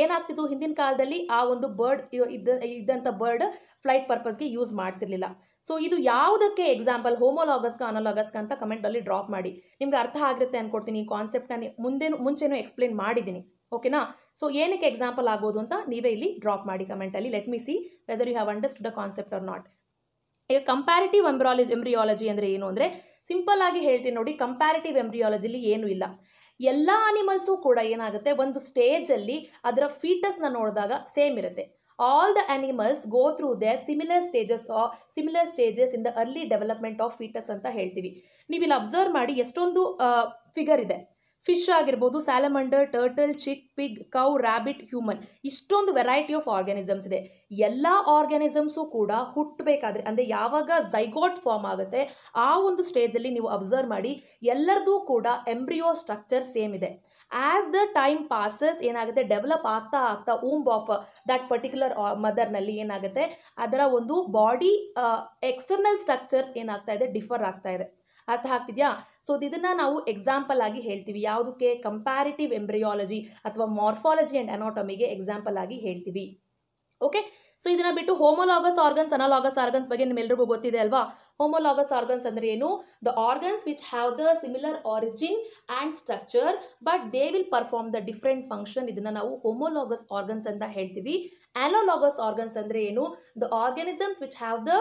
ಏನಾಗ್ತಿತ್ತು ಹಿಂದಿನ ಕಾಲದಲ್ಲಿ ಆ ಒಂದು ಬರ್ಡ್ ಇದ್ದ ಇದ್ದಂಥ ಬರ್ಡ್ ಫ್ಲೈಟ್ ಪರ್ಪಸ್ಗೆ ಯೂಸ್ ಮಾಡ್ತಿರ್ಲಿಲ್ಲ. ಸೊ ಇದು ಯಾವುದಕ್ಕೆ ಎಕ್ಸಾಂಪಲ್ ಹೋಮೋಲಾಗಸ್ಕ ಅನಲಾಗಸ್ಕ ಅಂತ ಕಮೆಂಟಲ್ಲಿ ಡ್ರಾಪ್ ಮಾಡಿ. ನಿಮ್ಗೆ ಅರ್ಥ ಆಗಿರುತ್ತೆ ಅನ್ಕೊಡ್ತೀನಿ, ಈ ಕಾನ್ಸೆಪ್ಟ್ನ ಮುಂದೆ ಮುಂಚೆನೂ ಎಕ್ಸ್ಪ್ಲೇನ್ ಮಾಡಿದ್ದೀನಿ. ಓಕೆನಾ ಸೊ ಏನಕ್ಕೆ ಎಕ್ಸಾಂಪಲ್ ಆಗ್ಬೋದು ಅಂತ ನೀವೇ ಇಲ್ಲಿ ಡ್ರಾಪ್ ಮಾಡಿ ಕಮೆಂಟಲ್ಲಿ let me see whether you have understood a concept or not ಈಗ ಕಂಪ್ಯಾರಿಟಿವ್ ಎಂಬ್ರಿಯಾಲಜಿ ಎಂಬ್ರಿಯಾಲಜಿ ಅಂದರೆ ಏನು? ಅಂದರೆ ಸಿಂಪಲ್ ಆಗಿ ಹೇಳ್ತೀನಿ ನೋಡಿ ಕಂಪ್ಯಾರಿಟಿವ್ ಎಂಬ್ರಿಯಾಲಜಿಲಿ ಏನೂ ಇಲ್ಲ. ಎಲ್ಲ ಅನಿಮಲ್ಸು ಕೂಡ ಏನಾಗುತ್ತೆ? ಒಂದು ಸ್ಟೇಜಲ್ಲಿ ಅದರ ಫೀಟಸ್ನ ನೋಡಿದಾಗ ಸೇಮ್ ಇರುತ್ತೆ. All the animals go through they similar stages similar stages in the early development of foetus ಅಂತ ಹೇಳ್ತೀವಿ. ನೀವು ಇಲ್ಲಿ ಅಬ್ಸರ್ವ್ ಮಾಡಿ ಎಷ್ಟೊಂದು ಫಿಗರ್ ಇದೆ. ಫಿಶ್ ಆಗಿರ್ಬೋದು, salamander, turtle, chick pig, cow rabbit human. ಇಷ್ಟೊಂದು ವೆರೈಟಿ ಆಫ್ ಆರ್ಗ್ಯಾನಿಸಮ್ಸ್ ಇದೆ. ಎಲ್ಲ ಆರ್ಗ್ಯಾನಿಸಮ್ಸು ಕೂಡ ಹುಟ್ಟಬೇಕಾದ್ರೆ, ಅಂದರೆ ಯಾವಾಗ ಝೈಗೋಟ್ ಫಾರ್ಮ್ ಆಗುತ್ತೆ, ಆ ಒಂದು ಸ್ಟೇಜಲ್ಲಿ ನೀವು ಅಬ್ಸರ್ವ್ ಮಾಡಿ, ಎಲ್ಲರದೂ ಕೂಡ ಎಂಬ್ರಿಯೋ ಸ್ಟ್ರಕ್ಚರ್ ಸೇಮ್ ಇದೆ. ಆ್ಯಸ್ ದ ಟೈಮ್ ಪಾಸಸ್ ಏನಾಗುತ್ತೆ, ಡೆವಲಪ್ ಆಗ್ತಾ ಆಗ್ತಾ ಊಂಬ್ ಆಫ್ ದಟ್ ಪರ್ಟಿಕ್ಯುಲರ್ ಮದರ್ನಲ್ಲಿ ಏನಾಗುತ್ತೆ, ಅದರ ಒಂದು ಬಾಡಿ ಎಕ್ಸ್ಟರ್ನಲ್ ಸ್ಟ್ರಕ್ಚರ್ಸ್ ಏನಾಗ್ತಾ ಇದೆ ಡಿಫರ್ ಆಗ್ತಾ ಇದೆ. ಅರ್ಥ ಆಗ್ತಿದ್ಯಾ? ಸೊ ಇದನ್ನ ನಾವು ಎಕ್ಸಾಂಪಲ್ ಆಗಿ ಹೇಳ್ತೀವಿ. ಯಾವುದಕ್ಕೆ? ಕಂಪ್ಯಾರಿಟಿವ್ ಎಂಬ್ರಿಯಾಲಜಿ ಅಥವಾ ಮಾರ್ಫಾಲಜಿ ಅಂಡ್ ಅನಾಟಮಿಗೆ ಎಕ್ಸಾಂಪಲ್ ಆಗಿ ಹೇಳ್ತೀವಿ. ಓಕೆ ಸೊ ಇದನ್ನ ಬಿಟ್ಟು ಹೋಮೋಲಾಗಸ್ ಆರ್ಗನ್ಸ್ ಅನಾಲಾಗಸ್ ಆರ್ಗನ್ಸ್ ಬಗ್ಗೆ ನಿಮ್ಮೆಲ್ಲರಿಗೂ ಗೊತ್ತಿದೆ ಅಲ್ವಾ? ಹೋಮೋಲಾಗಸ್ ಆರ್ಗನ್ಸ್ ಅಂದ್ರೆ ಏನು? The organs which have the similar origin and structure but they will perform the different function ಇದನ್ನ ನಾವು ಹೋಮೋಲಾಗಸ್ ಆರ್ಗನ್ಸ್ ಅಂತ ಹೇಳ್ತೀವಿ. ಅನಾಲಾಗಸ್ ಆರ್ಗನ್ಸ್ ಅಂದ್ರೆ ಏನು? The organisms which have the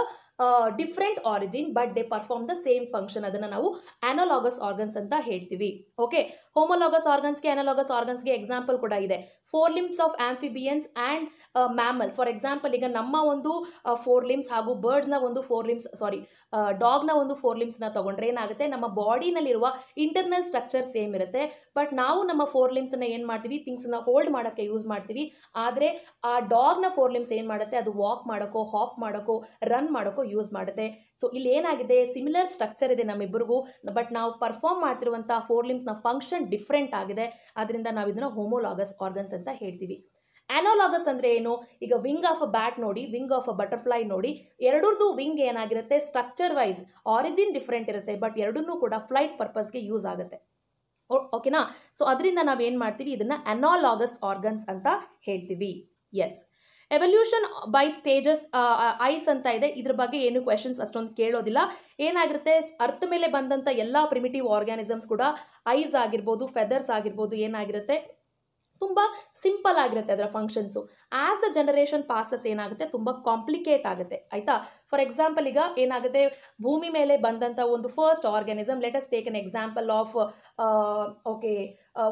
different origin but they perform the same function ಅದನ್ನು ನಾವು analogous organs ಅಂತ ಹೇಳ್ತೀವಿ. ಓಕೆ ಹೋಮೋಲಾಗಸ್ ಆರ್ಗನ್ಸ್ಗೆ ಆನೋಲಾಗಸ್ ಆರ್ಗನ್ಸ್ಗೆ ಎಕ್ಸಾಂಪಲ್ ಕೂಡ ಇದೆ. Forelimbs of amphibians and mammals for example ಈಗ ನಮ್ಮ ಒಂದು ಫೋರ್ ಲಿಮ್ಸ್ ಹಾಗೂ ಬರ್ಡ್ಸ್ನ ಒಂದು ಫೋರ್ ಲಿಮ್ಸ್ ಸಾರಿ ಡಾಗ್ನ ಒಂದು ಫೋರ್ ಲಿಮ್ಸ್ನ ತೊಗೊಂಡ್ರೆ ಏನಾಗುತ್ತೆ? ನಮ್ಮ ಬಾಡಿನಲ್ಲಿರುವ ಇಂಟರ್ನಲ್ ಸ್ಟ್ರಕ್ಚರ್ ಸೇಮ್ ಇರುತ್ತೆ. ಬಟ್ ನಾವು ನಮ್ಮ ಫೋರ್ ಲಿಮ್ಸನ್ನ ಏನು ಮಾಡ್ತೀವಿ? ಥಿಂಗ್ಸನ್ನ ಹೋಲ್ಡ್ ಮಾಡೋಕ್ಕೆ ಯೂಸ್ ಮಾಡ್ತೀವಿ. ಆದರೆ ಆ ಡಾಗ್ನ ಫೋರ್ ಲಿಮ್ಸ್ ಏನು ಮಾಡುತ್ತೆ? ಅದು ವಾಕ್ ಮಾಡೋಕ್ಕೋ ಹಾಪ್ ಮಾಡೋಕ್ಕೋ ರನ್ ಮಾಡೋಕ್ಕೋ ಯೂಸ್ ಮಾಡುತ್ತೆ. ಸೊ ಇಲ್ಲಿ ಏನಾಗಿದೆ ಸಿಮಿಲರ್ ಸ್ಟ್ರಕ್ಚರ್ ಇದೆ ನಮ್ಮಿಬ್ಬರಿಗೂ ಬಟ್ ನಾವು ಪರ್ಫಾರ್ಮ್ ಮಾಡ್ತಿರುವಂಥ ಫೋರ್ ಲಿಮ್ಸ್ನ ಫಂಕ್ಷನ್ ಡಿಫ್ರೆಂಟ್ ಆಗಿದೆ. ಅದರಿಂದ ನಾವು ಇದನ್ನು ಹೋಮೋಲಾಗಸ್ ಆರ್ಗನ್ಸ್ ಅಂತ ಹೇಳ್ತೀವಿ. ಆನೋಲಾಗಸ್ ಅಂದರೆ ಏನು? ಈಗ ವಿಂಗ್ ಆಫ್ ಅ ಬ್ಯಾಟ್ ನೋಡಿ ವಿಂಗ್ ಆಫ್ ಅ ಬಟರ್ಫ್ಲೈ ನೋಡಿ ಎರಡರದು ವಿಂಗ್ ಏನಾಗಿರುತ್ತೆ? ಸ್ಟ್ರಕ್ಚರ್ ವೈಸ್ ಆರಿಜಿನ್ ಡಿಫ್ರೆಂಟ್ ಇರುತ್ತೆ ಬಟ್ ಎರಡನ್ನೂ ಕೂಡ ಫ್ಲೈಟ್ ಪರ್ಪಸ್ಗೆ ಯೂಸ್ ಆಗುತ್ತೆ. ಓಕೆನಾ ಸೊ ಅದರಿಂದ ನಾವು ಏನು ಮಾಡ್ತೀವಿ? ಇದನ್ನು ಅನಾಲಾಗಸ್ ಆರ್ಗನ್ಸ್ ಅಂತ ಹೇಳ್ತೀವಿ. S evolution by stages eyes ಅಂತ ಇದೆ. ಇದ್ರ ಬಗ್ಗೆ ಏನು ಕ್ವೆಶನ್ಸ್ ಅಷ್ಟೊಂದು ಕೇಳೋದಿಲ್ಲ. ಏನಾಗಿರುತ್ತೆ? ಅರ್ಥ ಮೇಲೆ ಬಂದಂಥ ಎಲ್ಲ ಪ್ರಿಮಿಟಿವ್ ಆರ್ಗ್ಯಾನಿಸಮ್ಸ್ ಕೂಡ ಐಸ್ ಆಗಿರ್ಬೋದು ಫೆದರ್ಸ್ ಆಗಿರ್ಬೋದು ಏನಾಗಿರುತ್ತೆ? ತುಂಬ ಸಿಂಪಲ್ ಆಗಿರುತ್ತೆ ಅದರ functions as the generation passes ಏನಾಗುತ್ತೆ? ತುಂಬ ಕಾಂಪ್ಲಿಕೇಟ್ ಆಗುತ್ತೆ. ಆಯಿತಾ? ಫಾರ್ ಎಕ್ಸಾಂಪಲ್ ಈಗ ಏನಾಗುತ್ತೆ? ಭೂಮಿ ಮೇಲೆ ಬಂದಂಥ ಒಂದು first organism let's take an example of okay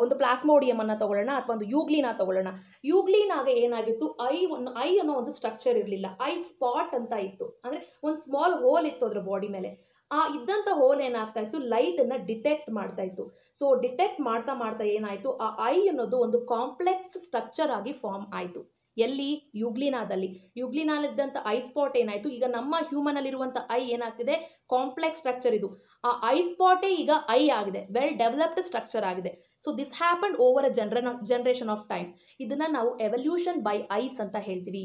ಒಂದು ಪ್ಲಾಸ್ಮೋಡಿಯಮ್ ಅನ್ನು ತಗೊಳ್ಳೋಣ ಅಥವಾ ಒಂದು ಯೂಗ್ಲಿನ ತಗೊಳ್ಳೋಣ. ಯೂಗ್ಲಿನಾಗ ಏನಾಗಿತ್ತು? ಐ ಒಂದು, ಐ ಅನ್ನೋ ಒಂದು ಸ್ಟ್ರಕ್ಚರ್ ಇರಲಿಲ್ಲ. ಐ ಸ್ಪಾಟ್ ಅಂತ ಇತ್ತು. ಅಂದರೆ ಒಂದು ಸ್ಮಾಲ್ ಹೋಲ್ ಇತ್ತು ಅದ್ರ ಬಾಡಿ ಮೇಲೆ. ಆ ಇದ್ದಂಥ ಹೋಲ್ ಏನಾಗ್ತಾ ಇತ್ತು? ಲೈಟನ್ನು ಡಿಟೆಕ್ಟ್ ಮಾಡ್ತಾ ಇತ್ತು. ಸೊ ಡಿಟೆಕ್ಟ್ ಮಾಡ್ತಾ ಮಾಡ್ತಾ ಏನಾಯಿತು? ಆ ಐ ಅನ್ನೋದು ಒಂದು ಕಾಂಪ್ಲೆಕ್ಸ್ ಸ್ಟ್ರಕ್ಚರ್ ಆಗಿ ಫಾರ್ಮ್ ಆಯಿತು. ಎಲ್ಲಿ? ಯುಗ್ಲಿನಾದಲ್ಲಿ. ಯುಗ್ಲಿನಾಲಿದ್ದಂಥ ಐ ಸ್ಪಾಟ್ ಏನಾಯಿತು? ಈಗ ನಮ್ಮ ಹ್ಯೂಮನಲ್ಲಿರುವಂಥ ಐ ಏನಾಗ್ತಿದೆ? ಕಾಂಪ್ಲೆಕ್ಸ್ ಸ್ಟ್ರಕ್ಚರ್ ಇದು. ಆ ಐ ಸ್ಪಾಟೇ ಈಗ ಐ ಆಗಿದೆ. ವೆಲ್ ಡೆವಲಪ್ಡ್ ಸ್ಟ್ರಕ್ಚರ್ ಆಗಿದೆ. So this happen over a ಜನರ ಜನರೇಷನ್ ಆಫ್ ಟೈಮ್ ಇದನ್ನು ನಾವು ಎವಲ್ಯೂಷನ್ ಬೈ ಐಸ್ ಅಂತ ಹೇಳ್ತೀವಿ.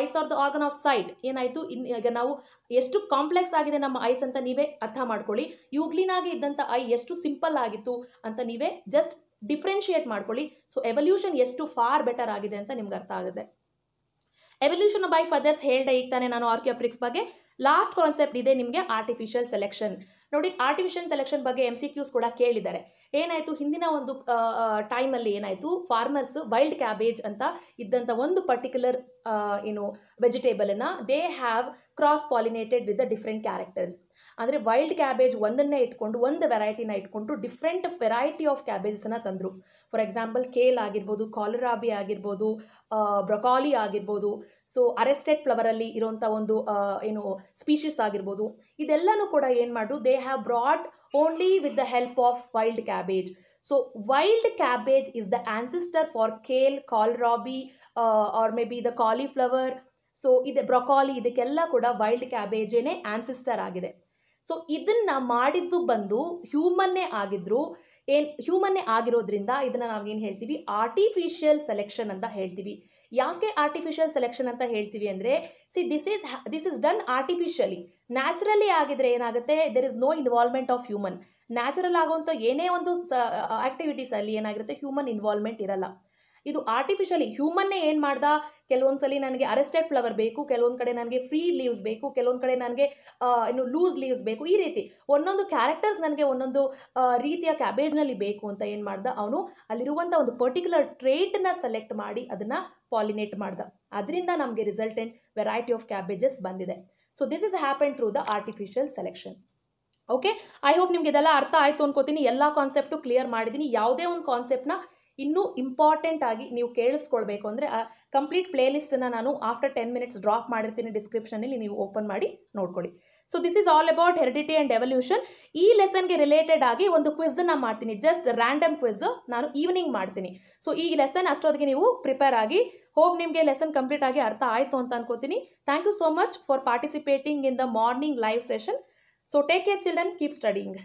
Eyes are the organ of sight ಏನಾಯಿತು? ಇನ್ ಈಗ ನಾವು ಎಷ್ಟು ಕಾಂಪ್ಲೆಕ್ಸ್ ಆಗಿದೆ ನಮ್ಮ ಐಸ್ ಅಂತ ನೀವೇ ಅರ್ಥ ಮಾಡ್ಕೊಳ್ಳಿ. ಯುಗ್ಲಿನಾಗೆ ಇದ್ದಂಥ ಐ ಎಷ್ಟು ಸಿಂಪಲ್ ಆಗಿತ್ತು ಅಂತ ನೀವೇ ಜಸ್ಟ್ ಡಿಫ್ರೆನ್ಷಿಯೇಟ್ ಮಾಡ್ಕೊಳ್ಳಿ. ಸೊ ಎವಲ್ಯೂಷನ್ ಎಷ್ಟು ಫಾರ್ ಬೆಟರ್ ಆಗಿದೆ ಅಂತ ನಿಮ್ಗೆ ಅರ್ಥ ಆಗುತ್ತೆ. ಎವಲ್ಯೂಷನ್ ಬೈ ಫದರ್ಸ್ ಹೇಳ್ದೆ ಈಗ ತಾನೇ ನಾನು ಆರ್ಕಿಯೋಪ್ರಿಕ್ಸ್ ಬಗ್ಗೆ. ಲಾಸ್ಟ್ ಕಾನ್ಸೆಪ್ಟ್ ಇದೆ ನಿಮಗೆ ಆರ್ಟಿಫಿಷಿಯಲ್ ಸೆಲೆಕ್ಷನ್ ನೋಡಿ ಆರ್ಟಿಫಿಷಿಯಲ್ ಸೆಲೆಕ್ಷನ್ ಬಗ್ಗೆ ಎಂ ಸಿ ಕ್ಯೂಸ್ ಕೂಡ ಕೇಳಿದ್ದಾರೆ. ಏನಾಯಿತು? ಹಿಂದಿನ ಒಂದು ಟೈಮಲ್ಲಿ ಏನಾಯಿತು? ಫಾರ್ಮರ್ಸ್ ವೈಲ್ಡ್ ಕ್ಯಾಬೇಜ್ ಅಂತ ಇದ್ದಂಥ ಒಂದು ಪರ್ಟಿಕ್ಯುಲರ್ ಏನು ವೆಜಿಟೇಬಲನ್ನು they have cross pollinated with the different characters ಅಂದರೆ ವೈಲ್ಡ್ ಕ್ಯಾಬೇಜ್ ಒಂದನ್ನೇ ಇಟ್ಕೊಂಡು, ಒಂದು ವೆರೈಟಿನ ಇಟ್ಕೊಂಡು ಡಿಫ್ರೆಂಟ್ ವೆರೈಟಿ ಆಫ್ ಕ್ಯಾಬೇಜಸ್ನ ತಂದರು. ಫಾರ್ ಎಕ್ಸಾಂಪಲ್ ಕೇಲ್ ಆಗಿರ್ಬೋದು ಕಾಲರಾಬಿ ಆಗಿರ್ಬೋದು ಬ್ರೊಕಾಲಿ ಆಗಿರ್ಬೋದು. ಸೊ ಅರೆಸ್ಟೆಡ್ ಫ್ಲವರಲ್ಲಿ ಇರುವಂಥ ಒಂದು ಏನು ಸ್ಪೀಷೀಸ್ ಆಗಿರ್ಬೋದು. ಇದೆಲ್ಲನೂ ಕೂಡ ಏನು ಮಾಡು they have brought only with the help of wild cabbage so wild cabbage is the ancestor for kale kohlrabi or may be the cauliflower so ಇದೆ ಬ್ರೊಕಾಲಿ ಇದಕ್ಕೆಲ್ಲ ಕೂಡ ವೈಲ್ಡ್ ಕ್ಯಾಬೇಜೇನೇ ಆನ್ಸಿಸ್ಟರ್ ಆಗಿದೆ. ಸೊ ಇದನ್ನು ಮಾಡಿದ್ದು ಬಂದು ಹ್ಯೂಮನ್ನೇ ಆಗಿದ್ರು. ಏನು ಹ್ಯೂಮನ್ನೇ ಆಗಿರೋದ್ರಿಂದ ಇದನ್ನು ನಾವೇನು ಹೇಳ್ತೀವಿ? ಆರ್ಟಿಫಿಷಿಯಲ್ ಸೆಲೆಕ್ಷನ್ ಅಂತ ಹೇಳ್ತೀವಿ. ಯಾಕೆ ಆರ್ಟಿಫಿಷಿಯಲ್ ಸೆಲೆಕ್ಷನ್ ಅಂತ ಹೇಳ್ತೀವಿ ಅಂದರೆ see this is this is done artificially naturally ಆಗಿದ್ರೆ ಏನಾಗುತ್ತೆ? There is no involvement of human natural ಆಗುವಂಥ ಏನೇ ಒಂದು ಆ್ಯಕ್ಟಿವಿಟೀಸಲ್ಲಿ ಏನಾಗಿರುತ್ತೆ? ಹ್ಯೂಮನ್ ಇನ್ವಾಲ್ವ್ಮೆಂಟ್ ಇರಲ್ಲ. ಇದು ಆರ್ಟಿಫಿಷಿಯಲಿ ಹ್ಯೂಮನ್ನೇ ಏನು ಮಾಡ್ದ? ಕೆಲವೊಂದು ಸಲ ನನಗೆ ಅರೆಸ್ಟೆಡ್ ಫ್ಲವರ್ ಬೇಕು, ಕೆಲವೊಂದು ಕಡೆ ನನಗೆ ಫ್ರೀ ಲೀವ್ಸ್ ಬೇಕು, ಕೆಲವೊಂದು ಕಡೆ ನನಗೆ ಇನ್ನು ಲೂಸ್ ಲೀವ್ಸ್ ಬೇಕು, ಈ ರೀತಿ. ಒಂದೊಂದು ಕ್ಯಾರೆಕ್ಟರ್ಸ್ ನನಗೆ ಒಂದೊಂದು ರೀತಿಯ ಕ್ಯಾಬೇಜ್ನಲ್ಲಿ ಬೇಕು ಅಂತ ಏನು ಮಾಡ್ದ? ಅವನು ಅಲ್ಲಿರುವಂಥ ಒಂದು ಪರ್ಟಿಕ್ಯುಲರ್ ಟ್ರೇಟನ್ನ ಸೆಲೆಕ್ಟ್ ಮಾಡಿ ಅದನ್ನು ಪಾಲಿನೇಟ್ ಮಾಡ್ದ. ಅದರಿಂದ ನಮಗೆ ರಿಸಲ್ಟೆಂಟ್ ವೆರೈಟಿ ಆಫ್ ಕ್ಯಾಬೇಜಸ್ ಬಂದಿದೆ. So this is happen through the artificial selection okay I hope ನಿಮ್ಗೆ ಇದೆಲ್ಲ ಅರ್ಥ ಆಯಿತು ಅನ್ಕೋತೀನಿ. ಎಲ್ಲ ಕಾನ್ಸೆಪ್ಟು ಕ್ಲಿಯರ್ ಮಾಡಿದ್ದೀನಿ ಯಾವುದೇ ಒಂದು ಕಾನ್ಸೆಪ್ಟ್ನ ಇನ್ನೂ ಇಂಪಾರ್ಟೆಂಟ್ ಆಗಿ ನೀವು ಕೇಳಿಸ್ಕೊಳ್ಬೇಕು ಅಂದರೆ ಕಂಪ್ಲೀಟ್ ಪ್ಲೇ ಲಿಸ್ಟನ್ನು ನಾನು ಆಫ್ಟರ್ ಟೆನ್ ಮಿನಿಟ್ಸ್ ಡ್ರಾಪ್ ಮಾಡಿರ್ತೀನಿ ಡಿಸ್ಕ್ರಿಪ್ಷನಲ್ಲಿ ನೀವು ಓಪನ್ ಮಾಡಿ ನೋಡ್ಕೊಳ್ಳಿ. So this is all about heredity and evolution ಈ ಲೆಸನ್ಗೆ ರಿಲೇಟೆಡ್ ಆಗಿ ಒಂದು ಕ್ವಿಝನ್ನು ಮಾಡ್ತೀನಿ. ಜಸ್ಟ್ ರ್ಯಾಂಡಮ್ ಕ್ವಿಝ್ ನಾನು ಈವ್ನಿಂಗ್ ಮಾಡ್ತೀನಿ. ಸೊ ಈ ಲೆಸನ್ ಅಷ್ಟೊತ್ತಿಗೆ ನೀವು ಪ್ರಿಪೇರ್ ಆಗಿ ಹೋಪ್ ನಿಮಗೆ ಲೆಸನ್ ಕಂಪ್ಲೀಟ್ ಆಗಿ ಅರ್ಥ ಆಯಿತು ಅಂತ ಅನ್ಕೋತೀನಿ. Thank you so much for participating in the morning live session so take care children keep studying